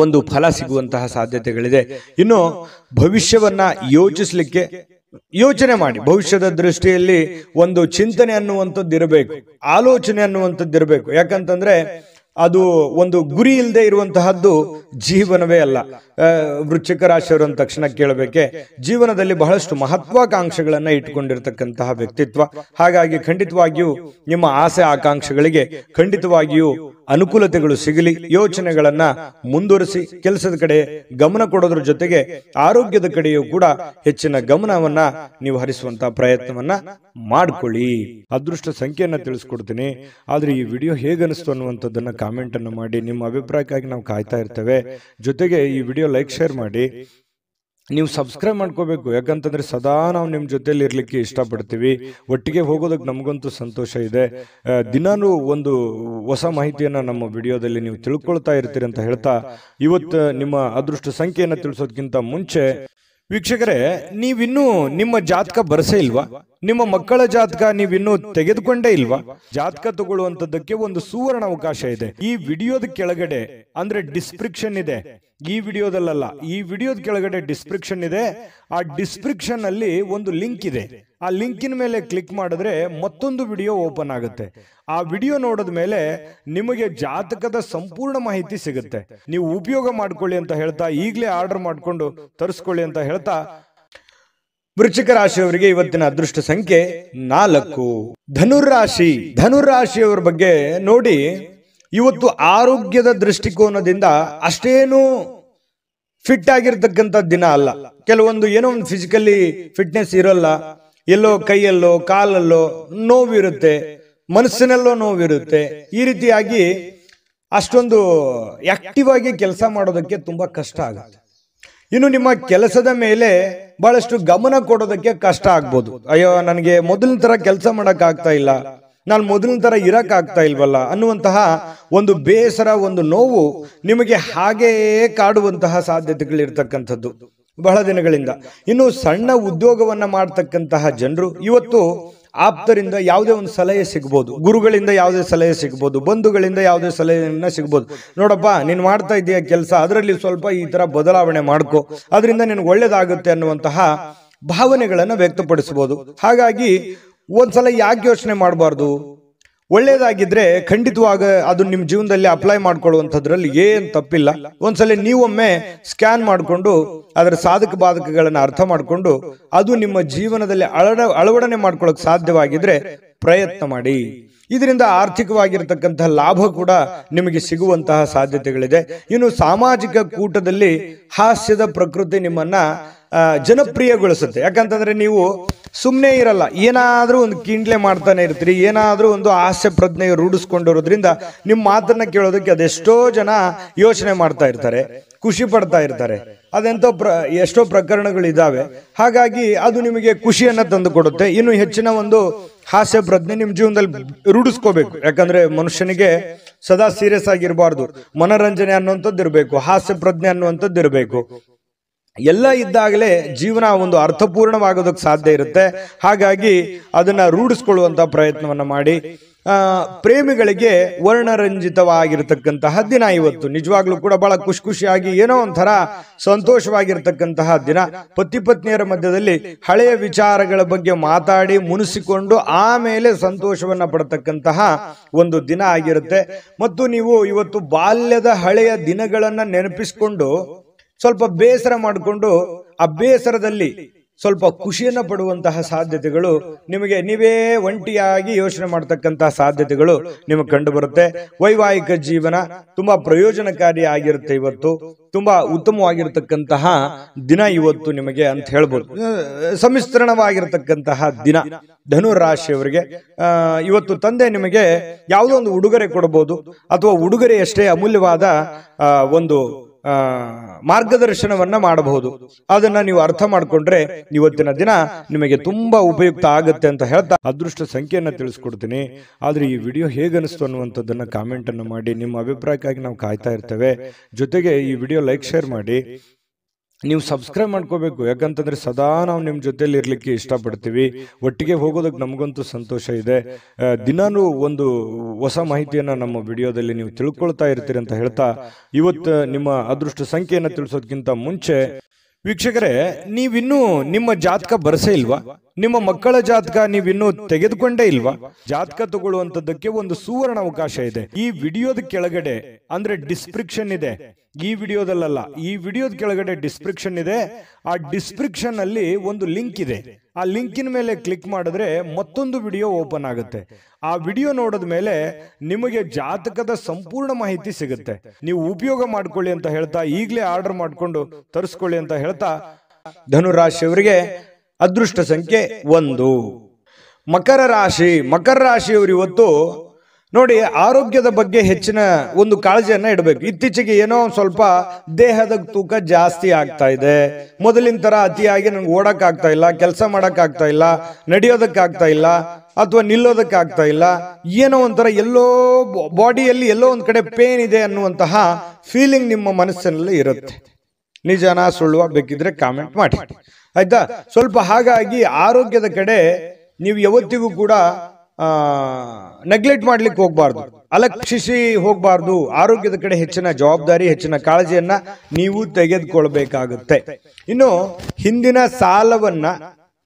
ಒಂದು ಫಲ ಸಿಗುವಂತಹ ಸಾಧ್ಯತೆಗಳಿದೆ. ಇನ್ನು ಭವಿಷ್ಯವನ್ನ ಯೋಚಿಸ್ಲಿಕ್ಕೆ ಯೋಚನೆ ಮಾಡಿ. ಭವಿಷ್ಯದ ದೃಷ್ಟಿಯಲ್ಲಿ ಒಂದು ಚಿಂತನೆ ಅನ್ನುವಂಥದ್ದು ಇರಬೇಕು. ಆಲೋಚನೆ ಅನ್ನುವಂಥದ್ದು ಇರಬೇಕು. ಯಾಕಂತಂದ್ರೆ ಅದು ಒಂದು ಗುರಿ ಇಲ್ಲದೆ ಇರುವಂತಹದ್ದು ಜೀವನವೇ ಅಲ್ಲ. ವೃಶ್ಚಿಕ ರಾಶಿಯವರು ಅಂದ ತಕ್ಷಣ ಕೇಳಬೇಕೆ, ಜೀವನದಲ್ಲಿ ಬಹಳಷ್ಟು ಮಹತ್ವಾಕಾಂಕ್ಷೆಗಳನ್ನ ಇಟ್ಕೊಂಡಿರ್ತಕ್ಕಂತಹ ವ್ಯಕ್ತಿತ್ವ. ಹಾಗಾಗಿ ಖಂಡಿತವಾಗಿಯೂ ನಿಮ್ಮ ಆಸೆ, ಆಕಾಂಕ್ಷೆಗಳಿಗೆ ಖಂಡಿತವಾಗಿಯೂ ಅನುಕೂಲತೆಗಳು ಸಿಗಲಿ, ಯೋಚನೆಗಳನ್ನ ಮುಂದುವರಿಸಿ ಕೆಲಸದ ಕಡೆ ಗಮನ ಕೊಡೋದ್ರ ಜೊತೆಗೆ ಆರೋಗ್ಯದ ಕಡೆಯೂ ಕೂಡ ಹೆಚ್ಚಿನ ಗಮನವನ್ನ ನೀವು ಹರಿಸುವಂತ ಪ್ರಯತ್ನವನ್ನ ಮಾಡ್ಕೊಳ್ಳಿ. ಅದೃಷ್ಟ ಸಂಖ್ಯೆಯನ್ನ ತಿಳಿಸ್ಕೊಡ್ತೀನಿ. ಆದ್ರೆ ಈ ವಿಡಿಯೋ ಹೇಗನಿಸ್ತು ಅನ್ನುವಂಥದ್ದನ್ನ ಕಾಮೆಂಟ್ ಅನ್ನು ಮಾಡಿ, ನಿಮ್ಮ ಅಭಿಪ್ರಾಯಕ್ಕಾಗಿ ನಾವು ಕಾಯ್ತಾ ಇರ್ತೇವೆ. ಜೊತೆಗೆ ಈ ವಿಡಿಯೋ ಲೈಕ್ ಶೇರ್ ಮಾಡಿ. ನೀವು ಸಬ್ಸ್ಕ್ರೈಬ್ ಮಾಡ್ಕೋಬೇಕು. ಯಾಕಂತಂದ್ರೆ ಸದಾ ನಾವು ನಿಮ್ಮ ಜೊತೆಲಿ ಇರಲಿಕ್ಕೆ ಇಷ್ಟಪಡ್ತೀವಿ. ಒಟ್ಟಿಗೆ ಹೋಗೋದಕ್ಕೆ ನಮಗಂತೂ ಸಂತೋಷ ಇದೆ. ದಿನಾನು ಒಂದು ಹೊಸ ಮಾಹಿತಿಯನ್ನ ನಮ್ಮ ವಿಡಿಯೋದಲ್ಲಿ ನೀವು ತಿಳ್ಕೊಳ್ತಾ ಇರ್ತೀರಿ ಅಂತ ಹೇಳ್ತಾ, ಇವತ್ತು ನಿಮ್ಮ ಅದೃಷ್ಟ ಸಂಖ್ಯೆಯನ್ನು ತಿಳಿಸೋದಕ್ಕಿಂತ ಮುಂಚೆ ವೀಕ್ಷಕರೇ, ನೀವಿನ್ನೂ ನಿಮ್ಮ ಜಾತಕ ಬರಸೇ ಇಲ್ವಾ? ನಿಮ್ಮ ಮಕ್ಕಳ ಜಾತಕ ನೀವಿನ್ನೂ ತೆಗೆದುಕೊಂಡೇ ಇಲ್ವಾ? ಜಾತಕ ತಗೊಳ್ಳುವಂಥದ್ದಕ್ಕೆ ಒಂದು ಸುವರ್ಣ ಅವಕಾಶ ಇದೆ. ಈ ವಿಡಿಯೋದ ಕೆಳಗಡೆ ಅಂದ್ರೆ ಡಿಸ್ಕ್ರಿಪ್ಷನ್ ಇದೆ. ಈ ವಿಡಿಯೋದಲ್ಲ ಈ ವಿಡಿಯೋದ ಕೆಳಗಡೆ ಡಿಸ್ಕ್ರಿಪ್ಷನ್ ಇದೆ. ಆ ಡಿಸ್ಕ್ರಿಪ್ಷನ್ ಅಲ್ಲಿ ಒಂದು ಲಿಂಕ್ ಇದೆ. ಆ ಲಿಂಕಿನ ಮೇಲೆ ಕ್ಲಿಕ್ ಮಾಡಿದ್ರೆ ಮತ್ತೊಂದು ವಿಡಿಯೋ ಓಪನ್ ಆಗುತ್ತೆ. ಆ ವಿಡಿಯೋ ನೋಡಿದ ಮೇಲೆ ನಿಮಗೆ ಜಾತಕದ ಸಂಪೂರ್ಣ ಮಾಹಿತಿ ಸಿಗುತ್ತೆ. ನೀವು ಉಪಯೋಗ ಮಾಡ್ಕೊಳ್ಳಿ ಅಂತ ಹೇಳ್ತಾ ಈಗಲೇ ಆರ್ಡರ್ ಮಾಡಿಕೊಂಡು ತರಿಸ್ಕೊಳ್ಳಿ ಅಂತ ಹೇಳ್ತಾ ವೃಶ್ಚಿಕ ರಾಶಿಯವರಿಗೆ ಇವತ್ತಿನ ಅದೃಷ್ಟ ಸಂಖ್ಯೆ ನಾಲ್ಕು. ಧನುರಾಶಿ ಧನುರಾಶಿಯವರ ಬಗ್ಗೆ ನೋಡಿ. ಇವತ್ತು ಆರೋಗ್ಯದ ದೃಷ್ಟಿಕೋನದಿಂದ ಅಷ್ಟೇನು ಫಿಟ್ ಆಗಿರ್ತಕ್ಕಂಥ ದಿನ ಅಲ್ಲ. ಕೆಲವೊಂದು ಏನೋ ಒಂದು ಫಿಸಿಕಲಿ ಫಿಟ್ನೆಸ್ ಇರೋಲ್ಲ. ಎಲ್ಲೋ ಕೈಯಲ್ಲೋ, ಕಾಲಲ್ಲೋ ನೋವಿರುತ್ತೆ, ಮನಸ್ಸಿನಲ್ಲೋ ನೋವಿರುತ್ತೆ. ಈ ರೀತಿಯಾಗಿ ಅಷ್ಟೊಂದು ಆಕ್ಟಿವ್ ಆಗಿ ಕೆಲಸ ಮಾಡೋದಕ್ಕೆ ತುಂಬಾ ಕಷ್ಟ ಆಗುತ್ತೆ. ಇನ್ನು ನಿಮ್ಮ ಕೆಲಸದ ಮೇಲೆ ಬಹಳಷ್ಟು ಗಮನ ಕೊಡೋದಕ್ಕೆ ಕಷ್ಟ ಆಗ್ಬೋದು. ಅಯ್ಯೋ, ನನಗೆ ಮೊದಲಿನ ತರ ಕೆಲಸ ಮಾಡೋಕ್ಕಾಗ್ತಾ ಇಲ್ಲ. ನಾನು ಮೊದಲಿನ ಥರ ಇರೋಕ್ಕಾಗ್ತಾ ಇಲ್ವಲ್ಲ ಅನ್ನುವಂತಹ ಒಂದು ಬೇಸರ, ಒಂದು ನೋವು ನಿಮಗೆ ಹಾಗೆಯೇ ಕಾಡುವಂತಹ ಸಾಧ್ಯತೆಗಳಿರ್ತಕ್ಕಂಥದ್ದು ಬಹಳ ದಿನಗಳಿಂದ. ಇನ್ನು ಸಣ್ಣ ಉದ್ಯೋಗವನ್ನು ಮಾಡ್ತಕ್ಕಂತಹ ಜನರು ಇವತ್ತು ಆಪ್ತರಿಂದ ಯಾವುದೇ ಒಂದು ಸಲಹೆ ಸಿಗ್ಬೋದು. ಗುರುಗಳಿಂದ ಯಾವುದೇ ಸಲಹೆ ಸಿಗ್ಬೋದು. ಬಂಧುಗಳಿಂದ ಯಾವುದೇ ಸಲಹೆಯನ್ನು ಸಿಗ್ಬೋದು. ನೋಡಪ್ಪ, ನೀನು ಮಾಡ್ತಾ ಇದೆಯಾ ಕೆಲಸ, ಅದರಲ್ಲಿ ಸ್ವಲ್ಪ ಈ ಥರ ಬದಲಾವಣೆ ಮಾಡ್ಕೋ. ಅದರಿಂದ ನಿನಗೆ ಒಳ್ಳೇದಾಗುತ್ತೆ ಅನ್ನುವಂತಹ ಭಾವನೆಗಳನ್ನು ವ್ಯಕ್ತಪಡಿಸ್ಬೋದು. ಹಾಗಾಗಿ ಒಂದ್ಸಲ ಯಾಕೆ ಯೋಚನೆ ಮಾಡಬಾರ್ದು. ಒಳ್ಳೇದಾಗಿದ್ರೆ ಖಂಡಿತವಾಗ ಅದು ನಿಮ್ಮ ಜೀವನದಲ್ಲಿ ಅಪ್ಲೈ ಮಾಡ್ಕೊಳ್ಳುವಂಥದ್ರಲ್ಲಿ ಏನ್ ತಪ್ಪಿಲ್ಲ. ಒಂದ್ಸಲ ನೀವೊಮ್ಮೆ ಸ್ಕ್ಯಾನ್ ಮಾಡಿಕೊಂಡು ಅದರ ಸಾಧಕ ಬಾಧಕಗಳನ್ನ ಅರ್ಥ ಮಾಡಿಕೊಂಡು ಅದು ನಿಮ್ಮ ಜೀವನದಲ್ಲಿ ಅಳಡ ಅಳವಡನೆ ಮಾಡ್ಕೊಳ್ಳೋಕೆ ಸಾಧ್ಯವಾಗಿದ್ರೆ ಪ್ರಯತ್ನ ಮಾಡಿ. ಇದರಿಂದ ಆರ್ಥಿಕವಾಗಿರ್ತಕ್ಕಂತಹ ಲಾಭ ಕೂಡ ನಿಮಗೆ ಸಿಗುವಂತಹ ಸಾಧ್ಯತೆಗಳಿದೆ. ಇನ್ನು ಸಾಮಾಜಿಕ ಕೂಟದಲ್ಲಿ ಹಾಸ್ಯದ ಪ್ರಕೃತಿ ನಿಮ್ಮನ್ನ ಜನಪ್ರಿಯಗೊಳಿಸುತ್ತೆ. ಯಾಕಂತಂದ್ರೆ ನೀವು ಸುಮ್ಮನೆ ಇರಲ್ಲ. ಏನಾದರೂ ಒಂದು ಕಿಂಡ್ಲೆ ಮಾಡ್ತಾನೆ ಇರ್ತೀರಿ, ಏನಾದರೂ ಒಂದು ಹಾಸ್ಯ ಪ್ರಜ್ಞೆ ರೂಢಿಸ್ಕೊಂಡಿರೋದ್ರಿಂದ ನಿಮ್ಮ ಮಾತನ್ನ ಕೇಳೋದಕ್ಕೆ ಅದೆಷ್ಟೋ ಜನ ಯೋಚನೆ ಮಾಡ್ತಾ ಇರ್ತಾರೆ, ಖುಷಿ ಪಡ್ತಾ ಇರ್ತಾರೆ. ಅದೆಂತೋ ಪ್ರ, ಎಷ್ಟೋ ಪ್ರಕರಣಗಳಿದ್ದಾವೆ ಹಾಗಾಗಿ ಅದು ನಿಮಗೆ ಖುಷಿಯನ್ನು ತಂದು ಕೊಡುತ್ತೆ ಇನ್ನು ಹೆಚ್ಚಿನ ಒಂದು ಹಾಸ್ಯ, ಪ್ರಜ್ಞೆ ನಿಮ್ಮ ಜೀವನದಲ್ಲಿ ರೂಢಿಸ್ಕೋಬೇಕು. ಯಾಕಂದ್ರೆ ಮನುಷ್ಯನಿಗೆ ಸದಾ ಸೀರಿಯಸ್ ಆಗಿರಬಾರ್ದು. ಮನೋರಂಜನೆ ಅನ್ನುವಂಥದ್ದು ಇರಬೇಕು, ಹಾಸ್ಯ, ಪ್ರಜ್ಞೆ ಅನ್ನುವಂಥದ್ದು ಇರಬೇಕು. ಎಲ್ಲ ಇದ್ದಾಗಲೇ ಜೀವನ ಒಂದು ಅರ್ಥಪೂರ್ಣವಾಗೋದಕ್ಕೆ ಸಾಧ್ಯ ಇರುತ್ತೆ. ಹಾಗಾಗಿ ಅದನ್ನ ರೂಢಿಸ್ಕೊಳ್ಳುವಂಥ ಪ್ರಯತ್ನವನ್ನು ಮಾಡಿ. ಪ್ರೇಮಿಗಳಿಗೆ ವರ್ಣರಂಜಿತವಾಗಿರ್ತಕ್ಕಂತಹ ದಿನ ಇವತ್ತು. ನಿಜವಾಗ್ಲೂ ಕೂಡ ಬಹಳ ಖುಷಿ ಖುಷಿಯಾಗಿ ಏನೋ ಒಂಥರ ಸಂತೋಷವಾಗಿರ್ತಕ್ಕಂತಹ ದಿನ. ಪತಿ ಪತ್ನಿಯರ ಮಧ್ಯದಲ್ಲಿ ಹಳೆಯ ವಿಚಾರಗಳ ಬಗ್ಗೆ ಮಾತಾಡಿ ಮುನಿಸಿಕೊಂಡು ಆಮೇಲೆ ಸಂತೋಷವನ್ನ ಪಡತಕ್ಕಂತಹ ಒಂದು ದಿನ ಆಗಿರುತ್ತೆ. ಮತ್ತು ನೀವು ಇವತ್ತು ಬಾಲ್ಯದ ಹಳೆಯ ದಿನಗಳನ್ನ ನೆನಪಿಸಿಕೊಂಡು ಸ್ವಲ್ಪ ಬೇಸರ ಮಾಡಿಕೊಂಡು ಆ ಬೇಸರದಲ್ಲಿ ಸ್ವಲ್ಪ ಖುಷಿಯನ್ನ ಪಡುವಂತಹ ಸಾಧ್ಯತೆಗಳು ನಿಮಗೆ ನೀವೇ ಒಂಟಿಯಾಗಿ ಯೋಚನೆ ಮಾಡತಕ್ಕಂತಹ ಸಾಧ್ಯತೆಗಳು ನಿಮಗೆ ಕಂಡು ಬರುತ್ತೆ ವೈವಾಹಿಕ ಜೀವನ ತುಂಬಾ ಪ್ರಯೋಜನಕಾರಿ ಆಗಿರುತ್ತೆ ಇವತ್ತು. ತುಂಬಾ ಉತ್ತಮವಾಗಿರತಕ್ಕಂತಹ ದಿನ ಇವತ್ತು ನಿಮಗೆ ಅಂತ ಹೇಳ್ಬೋದು. ಸಮಿಶ್ರಣವಾಗಿರತಕ್ಕಂತಹ ದಿನ ಧನು ರಾಶಿಯವರಿಗೆ ಇವತ್ತು ತಂದೆ ನಿಮಗೆ ಯಾವುದೋ ಒಂದು ಉಡುಗೊರೆ ಕೊಡಬಹುದು ಅಥವಾ ಉಡುಗೊರೆಯಷ್ಟೇ ಅಮೂಲ್ಯವಾದ ಒಂದು ಮಾರ್ಗದರ್ಶನವನ್ನ ಮಾಡಬಹುದು. ಅದನ್ನ ನೀವು ಅರ್ಥ ಮಾಡಿಕೊಂಡ್ರೆ ಇವತ್ತಿನ ದಿನ ನಿಮಗೆ ತುಂಬಾ ಉಪಯುಕ್ತ ಆಗುತ್ತೆ ಅಂತ ಹೇಳ್ತಾ ಅದೃಷ್ಟ ಸಂಖ್ಯೆಯನ್ನ ತಿಳಿಸ್ಕೊಡ್ತೀನಿ. ಆದ್ರೆ ಈ ವಿಡಿಯೋ ಹೇಗನಿಸ್ತು ಅನ್ನುವಂಥದ್ದನ್ನ ಕಾಮೆಂಟ್ ಅನ್ನು ಮಾಡಿ. ನಿಮ್ಮ ಅಭಿಪ್ರಾಯಕ್ಕಾಗಿ ನಾವು ಕಾಯ್ತಾ ಇರ್ತೇವೆ. ಜೊತೆಗೆ ಈ ವಿಡಿಯೋ ಲೈಕ್ ಶೇರ್ ಮಾಡಿ. ನೀವು ಸಬ್ಸ್ಕ್ರೈಬ್ ಮಾಡ್ಕೋಬೇಕು. ಯಾಕಂತಂದ್ರೆ ಸದಾ ನಾವು ನಿಮ್ಮ ಜೊತೆಲಿ ಇರಲಿಕ್ಕೆ ಇಷ್ಟಪಡ್ತೀವಿ. ಒಟ್ಟಿಗೆ ಹೋಗೋದಕ್ಕೆ ನಮಗಂತೂ ಸಂತೋಷ ಇದೆ. ದಿನಾನು ಒಂದು ಹೊಸ ಮಾಹಿತಿಯನ್ನ ನಮ್ಮ ವಿಡಿಯೋದಲ್ಲಿ ನೀವು ತಿಳ್ಕೊಳ್ತಾ ಇರ್ತೀರಿ ಅಂತ ಹೇಳ್ತಾ, ಇವತ್ತು ನಿಮ್ಮ ಅದೃಷ್ಟ ಸಂಖ್ಯೆಯನ್ನು ತಿಳಿಸೋದಕ್ಕಿಂತ ಮುಂಚೆ ವೀಕ್ಷಕರೇ, ನೀವಿನ್ನೂ ನಿಮ್ಮ ಜಾತಕ ಬರಸೇ ಇಲ್ವಾ? ನಿಮ್ಮ ಮಕ್ಕಳ ಜಾತಕ ನೀವಿನ್ನೂ ತೆಗೆದುಕೊಂಡೇ ಇಲ್ವಾ? ಜಾತಕ ತಗೊಳ್ಳುವಂತದ್ದಕ್ಕೆ ಒಂದು ಸುವರ್ಣ ಅವಕಾಶ ಇದೆ. ಈ ವಿಡಿಯೋದ ಕೆಳಗಡೆ, ಅಂದ್ರೆ ಡಿಸ್ಕ್ರಿಪ್ಷನ್ ಇದೆ. ಈ ವಿಡಿಯೋದಲ್ಲ ಈ ವಿಡಿಯೋದ ಕೆಳಗಡೆ ಡಿಸ್ಕ್ರಿಪ್ಷನ್ ಇದೆ. ಆ ಡಿಸ್ಕ್ರಿಪ್ಷನ್ ಅಲ್ಲಿ ಒಂದು ಲಿಂಕ್ ಇದೆ. ಆ ಲಿಂಕಿನ ಮೇಲೆ ಕ್ಲಿಕ್ ಮಾಡಿದ್ರೆ ಮತ್ತೊಂದು ವಿಡಿಯೋ ಓಪನ್ ಆಗುತ್ತೆ. ಆ ವಿಡಿಯೋ ನೋಡಿದ ಮೇಲೆ ನಿಮಗೆ ಜಾತಕದ ಸಂಪೂರ್ಣ ಮಾಹಿತಿ ಸಿಗುತ್ತೆ. ನೀವು ಉಪಯೋಗ ಮಾಡ್ಕೊಳ್ಳಿ ಅಂತ ಹೇಳ್ತಾ ಈಗಲೇ ಆರ್ಡರ್ ಮಾಡಿಕೊಂಡು ತರಿಸ್ಕೊಳ್ಳಿ ಅಂತ ಹೇಳ್ತಾ ಧನುರಾಶಿಯವರಿಗೆ ಅದೃಷ್ಟ ಸಂಖ್ಯೆ ಒಂದು. ಮಕರ ರಾಶಿ, ಮಕರ ರಾಶಿಯವರು ಇವತ್ತು ನೋಡಿ, ಆರೋಗ್ಯದ ಬಗ್ಗೆ ಹೆಚ್ಚಿನ ಒಂದು ಕಾಳಜಿಯನ್ನ ಇಡಬೇಕು. ಇತ್ತೀಚೆಗೆ ಏನೋ ಸ್ವಲ್ಪ ದೇಹದ ತೂಕ ಜಾಸ್ತಿ ಆಗ್ತಾ ಇದೆ. ಮೊದಲಿನ ತರ ಅತಿಯಾಗಿ ನಂಗೆ ಓಡಕ್ ಆಗ್ತಾ ಇಲ್ಲ, ಕೆಲಸ ಮಾಡಕ್ ಆಗ್ತಾ ಇಲ್ಲ, ನಡಿಯೋದಕ್ ಆಗ್ತಾ ಇಲ್ಲ, ಅಥವಾ ನಿಲ್ಲೋದಕ್ಕಾಗ್ತಾ ಇಲ್ಲ. ಏನೋ ಒಂಥರ ಎಲ್ಲೋ ಬಾಡಿಯಲ್ಲಿ ಎಲ್ಲೋ ಒಂದ್ ಕಡೆ ಪೇನ್ ಇದೆ ಅನ್ನುವಂತಹ ಫೀಲಿಂಗ್ ನಿಮ್ಮ ಮನಸ್ಸಿನಲ್ಲಿ ಇರುತ್ತೆ. ನಿಜನಾ ಸುಳ್ಳುವ ಬೇಕಿದ್ರೆ ಕಾಮೆಂಟ್ ಮಾಡಿ. ಆಯ್ತಾ? ಸ್ವಲ್ಪ ಹಾಗಾಗಿ ಆರೋಗ್ಯದ ಕಡೆ ನೀವು ಯಾವತ್ತಿಗೂ ಕೂಡ ನೆಗ್ಲೆಕ್ಟ್ ಮಾಡ್ಲಿಕ್ಕೆ ಹೋಗಬಾರ್ದು. ಅಲಕ್ಷಿಸಿ ಹೋಗಬಾರ್ದು. ಆರೋಗ್ಯದ ಕಡೆ ಹೆಚ್ಚಿನ ಜವಾಬ್ದಾರಿ, ಹೆಚ್ಚಿನ ಕಾಳಜಿಯನ್ನ ನೀವು ತೆಗೆದುಕೊಳ್ಬೇಕಾಗುತ್ತೆ. ಇನ್ನು ಹಿಂದಿನ ಸಾಲವನ್ನ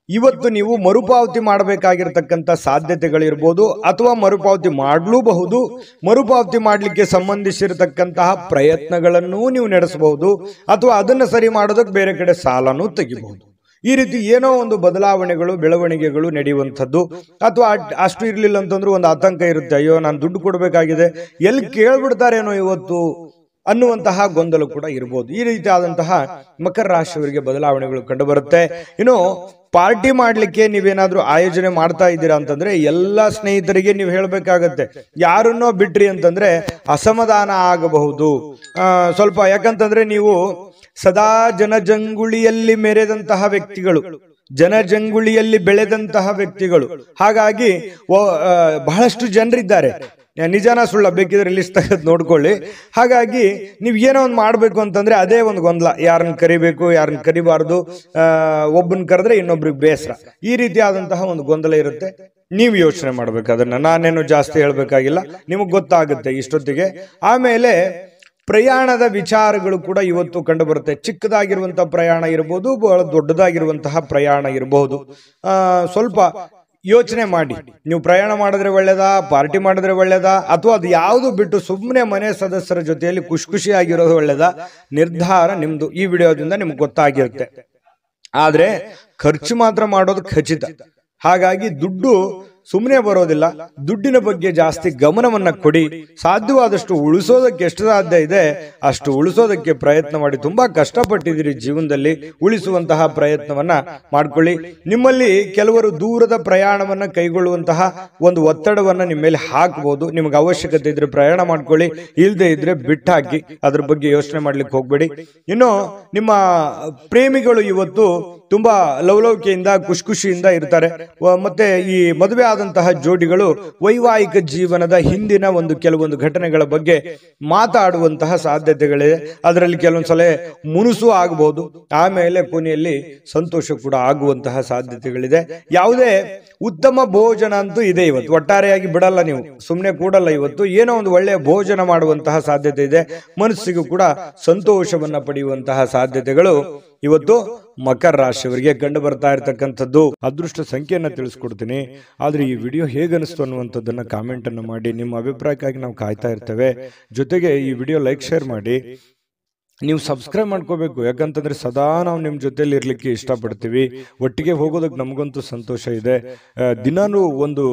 ಇವತ್ತು ನೀವು ಮರುಪಾವತಿ ಮಾಡಬೇಕಾಗಿರ್ತಕ್ಕಂಥ ಸಾಧ್ಯತೆಗಳಿರ್ಬೋದು ಅಥವಾ ಮರುಪಾವತಿ ಮಾಡಲೂಬಹುದು. ಮರುಪಾವತಿ ಮಾಡಲಿಕ್ಕೆ ಸಂಬಂಧಿಸಿರತಕ್ಕಂತಹ ಪ್ರಯತ್ನಗಳನ್ನೂ ನೀವು ನಡೆಸಬಹುದು ಅಥವಾ ಅದನ್ನು ಸರಿ ಮಾಡೋದಕ್ಕೆ ಬೇರೆ ಕಡೆ ಸಾಲನೂ ತೆಗಿಬಹುದು. ಈ ರೀತಿ ಏನೋ ಒಂದು ಬದಲಾವಣೆಗಳು, ಬೆಳವಣಿಗೆಗಳು ನಡೆಯುವಂಥದ್ದು. ಅಥವಾ ಅಷ್ಟು ಇರಲಿಲ್ಲ ಅಂತಂದ್ರೆ ಒಂದು ಆತಂಕ ಇರುತ್ತೆ. ಅಯ್ಯೋ, ನಾನು ದುಡ್ಡು ಕೊಡಬೇಕಾಗಿದೆ. ಎಲ್ಲಿ ಕೇಳ್ಬಿಡ್ತಾರೇನೋ ಇವತ್ತು ಅನ್ನುವಂತಹ ಗೊಂದಲ ಕೂಡ ಇರಬಹುದು ಈ ರೀತಿ ಆದಂತಹ ಮಕರ ರಾಶಿಯವರಿಗೆ ಬದಲಾವಣೆಗಳು ಕಂಡುಬರುತ್ತೆ. ಇನ್ನು ಪಾರ್ಟಿ ಮಾಡಲಿಕ್ಕೆ ನೀವೇನಾದರೂ ಆಯೋಜನೆ ಮಾಡ್ತಾ ಇದ್ದೀರಾ ಅಂತಂದ್ರೆ ಎಲ್ಲ ಸ್ನೇಹಿತರಿಗೆ ನೀವು ಹೇಳಬೇಕಾಗತ್ತೆ. ಯಾರನ್ನೋ ಬಿಟ್ರಿ ಅಂತಂದ್ರೆ ಅಸಮಾಧಾನ ಆಗಬಹುದು. ಸ್ವಲ್ಪ ಯಾಕಂತಂದ್ರೆ ನೀವು ಸದಾ ಜನಜಂಗುಳಿಯಲ್ಲಿ ಮೆರೆದಂತಹ ವ್ಯಕ್ತಿಗಳು, ಜನಜಂಗುಳಿಯಲ್ಲಿ ಬೆಳೆದಂತಹ ವ್ಯಕ್ತಿಗಳು. ಹಾಗಾಗಿ ಬಹಳಷ್ಟು ಜನರಿದ್ದಾರೆ. ನಿಜಾನ ಸುಳ್ಳ ಬೇಕಿದ್ರೆ ಲಿಸ್ಟ್ ತೆಗೆದು ನೋಡ್ಕೊಳ್ಳಿ. ಹಾಗಾಗಿ, ನೀವು ಏನೋ ಒಂದು ಮಾಡಬೇಕು ಅಂತಂದ್ರೆ ಅದೇ ಒಂದು ಗೊಂದಲ. ಯಾರನ್ನ ಕರಿಬೇಕು, ಯಾರನ್ನ ಕರಿಬಾರ್ದು ಒಬ್ಬನ್ ಕರೆದ್ರೆ ಇನ್ನೊಬ್ರಿಗೆ ಬೇಸರ. ಈ ರೀತಿಯಾದಂತಹ ಒಂದು ಗೊಂದಲ ಇರುತ್ತೆ. ನೀವು ಯೋಚನೆ ಮಾಡ್ಬೇಕು. ಅದನ್ನ ನಾನೇನು ಜಾಸ್ತಿ ಹೇಳ್ಬೇಕಾಗಿಲ್ಲ. ನಿಮಗೆ ಗೊತ್ತಾಗುತ್ತೆ ಇಷ್ಟೊತ್ತಿಗೆ. ಆಮೇಲೆ ಪ್ರಯಾಣದ ವಿಚಾರಗಳು ಕೂಡ ಇವತ್ತು ಕಂಡು ಬರುತ್ತೆ ಚಿಕ್ಕದಾಗಿರುವಂತಹ ಪ್ರಯಾಣ ಇರಬಹುದು ಬಹಳ ದೊಡ್ಡದಾಗಿರುವಂತಹ ಪ್ರಯಾಣ ಇರಬಹುದು ಸ್ವಲ್ಪ ಯೋಚನೆ ಮಾಡಿ. ನೀವು ಪ್ರಯಾಣ ಮಾಡಿದ್ರೆ ಒಳ್ಳೆಯದಾ ಪಾರ್ಟಿ ಮಾಡಿದ್ರೆ ಒಳ್ಳೆಯದಾ ಅಥವಾ ಅದು ಯಾವುದು ಬಿಟ್ಟು ಸುಮ್ಮನೆ ಮನೆ ಸದಸ್ಯರ ಜೊತೆಯಲ್ಲಿ ಖುಷಿ ಖುಷಿಯಾಗಿರೋದು ಒಳ್ಳೆಯದಾ ನಿರ್ಧಾರ ನಿಮ್ದು ಈ ವಿಡಿಯೋದಿಂದ ನಿಮ್ಗೆ ಗೊತ್ತಾಗಿರುತ್ತೆ. ಆದರೆ ಖರ್ಚು ಮಾತ್ರ ಮಾಡೋದು ಖಚಿತ. ಹಾಗಾಗಿ ದುಡ್ಡು ಸುಮ್ಮನೆ ಬರೋದಿಲ್ಲ. ದುಡ್ಡಿನ ಬಗ್ಗೆ ಜಾಸ್ತಿ ಗಮನವನ್ನ ಕೊಡಿ. ಸಾಧ್ಯವಾದಷ್ಟು ಉಳಿಸೋದಕ್ಕೆ ಎಷ್ಟು ಸಾಧ್ಯ ಇದೆ, ಅಷ್ಟು ಉಳಿಸೋದಕ್ಕೆ ಪ್ರಯತ್ನ ಮಾಡಿ. ತುಂಬಾ ಕಷ್ಟಪಟ್ಟಿದ್ದೀರಿ ಜೀವನದಲ್ಲಿ. ಉಳಿಸುವಂತಹ ಪ್ರಯತ್ನವನ್ನ ಮಾಡ್ಕೊಳ್ಳಿ. ನಿಮ್ಮಲ್ಲಿ ಕೆಲವರು ದೂರದ ಪ್ರಯಾಣವನ್ನ ಕೈಗೊಳ್ಳುವಂತಹ ಒಂದು ಒತ್ತಡವನ್ನ ನಿಮ್ಮ ಮೇಲೆ ಹಾಕಬಹುದು ನಿಮಗೆ ಅವಶ್ಯಕತೆ ಇದ್ರೆ ಪ್ರಯಾಣ ಮಾಡ್ಕೊಳ್ಳಿ. ಇಲ್ಲದೆ ಇದ್ರೆ ಬಿಟ್ಟಾಕಿ. ಅದ್ರ ಬಗ್ಗೆ ಯೋಚನೆ ಮಾಡ್ಲಿಕ್ಕೆ ಹೋಗ್ಬೇಡಿ. ಇನ್ನು ನಿಮ್ಮ ಪ್ರೇಮಿಗಳು ಇವತ್ತು ತುಂಬಾ ಲವಲವಿಕೆಯಿಂದ ಖುಷಿ ಖುಷಿಯಿಂದ ಇರ್ತಾರೆ ಮತ್ತೆ ಈ ಮದುವೆ ಆದಂತಹ ಜೋಡಿಗಳು ವೈವಾಹಿಕ ಜೀವನದ ಹಿಂದಿನ ಒಂದು ಕೆಲವೊಂದು ಘಟನೆಗಳ ಬಗ್ಗೆ ಮಾತಾಡುವಂತಹ ಸಾಧ್ಯತೆಗಳಿದೆ. ಅದರಲ್ಲಿ ಕೆಲವೊಂದ್ಸಲ ಮುನುಸು ಆಗಬಹುದು ಆಮೇಲೆ ಕೊನೆಯಲ್ಲಿ ಸಂತೋಷ ಕೂಡ ಆಗುವಂತಹ ಸಾಧ್ಯತೆಗಳಿದೆ. ಯಾವುದೇ ಉತ್ತಮ ಭೋಜನ ಅಂತೂ ಇದೆ ಇವತ್ತು. ಒಟ್ಟಾರೆಯಾಗಿ ಬಿಡಲ್ಲ ನೀವು. ಸುಮ್ಮನೆ ಕೂಡಲ್ಲ ಇವತ್ತು. ಏನೋ ಒಂದು ಒಳ್ಳೆಯ ಭೋಜನ ಮಾಡುವಂತಹ ಸಾಧ್ಯತೆ ಇದೆ. ಮನಸ್ಸಿಗೂ ಕೂಡ ಸಂತೋಷವನ್ನ ಪಡೆಯುವಂತಹ ಸಾಧ್ಯತೆಗಳು ಇವತ್ತು ಮಕರ ರಾಶಿಯವರಿಗೆ ಕಂಡು ಬರ್ತಾ ಇರತಕ್ಕಂಥದ್ದು. ಅದೃಷ್ಟ ಸಂಖ್ಯೆಯನ್ನು ತಿಳಿಸ್ಕೊಡ್ತೀನಿ. ಆದ್ರೆ ಈ ವಿಡಿಯೋ ಹೇಗನಿಸ್ತು ಅನ್ನುವಂಥದ್ದನ್ನ ಕಾಮೆಂಟ್ ಅನ್ನು ಮಾಡಿ. ನಿಮ್ಮ ಅಭಿಪ್ರಾಯಕ್ಕಾಗಿ ನಾವು ಕಾಯ್ತಾ ಇರ್ತೇವೆ. ಜೊತೆಗೆ ಈ ವಿಡಿಯೋ ಲೈಕ್ ಶೇರ್ ಮಾಡಿ. ನೀವು ಸಬ್ಸ್ಕ್ರೈಬ್ ಮಾಡ್ಕೋಬೇಕು. ಯಾಕಂತಂದ್ರೆ ಸದಾ ನಾವು ನಿಮ್ಮ ಜೊತೆಲಿ ಇರಲಿಕ್ಕೆ ಇಷ್ಟಪಡ್ತೀವಿ. ಒಟ್ಟಿಗೆ ಹೋಗೋದಕ್ಕೆ ನಮಗಂತೂ ಸಂತೋಷ ಇದೆ. ದಿನಾನೂ ಒಂದು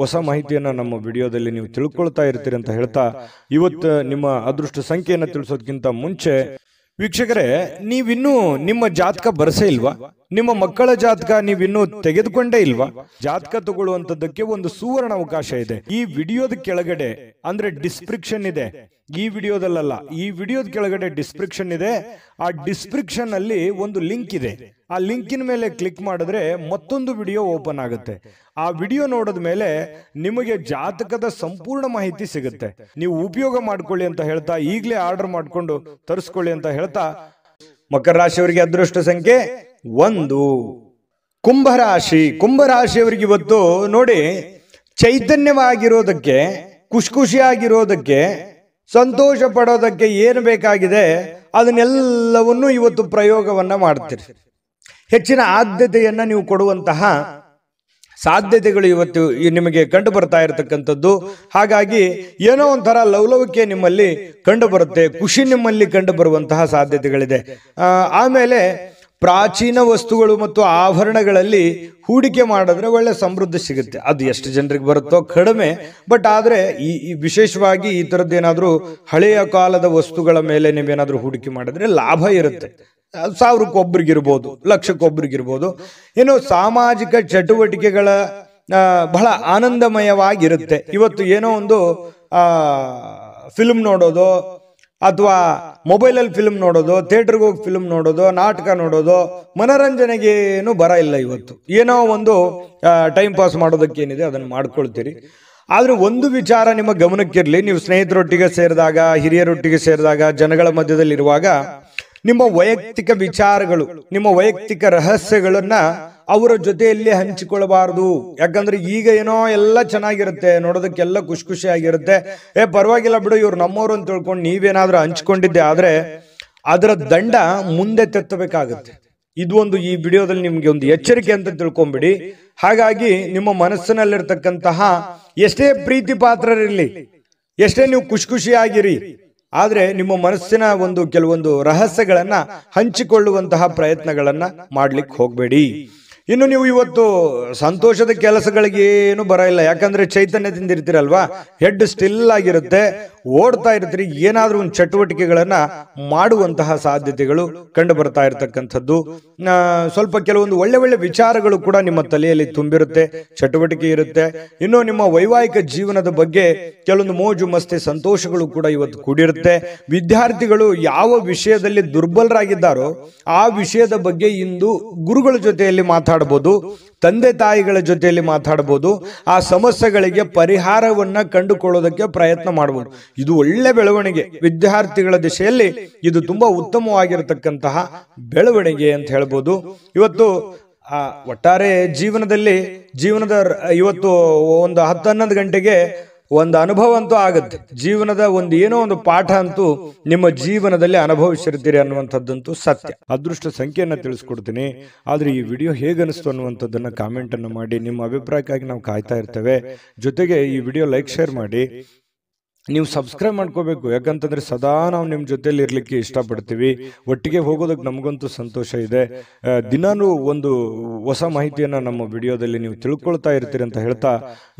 ಹೊಸ ಮಾಹಿತಿಯನ್ನ ನಮ್ಮ ವಿಡಿಯೋದಲ್ಲಿ ನೀವು ತಿಳ್ಕೊಳ್ತಾ ಇರ್ತೀರಿ ಅಂತ ಹೇಳ್ತಾ, ಇವತ್ತು ನಿಮ್ಮ ಅದೃಷ್ಟ ಸಂಖ್ಯೆಯನ್ನು ತಿಳಿಸೋದಕ್ಕಿಂತ ಮುಂಚೆ ವೀಕ್ಷಕರೇ ನೀವಿನ್ನೂ ನಿಮ್ಮ ಜಾತಕ ಬರಸೇ ಇಲ್ವಾ? ನಿಮ್ಮ ಮಕ್ಕಳ ಜಾತಕ ನೀವಿನ್ನೂ ತೆಗೆದುಕೊಂಡೇ ಇಲ್ವಾ? ಜಾತಕ ತಗೊಳ್ಳುವಂತದ್ದಕ್ಕೆ ಒಂದು ಸುವರ್ಣ ಅವಕಾಶ ಇದೆ. ಈ ವಿಡಿಯೋದ ಕೆಳಗಡೆ, ಅಂದ್ರೆ ಡಿಸ್ಕ್ರಿಪ್ಷನ್ ಇದೆ. ಈ ವಿಡಿಯೋದಲ್ಲ ಈ ವಿಡಿಯೋದ ಕೆಳಗಡೆ ಡಿಸ್ಕ್ರಿಪ್ಷನ್ ಇದೆ. ಆ ಡಿಸ್ಕ್ರಿಪ್ಷನ್ ಅಲ್ಲಿ ಒಂದು ಲಿಂಕ್ ಇದೆ. ಆ ಲಿಂಕಿನ ಮೇಲೆ ಕ್ಲಿಕ್ ಮಾಡಿದ್ರೆ ಮತ್ತೊಂದು ವಿಡಿಯೋ ಓಪನ್ ಆಗುತ್ತೆ. ಆ ವಿಡಿಯೋ ನೋಡಿದ ಮೇಲೆ ನಿಮಗೆ ಜಾತಕದ ಸಂಪೂರ್ಣ ಮಾಹಿತಿ ಸಿಗುತ್ತೆ. ನೀವು ಉಪಯೋಗ ಮಾಡ್ಕೊಳ್ಳಿ ಅಂತ ಹೇಳ್ತಾ ಈಗಲೇ ಆರ್ಡರ್ ಮಾಡ್ಕೊಂಡು ತರಿಸ್ಕೊಳ್ಳಿ ಅಂತ ಹೇಳ್ತಾ ಮಕರ ರಾಶಿಯವರಿಗೆ ಅದೃಷ್ಟ ಸಂಖ್ಯೆ ಒಂದು. ಕುಂಭರಾಶಿ ಕುಂಭರಾಶಿಯವರಿಗೆ ಇವತ್ತು ನೋಡಿ ಚೈತನ್ಯವಾಗಿರೋದಕ್ಕೆ ಖುಷಿ ಖುಷಿಯಾಗಿರೋದಕ್ಕೆ ಸಂತೋಷ ಪಡೋದಕ್ಕೆ ಏನು ಬೇಕಾಗಿದೆ, ಅದನ್ನೆಲ್ಲವನ್ನೂ ಇವತ್ತು ಪ್ರಯೋಗವನ್ನ ಮಾಡ್ತೀರಿ. ಹೆಚ್ಚಿನ ಆದ್ಯತೆಯನ್ನು ನೀವು ಕೊಡುವಂತಹ ಸಾಧ್ಯತೆಗಳು ಇವತ್ತು ನಿಮಗೆ ಕಂಡು ಬರ್ತಾ ಇರತಕ್ಕಂಥದ್ದು. ಹಾಗಾಗಿ ಏನೋ ಒಂಥರ ಲವಲವಿಕೆ ನಿಮ್ಮಲ್ಲಿ ಕಂಡು ಬರುತ್ತೆ ಖುಷಿ ನಿಮ್ಮಲ್ಲಿ ಕಂಡು ಬರುವಂತಹ ಸಾಧ್ಯತೆಗಳಿದೆ ಆಮೇಲೆ ಪ್ರಾಚೀನ ವಸ್ತುಗಳು ಮತ್ತು ಆಭರಣಗಳಲ್ಲಿ ಹೂಡಿಕೆ ಮಾಡಿದ್ರೆ ಒಳ್ಳೆ ಸಮೃದ್ಧಿ ಸಿಗುತ್ತೆ. ಅದು ಎಷ್ಟು ಜನರಿಗೆ ಬರುತ್ತೋ ಕಡಿಮೆ, ಬಟ್ ಆದರೆ ಈ ವಿಶೇಷವಾಗಿ ಈ ಥರದ್ದೇನಾದರೂ ಹಳೆಯ ಕಾಲದ ವಸ್ತುಗಳ ಮೇಲೆ ನೀವೇನಾದರೂ ಹೂಡಿಕೆ ಮಾಡಿದ್ರೆ ಲಾಭ ಇರುತ್ತೆ. ಸಾವಿರಕ್ಕೊಬ್ರಿಗಿರ್ಬೋದು, ಲಕ್ಷಕ್ಕೊಬ್ರಿಗಿರ್ಬೋದು. ಇನ್ನು ಸಾಮಾಜಿಕ ಚಟುವಟಿಕೆಗಳ ಬಹಳ ಆನಂದಮಯವಾಗಿರುತ್ತೆ. ಇವತ್ತು ಏನೋ ಒಂದು ಫಿಲ್ಮ್ ನೋಡೋದು, ಅಥವಾ ಮೊಬೈಲಲ್ಲಿ ಫಿಲ್ಮ್ ನೋಡೋದು ಥಿಯೇಟ್ರಿಗೆ ಹೋಗಿ ಫಿಲ್ಮ್ ನೋಡೋದು, ನಾಟಕ ನೋಡೋದು, ಮನರಂಜನೆಗೆ ಏನು ಬರ ಇಲ್ಲ ಇವತ್ತು. ಏನೋ ಒಂದು ಟೈಮ್ ಪಾಸ್ ಮಾಡೋದಕ್ಕೇನಿದೆ, ಅದನ್ನು ಮಾಡ್ಕೊಳ್ತೀರಿ. ಆದರೆ ಒಂದು ವಿಚಾರ ನಿಮ್ಮ ಗಮನಕ್ಕಿರಲಿ. ನೀವು ಸ್ನೇಹಿತರೊಟ್ಟಿಗೆ ಸೇರಿದಾಗ, ಹಿರಿಯರೊಟ್ಟಿಗೆ ಸೇರಿದಾಗ, ಜನಗಳ ಮಧ್ಯದಲ್ಲಿರುವಾಗ ನಿಮ್ಮ ವೈಯಕ್ತಿಕ ವಿಚಾರಗಳು, ನಿಮ್ಮ ವೈಯಕ್ತಿಕ ರಹಸ್ಯಗಳನ್ನ ಅವರ ಜೊತೆಯಲ್ಲಿ ಹಂಚಿಕೊಳ್ಳಬಾರದು. ಯಾಕಂದ್ರೆ ಈಗ ಏನೋ ಎಲ್ಲ ಚೆನ್ನಾಗಿರುತ್ತೆ, ನೋಡೋದಕ್ಕೆಲ್ಲ ಖುಷಿ ಖುಷಿ ಆಗಿರುತ್ತೆ ಏ, ಪರವಾಗಿಲ್ಲ ಬಿಡು, ಇವ್ರು ನಮ್ಮವರು ಅಂತ ತಿಳ್ಕೊಂಡು ನೀವೇನಾದ್ರೂ ಹಂಚ್ಕೊಂಡಿದ್ದೆ ಆದ್ರೆ ಅದರ ದಂಡ ಮುಂದೆ ತೆತ್ತಬೇಕಾಗುತ್ತೆ. ಇದು ಒಂದು ಈ ವಿಡಿಯೋದಲ್ಲಿ ನಿಮ್ಗೆ ಒಂದು ಎಚ್ಚರಿಕೆ ಅಂತ ತಿಳ್ಕೊಂಬಿಡಿ. ಹಾಗಾಗಿ ನಿಮ್ಮ ಮನಸ್ಸಿನಲ್ಲಿರ್ತಕ್ಕಂತಹ ಎಷ್ಟೇ ಪ್ರೀತಿ ಪಾತ್ರರಿರ್ಲಿ ಎಷ್ಟೇ ನೀವು ಖುಷಿ ಖುಷಿಯಾಗಿರಿ ಆದ್ರೆ ನಿಮ್ಮ ಮನಸ್ಸಿನ ಒಂದು ಕೆಲವೊಂದು ರಹಸ್ಯಗಳನ್ನ ಹಂಚಿಕೊಳ್ಳುವಂತಹ ಪ್ರಯತ್ನಗಳನ್ನ ಮಾಡ್ಲಿಕ್ಕೆ ಹೋಗಬೇಡಿ. ಇನ್ನು ನೀವು ಇವತ್ತು ಸಂತೋಷದ ಕೆಲಸಗಳಿಗೆ ಏನು ಬರ ಇಲ್ಲ ಯಾಕಂದ್ರೆ ಚೈತನ್ಯದಿಂದ ಇರ್ತೀರಲ್ವಾ? ಹೆಡ್ ಸ್ಟಿಲ್ ಆಗಿರುತ್ತೆ. ಓಡ್ತಾ ಇರ್ತೀರಿ ಏನಾದ್ರೂ ಒಂದು ಚಟುವಟಿಕೆಗಳನ್ನ ಮಾಡುವಂತಹ ಸಾಧ್ಯತೆಗಳು ಕಂಡು ಬರ್ತಾ ಇರತಕ್ಕಂಥದ್ದು ಸ್ವಲ್ಪ ಕೆಲವೊಂದು ಒಳ್ಳೆ ಒಳ್ಳೆ ವಿಚಾರಗಳು ಕೂಡ ನಿಮ್ಮ ತಲೆಯಲ್ಲಿ ತುಂಬಿರುತ್ತೆ, ಚಟುವಟಿಕೆ ಇರುತ್ತೆ. ಇನ್ನು ನಿಮ್ಮ ವೈವಾಹಿಕ ಜೀವನದ ಬಗ್ಗೆ ಕೆಲವೊಂದು ಮೋಜು ಮಸ್ತಿ ಸಂತೋಷಗಳು ಕೂಡ ಇವತ್ತು ಕೂಡಿರುತ್ತೆ. ವಿದ್ಯಾರ್ಥಿಗಳು ಯಾವ ವಿಷಯದಲ್ಲಿ ದುರ್ಬಲರಾಗಿದ್ದಾರೋ ಆ ವಿಷಯದ ಬಗ್ಗೆ ಇಂದು ಗುರುಗಳ ಜೊತೆಯಲ್ಲಿ ಮಾತಾಡಬಹುದು ತಂದೆ ತಾಯಿಗಳ ಜೊತೆಯಲ್ಲಿ ಮಾತಾಡ್ಬೋದು, ಆ ಸಮಸ್ಯೆಗಳಿಗೆ ಪರಿಹಾರವನ್ನ ಕಂಡುಕೊಳ್ಳೋದಕ್ಕೆ ಪ್ರಯತ್ನ ಮಾಡಬಹುದು ಇದು ಒಳ್ಳೆ ಬೆಳವಣಿಗೆ. ವಿದ್ಯಾರ್ಥಿಗಳ ದಿಶೆಯಲ್ಲಿ ಇದು ತುಂಬಾ ಉತ್ತಮವಾಗಿರತಕ್ಕಂತಹ ಬೆಳವಣಿಗೆ ಅಂತ ಹೇಳ್ಬೋದು. ಇವತ್ತು, ಆ, ಒಟ್ಟಾರೆ ಜೀವನದಲ್ಲಿ, ಜೀವನದ ಇವತ್ತು ಒಂದು ಹತ್ತು ಹನ್ನೊಂದು ಗಂಟೆಗೆ ಒಂದು ಅನುಭವ ಅಂತೂ ಆಗುತ್ತೆ. ಜೀವನದ ಒಂದು ಏನೋ ಒಂದು ಪಾಠ ಅಂತೂ ನಿಮ್ಮ ಜೀವನದಲ್ಲಿ ಅನುಭವಿಸಿರ್ತೀರಿ ಅನ್ನುವಂಥದ್ದಂತೂ ಸತ್ಯ. ಅದೃಷ್ಟ ಸಂಖ್ಯೆಯನ್ನು ತಿಳಿಸ್ಕೊಡ್ತೀನಿ. ಆದರೆ ಈ ವಿಡಿಯೋ ಹೇಗನಿಸ್ತು ಅನ್ನುವಂಥದ್ದನ್ನು ಕಾಮೆಂಟನ್ನು ಮಾಡಿ, ನಿಮ್ಮ ಅಭಿಪ್ರಾಯಕ್ಕಾಗಿ ನಾವು ಕಾಯ್ತಾ ಇರ್ತೇವೆ. ಜೊತೆಗೆ ಈ ವಿಡಿಯೋ ಲೈಕ್ ಶೇರ್ ಮಾಡಿ. ನೀವು ಸಬ್ಸ್ಕ್ರೈಬ್ ಮಾಡ್ಕೋಬೇಕು. ಯಾಕಂತಂದ್ರೆ ಸದಾ ನಾವು ನಿಮ್ಮ ಜೊತೆಲಿ ಇರಲಿಕ್ಕೆ ಇಷ್ಟಪಡ್ತೀವಿ. ಒಟ್ಟಿಗೆ ಹೋಗೋದಕ್ಕೆ ನಮಗಂತೂ ಸಂತೋಷ ಇದೆ. ದಿನಾನು ಒಂದು ಹೊಸ ಮಾಹಿತಿಯನ್ನ ನಮ್ಮ ವಿಡಿಯೋದಲ್ಲಿ ನೀವು ತಿಳ್ಕೊಳ್ತಾ ಇರ್ತೀರಿ ಅಂತ ಹೇಳ್ತಾ,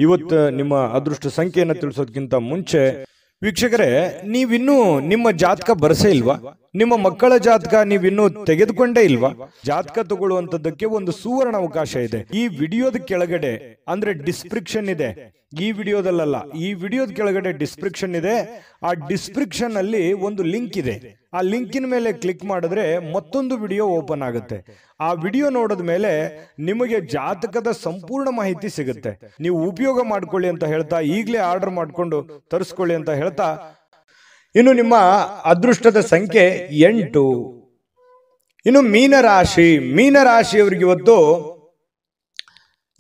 ಇವತ್ತು ನಿಮ್ಮ ಅದೃಷ್ಟ ಸಂಖ್ಯೆಯನ್ನು ತಿಳಿಸೋದಕ್ಕಿಂತ ಮುಂಚೆ, ವೀಕ್ಷಕರೇ, ನೀವಿನ್ನೂ ನಿಮ್ಮ ಜಾತಕ ಬರಸೇ ಇಲ್ವಾ? ನಿಮ್ಮ ಮಕ್ಕಳ ಜಾತಕ ನೀವಿನ್ನೂ ತೆಗೆದುಕೊಂಡೇ ಇಲ್ವಾ? ಜಾತಕ ತಗೊಳ್ಳುವಂತದ್ದಕ್ಕೆ ಒಂದು ಸುವರ್ಣ ಅವಕಾಶ ಇದೆ. ಈ ವಿಡಿಯೋದ ಕೆಳಗಡೆ, ಅಂದ್ರೆ ಡಿಸ್ಕ್ರಿಪ್ಷನ್ ಇದೆ. ಈ ವಿಡಿಯೋದಲ್ಲ ಈ ವಿಡಿಯೋದ ಕೆಳಗಡೆ ಡಿಸ್ಕ್ರಿಪ್ಷನ್ ಇದೆ. ಆ ಡಿಸ್ಕ್ರಿಪ್ಷನ್ ಅಲ್ಲಿ ಒಂದು ಲಿಂಕ್ ಇದೆ. ಆ ಲಿಂಕಿನ ಮೇಲೆ ಕ್ಲಿಕ್ ಮಾಡಿದ್ರೆ ಮತ್ತೊಂದು ವಿಡಿಯೋ ಓಪನ್ ಆಗುತ್ತೆ. ಆ ವಿಡಿಯೋ ನೋಡಿದ ಮೇಲೆ ನಿಮಗೆ ಜಾತಕದ ಸಂಪೂರ್ಣ ಮಾಹಿತಿ ಸಿಗುತ್ತೆ. ನೀವು ಉಪಯೋಗ ಮಾಡ್ಕೊಳ್ಳಿ ಅಂತ ಹೇಳ್ತಾ ಈಗಲೇ ಆರ್ಡರ್ ಮಾಡಿಕೊಂಡು ತರಿಸ್ಕೊಳ್ಳಿ ಅಂತ ಹೇಳ್ತಾ ಇನ್ನು ನಿಮ್ಮ ಅದೃಷ್ಟದ ಸಂಖ್ಯೆ ಎಂಟು. ಇನ್ನು ಮೀನರಾಶಿ, ಮೀನರಾಶಿಯವರಿಗೆ ಇವತ್ತು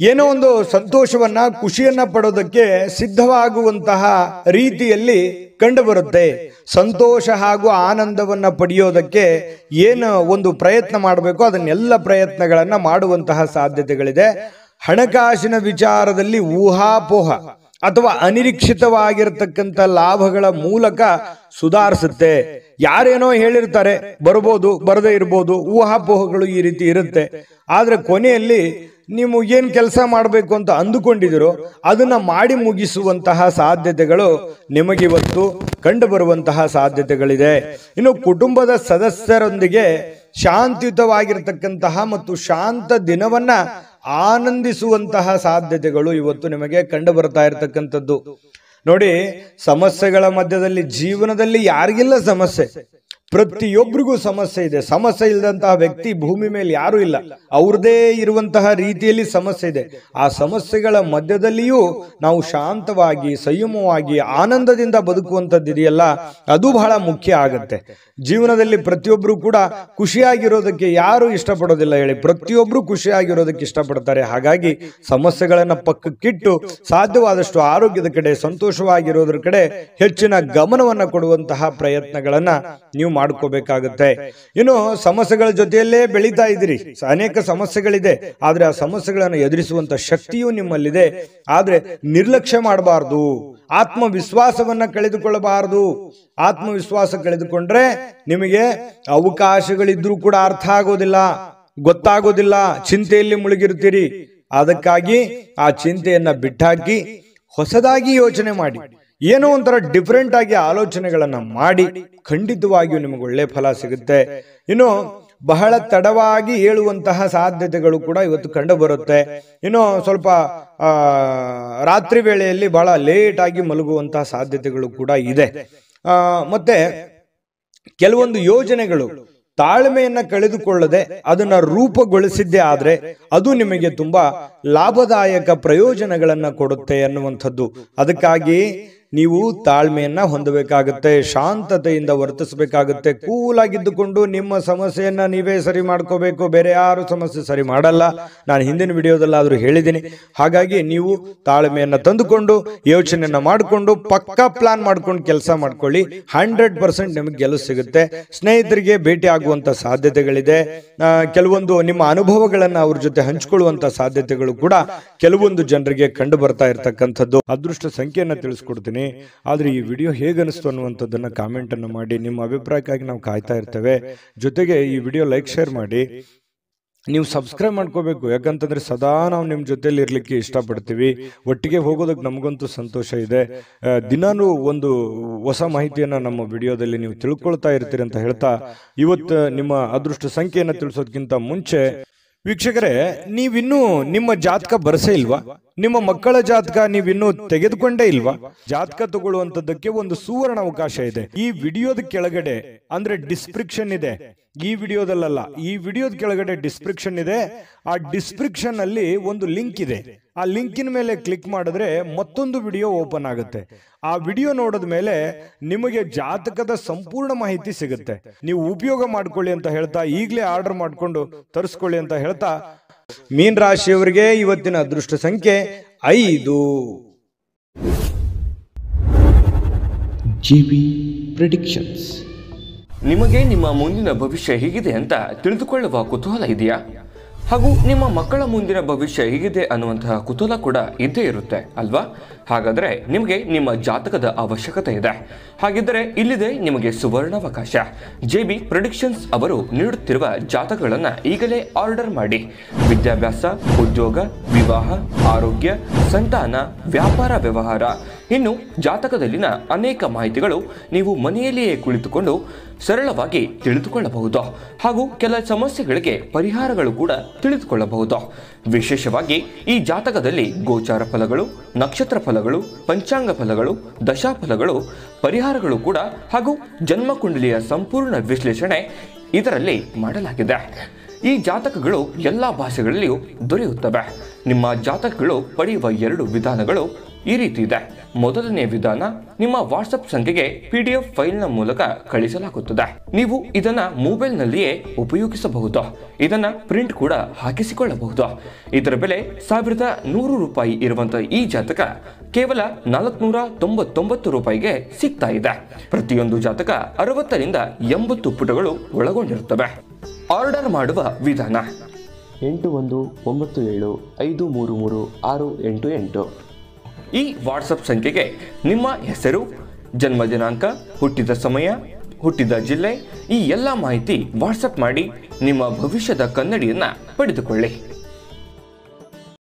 ಏನೋ ಒಂದು ಸಂತೋಷವನ್ನ, ಖುಷಿಯನ್ನ ಪಡೋದಕ್ಕೆ ಸಿದ್ಧವಾಗುವಂತಹ ರೀತಿಯಲ್ಲಿ ಕಂಡುಬರುತ್ತೆ. ಸಂತೋಷ ಹಾಗೂ ಆನಂದವನ್ನ ಪಡೆಯೋದಕ್ಕೆ ಏನು ಒಂದು ಪ್ರಯತ್ನ ಮಾಡಬೇಕು ಅದನ್ನೆಲ್ಲ ಪ್ರಯತ್ನಗಳನ್ನ ಮಾಡುವಂತಹ ಸಾಧ್ಯತೆಗಳಿದೆ. ಹಣಕಾಸಿನ ವಿಚಾರದಲ್ಲಿ ಊಹಾಪೋಹ. ಅಥವಾ ಅನಿರೀಕ್ಷಿತವಾಗಿರತಕ್ಕಂಥ ಲಾಭಗಳ ಮೂಲಕ ಸುಧಾರಿಸುತ್ತೆ. ಯಾರೇನೋ ಹೇಳಿರ್ತಾರೆ, ಬರ್ಬೋದು, ಬರದೇ ಇರ್ಬೋದು, ಊಹಾಪೋಹಗಳು ಈ ರೀತಿ ಇರುತ್ತೆ. ಆದರೆ ಕೊನೆಯಲ್ಲಿ ನೀವು ಏನು ಕೆಲಸ ಮಾಡಬೇಕು ಅಂತ ಅಂದುಕೊಂಡಿದ್ದೀರೋ, ಅದನ್ನ ಮಾಡಿ ಮುಗಿಸುವಂತಹ ಸಾಧ್ಯತೆಗಳು ನಿಮಗಿವತ್ತು ಕಂಡು ಬರುವಂತಹ ಸಾಧ್ಯತೆಗಳಿದೆ. ಇನ್ನು ಕುಟುಂಬದ ಸದಸ್ಯರೊಂದಿಗೆ ಶಾಂತಿಯುತವಾಗಿರ್ತಕ್ಕಂತಹ ಮತ್ತು ಶಾಂತ ದಿನವನ್ನ ಆನಂದಿಸುವಂತಹ ಸಾಧ್ಯತೆಗಳು ಇವತ್ತು ನಿಮಗೆ ಕಂಡು ಬರ್ತಾ ಇರತಕ್ಕಂಥದ್ದು. ನೋಡಿ ಸಮಸ್ಯೆಗಳ ಮಧ್ಯದಲ್ಲಿ ಜೀವನದಲ್ಲಿ ಯಾರಿಗಿಲ್ಲ ಸಮಸ್ಯೆ. ಪ್ರತಿಯೊಬ್ಬರಿಗೂ ಸಮಸ್ಯೆ ಇದೆ. ಸಮಸ್ಯೆ ಇಲ್ಲದಂತಹ ವ್ಯಕ್ತಿ ಭೂಮಿ ಮೇಲೆ ಯಾರೂ ಇಲ್ಲ. ಅವ್ರದೇ ಇರುವಂತಹ ರೀತಿಯಲ್ಲಿ ಸಮಸ್ಯೆ ಇದೆ. ಆ ಸಮಸ್ಯೆಗಳ ಮಧ್ಯದಲ್ಲಿಯೂ ನಾವು ಶಾಂತವಾಗಿ, ಸಂಯಮವಾಗಿ, ಆನಂದದಿಂದ ಬದುಕುವಂಥದ್ದು ಇದೆಯಲ್ಲ? ಅದು ಬಹಳ ಮುಖ್ಯ ಆಗುತ್ತೆ. ಜೀವನದಲ್ಲಿ ಪ್ರತಿಯೊಬ್ಬರು ಕೂಡ ಖುಷಿಯಾಗಿರೋದಕ್ಕೆ ಯಾರು ಇಷ್ಟಪಡೋದಿಲ್ಲ ಹೇಳಿ. ಪ್ರತಿಯೊಬ್ಬರು ಖುಷಿಯಾಗಿರೋದಕ್ಕೆ ಇಷ್ಟಪಡ್ತಾರೆ. ಹಾಗಾಗಿ ಸಮಸ್ಯೆಗಳನ್ನ ಪಕ್ಕಕ್ಕಿಟ್ಟು ಸಾಧ್ಯವಾದಷ್ಟು ಆರೋಗ್ಯದ ಕಡೆ, ಸಂತೋಷವಾಗಿರೋದ್ರ ಕಡೆ ಹೆಚ್ಚಿನ ಗಮನವನ್ನು ಕೊಡುವಂತಹ ಪ್ರಯತ್ನಗಳನ್ನ ನೀವು ಮಾಡ್ಕೋಬೇಕಾಗುತ್ತೆ. ಇನ್ನು ಸಮಸ್ಯೆಗಳ ಜೊತೆಯಲ್ಲೇ ಬೆಳೀತಾ ಇದ್ದೀರಿ. ಅನೇಕ ಸಮಸ್ಯೆಗಳಿದೆ. ಆದ್ರೆ ಆ ಸಮಸ್ಯೆಗಳನ್ನು ಎದುರಿಸುವಂತ ಶಕ್ತಿಯೂ ನಿಮ್ಮಲ್ಲಿದೆ. ಆದ್ರೆ ನಿರ್ಲಕ್ಷ್ಯ ಮಾಡಬಾರ್ದು. ಆತ್ಮವಿಶ್ವಾಸವನ್ನ ಕಳೆದುಕೊಳ್ಳಬಾರದು. ಆತ್ಮವಿಶ್ವಾಸ ಕಳೆದುಕೊಂಡ್ರೆ ನಿಮಗೆ ಅವಕಾಶಗಳಿದ್ರೂ ಕೂಡ ಅರ್ಥ ಆಗೋದಿಲ್ಲ, ಗೊತ್ತಾಗೋದಿಲ್ಲ. ಚಿಂತೆಯಲ್ಲಿ ಮುಳುಗಿರ್ತೀರಿ ಅದಕ್ಕಾಗಿ ಆ ಚಿಂತೆಯನ್ನ ಬಿಟ್ಟಾಕಿ ಹೊಸದಾಗಿ ಯೋಚನೆ ಮಾಡಿ. ಏನೋ ಒಂಥರ ಡಿಫ್ರೆಂಟ್ ಆಗಿ ಆಲೋಚನೆಗಳನ್ನು ಮಾಡಿ ಖಂಡಿತವಾಗಿಯೂ ನಿಮಗೆ ಒಳ್ಳೆ ಫಲ ಸಿಗುತ್ತೆ. ಇನ್ನು ಬಹಳ ತಡವಾಗಿ ಹೇಳುವಂತಹ ಸಾಧ್ಯತೆಗಳು ಕೂಡ ಇವತ್ತು ಕಂಡು ಬರುತ್ತೆ. ಇನ್ನು ಸ್ವಲ್ಪ ರಾತ್ರಿ ವೇಳೆಯಲ್ಲಿ ಬಹಳ ಲೇಟ್ ಆಗಿ ಮಲಗುವಂತಹ ಸಾಧ್ಯತೆಗಳು ಕೂಡ ಇದೆ. ಮತ್ತೆ ಕೆಲವೊಂದು ಯೋಜನೆಗಳು ತಾಳ್ಮೆಯನ್ನ ಕಳೆದುಕೊಳ್ಳದೆ ಅದನ್ನ ರೂಪುಗೊಳಿಸಿದ್ದೇ ಆದ್ರೆ ಅದು ನಿಮಗೆ ತುಂಬಾ ಲಾಭದಾಯಕ ಪ್ರಯೋಜನಗಳನ್ನ ಕೊಡುತ್ತೆ ಅನ್ನುವಂಥದ್ದು. ಅದಕ್ಕಾಗಿ ನೀವು ತಾಳ್ಮೆಯನ್ನ ಹೊಂದಬೇಕಾಗುತ್ತೆ, ಶಾಂತತೆಯಿಂದ ವರ್ತಿಸಬೇಕಾಗುತ್ತೆ. ಕೂಲ್ ಆಗಿದ್ದುಕೊಂಡು ನಿಮ್ಮ ಸಮಸ್ಯೆಯನ್ನ ನೀವೇ ಸರಿ ಮಾಡ್ಕೋಬೇಕು, ಬೇರೆ ಯಾರು ಸಮಸ್ಯೆ ಸರಿ ಮಾಡಲ್ಲ. ನಾನು ಹಿಂದಿನ ವಿಡಿಯೋದಲ್ಲಾದರೂ ಹೇಳಿದ್ದೀನಿ. ಹಾಗಾಗಿ ನೀವು ತಾಳ್ಮೆಯನ್ನ ತಂದುಕೊಂಡು, ಯೋಚನೆಯನ್ನ ಮಾಡಿಕೊಂಡು, ಪಕ್ಕಾ ಪ್ಲಾನ್ ಮಾಡ್ಕೊಂಡು ಕೆಲಸ ಮಾಡ್ಕೊಳ್ಳಿ. ಹಂಡ್ರೆಡ್ ಪರ್ಸೆಂಟ್ ನಿಮಗೆ ಗೆಲುವು ಸಿಗುತ್ತೆ. ಸ್ನೇಹಿತರಿಗೆ ಭೇಟಿ ಆಗುವಂತ ಸಾಧ್ಯತೆಗಳಿದೆ. ಕೆಲವೊಂದು ನಿಮ್ಮ ಅನುಭವಗಳನ್ನ ಅವ್ರ ಜೊತೆ ಹಂಚಿಕೊಳ್ಳುವಂತ ಸಾಧ್ಯತೆಗಳು ಕೂಡ ಕೆಲವೊಂದು ಜನರಿಗೆ ಕಂಡು ಬರ್ತಾ ಇರತಕ್ಕಂಥದ್ದು. ಅದೃಷ್ಟ ಸಂಖ್ಯೆಯನ್ನ ತಿಳಿಸ್ಕೊಡ್ತೀನಿ. ಆದ್ರೆ ಈ ವಿಡಿಯೋ ಹೇಗನಿಸ್ತು ಅನ್ನುವಂಥದ್ದನ್ನ ಕಾಮೆಂಟ್ ಅನ್ನು ಮಾಡಿ, ನಿಮ್ಮ ಅಭಿಪ್ರಾಯಕ್ಕಾಗಿ ನಾವು ಕಾಯ್ತಾ ಇರ್ತೇವೆ. ಜೊತೆಗೆ ಈ ವಿಡಿಯೋ ಲೈಕ್ ಶೇರ್ ಮಾಡಿ. ನೀವು ಸಬ್ಸ್ಕ್ರೈಬ್ ಮಾಡ್ಕೋಬೇಕು. ಯಾಕಂತಂದ್ರೆ ಸದಾ ನಾವು ನಿಮ್ಮ ಜೊತೆಯಲ್ಲಿ ಇರಲಿಕ್ಕೆ ಇಷ್ಟಪಡ್ತೀವಿ. ಒಟ್ಟಿಗೆ ಹೋಗೋದಕ್ಕೆ ನಮಗಂತೂ ಸಂತೋಷ ಇದೆ. ದಿನಾನೂ ಒಂದು ಹೊಸ ಮಾಹಿತಿಯನ್ನು ನಮ್ಮ ವಿಡಿಯೋದಲ್ಲಿ ನೀವು ತಿಳ್ಕೊಳ್ತಾ ಇರ್ತೀರಿ ಅಂತ ಹೇಳ್ತಾ, ಇವತ್ತು ನಿಮ್ಮ ಅದೃಷ್ಟ ಸಂಖ್ಯೆಯನ್ನು ತಿಳಿಸೋದಕ್ಕಿಂತ ಮುಂಚೆ ವೀಕ್ಷಕರೇ, ನೀವಿನ್ನೂ ನಿಮ್ಮ ಜಾತಕ ಬರಸೇ ಇಲ್ವಾ? ನಿಮ್ಮ ಮಕ್ಕಳ ಜಾತಕ ನೀವಿನ್ನೂ ತೆಗೆದುಕೊಂಡೇ ಇಲ್ವಾ? ಜಾತಕ ತಗೊಳ್ಳುವಂತದ್ದಕ್ಕೆ ಒಂದು ಸುವರ್ಣ ಅವಕಾಶ ಇದೆ. ಈ ವಿಡಿಯೋದ ಕೆಳಗಡೆ, ಅಂದ್ರೆ ಡಿಸ್ಕ್ರಿಪ್ಷನ್ ಇದೆ ಈ ವಿಡಿಯೋದಲ್ಲ ಈ ವಿಡಿಯೋದ ಕೆಳಗಡೆ ಡಿಸ್ಕ್ರಿಪ್ಷನ್ ಇದೆ. ಆ ಡಿಸ್ಕ್ರಿಪ್ಷನ್ ಅಲ್ಲಿ ಒಂದು ಲಿಂಕ್ ಇದೆ. ಆ ಲಿಂಕಿನ ಮೇಲೆ ಕ್ಲಿಕ್ ಮಾಡಿದ್ರೆ ಮತ್ತೊಂದು ವಿಡಿಯೋ ಓಪನ್ ಆಗುತ್ತೆ. ಆ ವಿಡಿಯೋ ನೋಡಿದ ಮೇಲೆ ನಿಮಗೆ ಜಾತಕದ ಸಂಪೂರ್ಣ ಮಾಹಿತಿ ಸಿಗುತ್ತೆ. ನೀವು ಉಪಯೋಗ ಮಾಡ್ಕೊಳ್ಳಿ ಅಂತ ಹೇಳ್ತಾ, ಈಗಲೇ ಆರ್ಡರ್ ಮಾಡ್ಕೊಂಡು ತರಿಸ್ಕೊಳ್ಳಿ ಅಂತ ಹೇಳ್ತಾ, ಮೀನ್ ರಾಶಿಯವರಿಗೆ ಇವತ್ತಿನ ಅದೃಷ್ಟ ಸಂಖ್ಯೆ ಐದು. ಜಿಬಿ ಪ್ರಿಡಿಕ್ಷನ್ಸ್ ನಿಮಗೆ ನಿಮ್ಮ ಮುಂದಿನ ಭವಿಷ್ಯ ಹೇಗಿದೆ ಅಂತ ತಿಳಿದುಕೊಳ್ಳುವ ಕುತೂಹಲ ಇದೆಯಾ? ಹಾಗೂ ನಿಮ್ಮ ಮಕ್ಕಳ ಮುಂದಿನ ಭವಿಷ್ಯ ಹೇಗಿದೆ ಅನ್ನುವಂತಹ ಕುತೂಹಲ ಕೂಡ ಇದ್ದೇ ಇರುತ್ತೆ, ಅಲ್ವಾ? ಹಾಗಾದರೆ ನಿಮಗೆ ನಿಮ್ಮ ಜಾತಕದ ಅವಶ್ಯಕತೆ ಇದೆ. ಹಾಗಿದ್ದರೆ ಇಲ್ಲಿದೆ ನಿಮಗೆ ಸುವರ್ಣಾವಕಾಶ. ಜೆ ಬಿ ಪ್ರೊಡಿಕ್ಷನ್ಸ್ ಅವರು ನೀಡುತ್ತಿರುವ ಜಾತಕಗಳನ್ನು ಈಗಲೇ ಆರ್ಡರ್ ಮಾಡಿ. ವಿದ್ಯಾಭ್ಯಾಸ, ಉದ್ಯೋಗ, ವಿವಾಹ, ಆರೋಗ್ಯ, ಸಂತಾನ, ವ್ಯಾಪಾರ ವ್ಯವಹಾರ. ಇನ್ನು ಜಾತಕದಲ್ಲಿನ ಅನೇಕ ಮಾಹಿತಿಗಳು ನೀವು ಮನೆಯಲ್ಲಿಯೇ ಕುಳಿತುಕೊಂಡು ಸರಳವಾಗಿ ತಿಳಿದುಕೊಳ್ಳಬಹುದು. ಹಾಗೂ ಕೆಲ ಸಮಸ್ಯೆಗಳಿಗೆ ಪರಿಹಾರಗಳು ಕೂಡ ತಿಳಿದುಕೊಳ್ಳಬಹುದು. ವಿಶೇಷವಾಗಿ ಈ ಜಾತಕದಲ್ಲಿ ಗೋಚಾರ ಫಲಗಳು, ನಕ್ಷತ್ರ ಫಲಗಳು, ಪಂಚಾಂಗ ಫಲಗಳು, ದಶಾಫಲಗಳು, ಪರಿಹಾರಗಳು ಕೂಡ ಹಾಗೂ ಜನ್ಮಕುಂಡಲಿಯ ಸಂಪೂರ್ಣ ವಿಶ್ಲೇಷಣೆ ಇದರಲ್ಲಿ ಮಾಡಲಾಗಿದೆ. ಈ ಜಾತಕಗಳು ಎಲ್ಲ ಭಾಷೆಗಳಲ್ಲಿಯೂ ದೊರೆಯುತ್ತವೆ. ನಿಮ್ಮ ಜಾತಕಗಳು ಪಡೆಯುವ ಎರಡು ವಿಧಾನಗಳು ಈ ರೀತಿ ಇದೆ. ಮೊದಲನೇ ವಿಧಾನ ನಿಮ್ಮ ವಾಟ್ಸಪ್ ಸಂಖ್ಯೆಗೆ ಪಿ ಡಿ ಎಫ್ ಫೈಲ್ನ ಮೂಲಕ ಕಳಿಸಲಾಗುತ್ತದೆ. ನೀವು ಇದನ್ನ ಮೊಬೈಲ್ನಲ್ಲಿಯೇ ಉಪಯೋಗಿಸಬಹುದು. ಇದನ್ನ ಪ್ರಿಂಟ್ ಕೂಡ ಹಾಕಿಸಿಕೊಳ್ಳಬಹುದು. ಇದರ ಬೆಲೆ ಸಾವಿರದ ನೂರು ರೂಪಾಯಿ ಇರುವಂತಹ ಈ ಜಾತಕ ಕೇವಲ ನಾಲ್ಕುನೂರ ತೊಂಬತ್ತೊಂಬತ್ತು ರೂಪಾಯಿಗೆ ಸಿಗ್ತಾ ಇದೆ. ಪ್ರತಿಯೊಂದು ಜಾತಕ ಅರವತ್ತರಿಂದ ಎಂಬತ್ತು ಪುಟಗಳು ಒಳಗೊಂಡಿರುತ್ತವೆ. ಆರ್ಡರ್ ಮಾಡುವ ವಿಧಾನ. ಎಂಟು ಒಂದು ಒಂಬತ್ತು ಏಳು ಐದು ಮೂರು ಮೂರು ಆರು ಎಂಟು ಎಂಟು. ಈ ವಾಟ್ಸಪ್ ಸಂಖ್ಯೆಗೆ ನಿಮ್ಮ ಹೆಸರು, ಜನ್ಮ ದಿನಾಂಕ, ಹುಟ್ಟಿದ ಸಮಯ, ಹುಟ್ಟಿದ ಜಿಲ್ಲೆ, ಈ ಎಲ್ಲ ಮಾಹಿತಿ ವಾಟ್ಸಪ್ ಮಾಡಿ ನಿಮ್ಮ ಭವಿಷ್ಯದ ಕನ್ನಡಿಯನ್ನು ಪಡೆದುಕೊಳ್ಳಿ.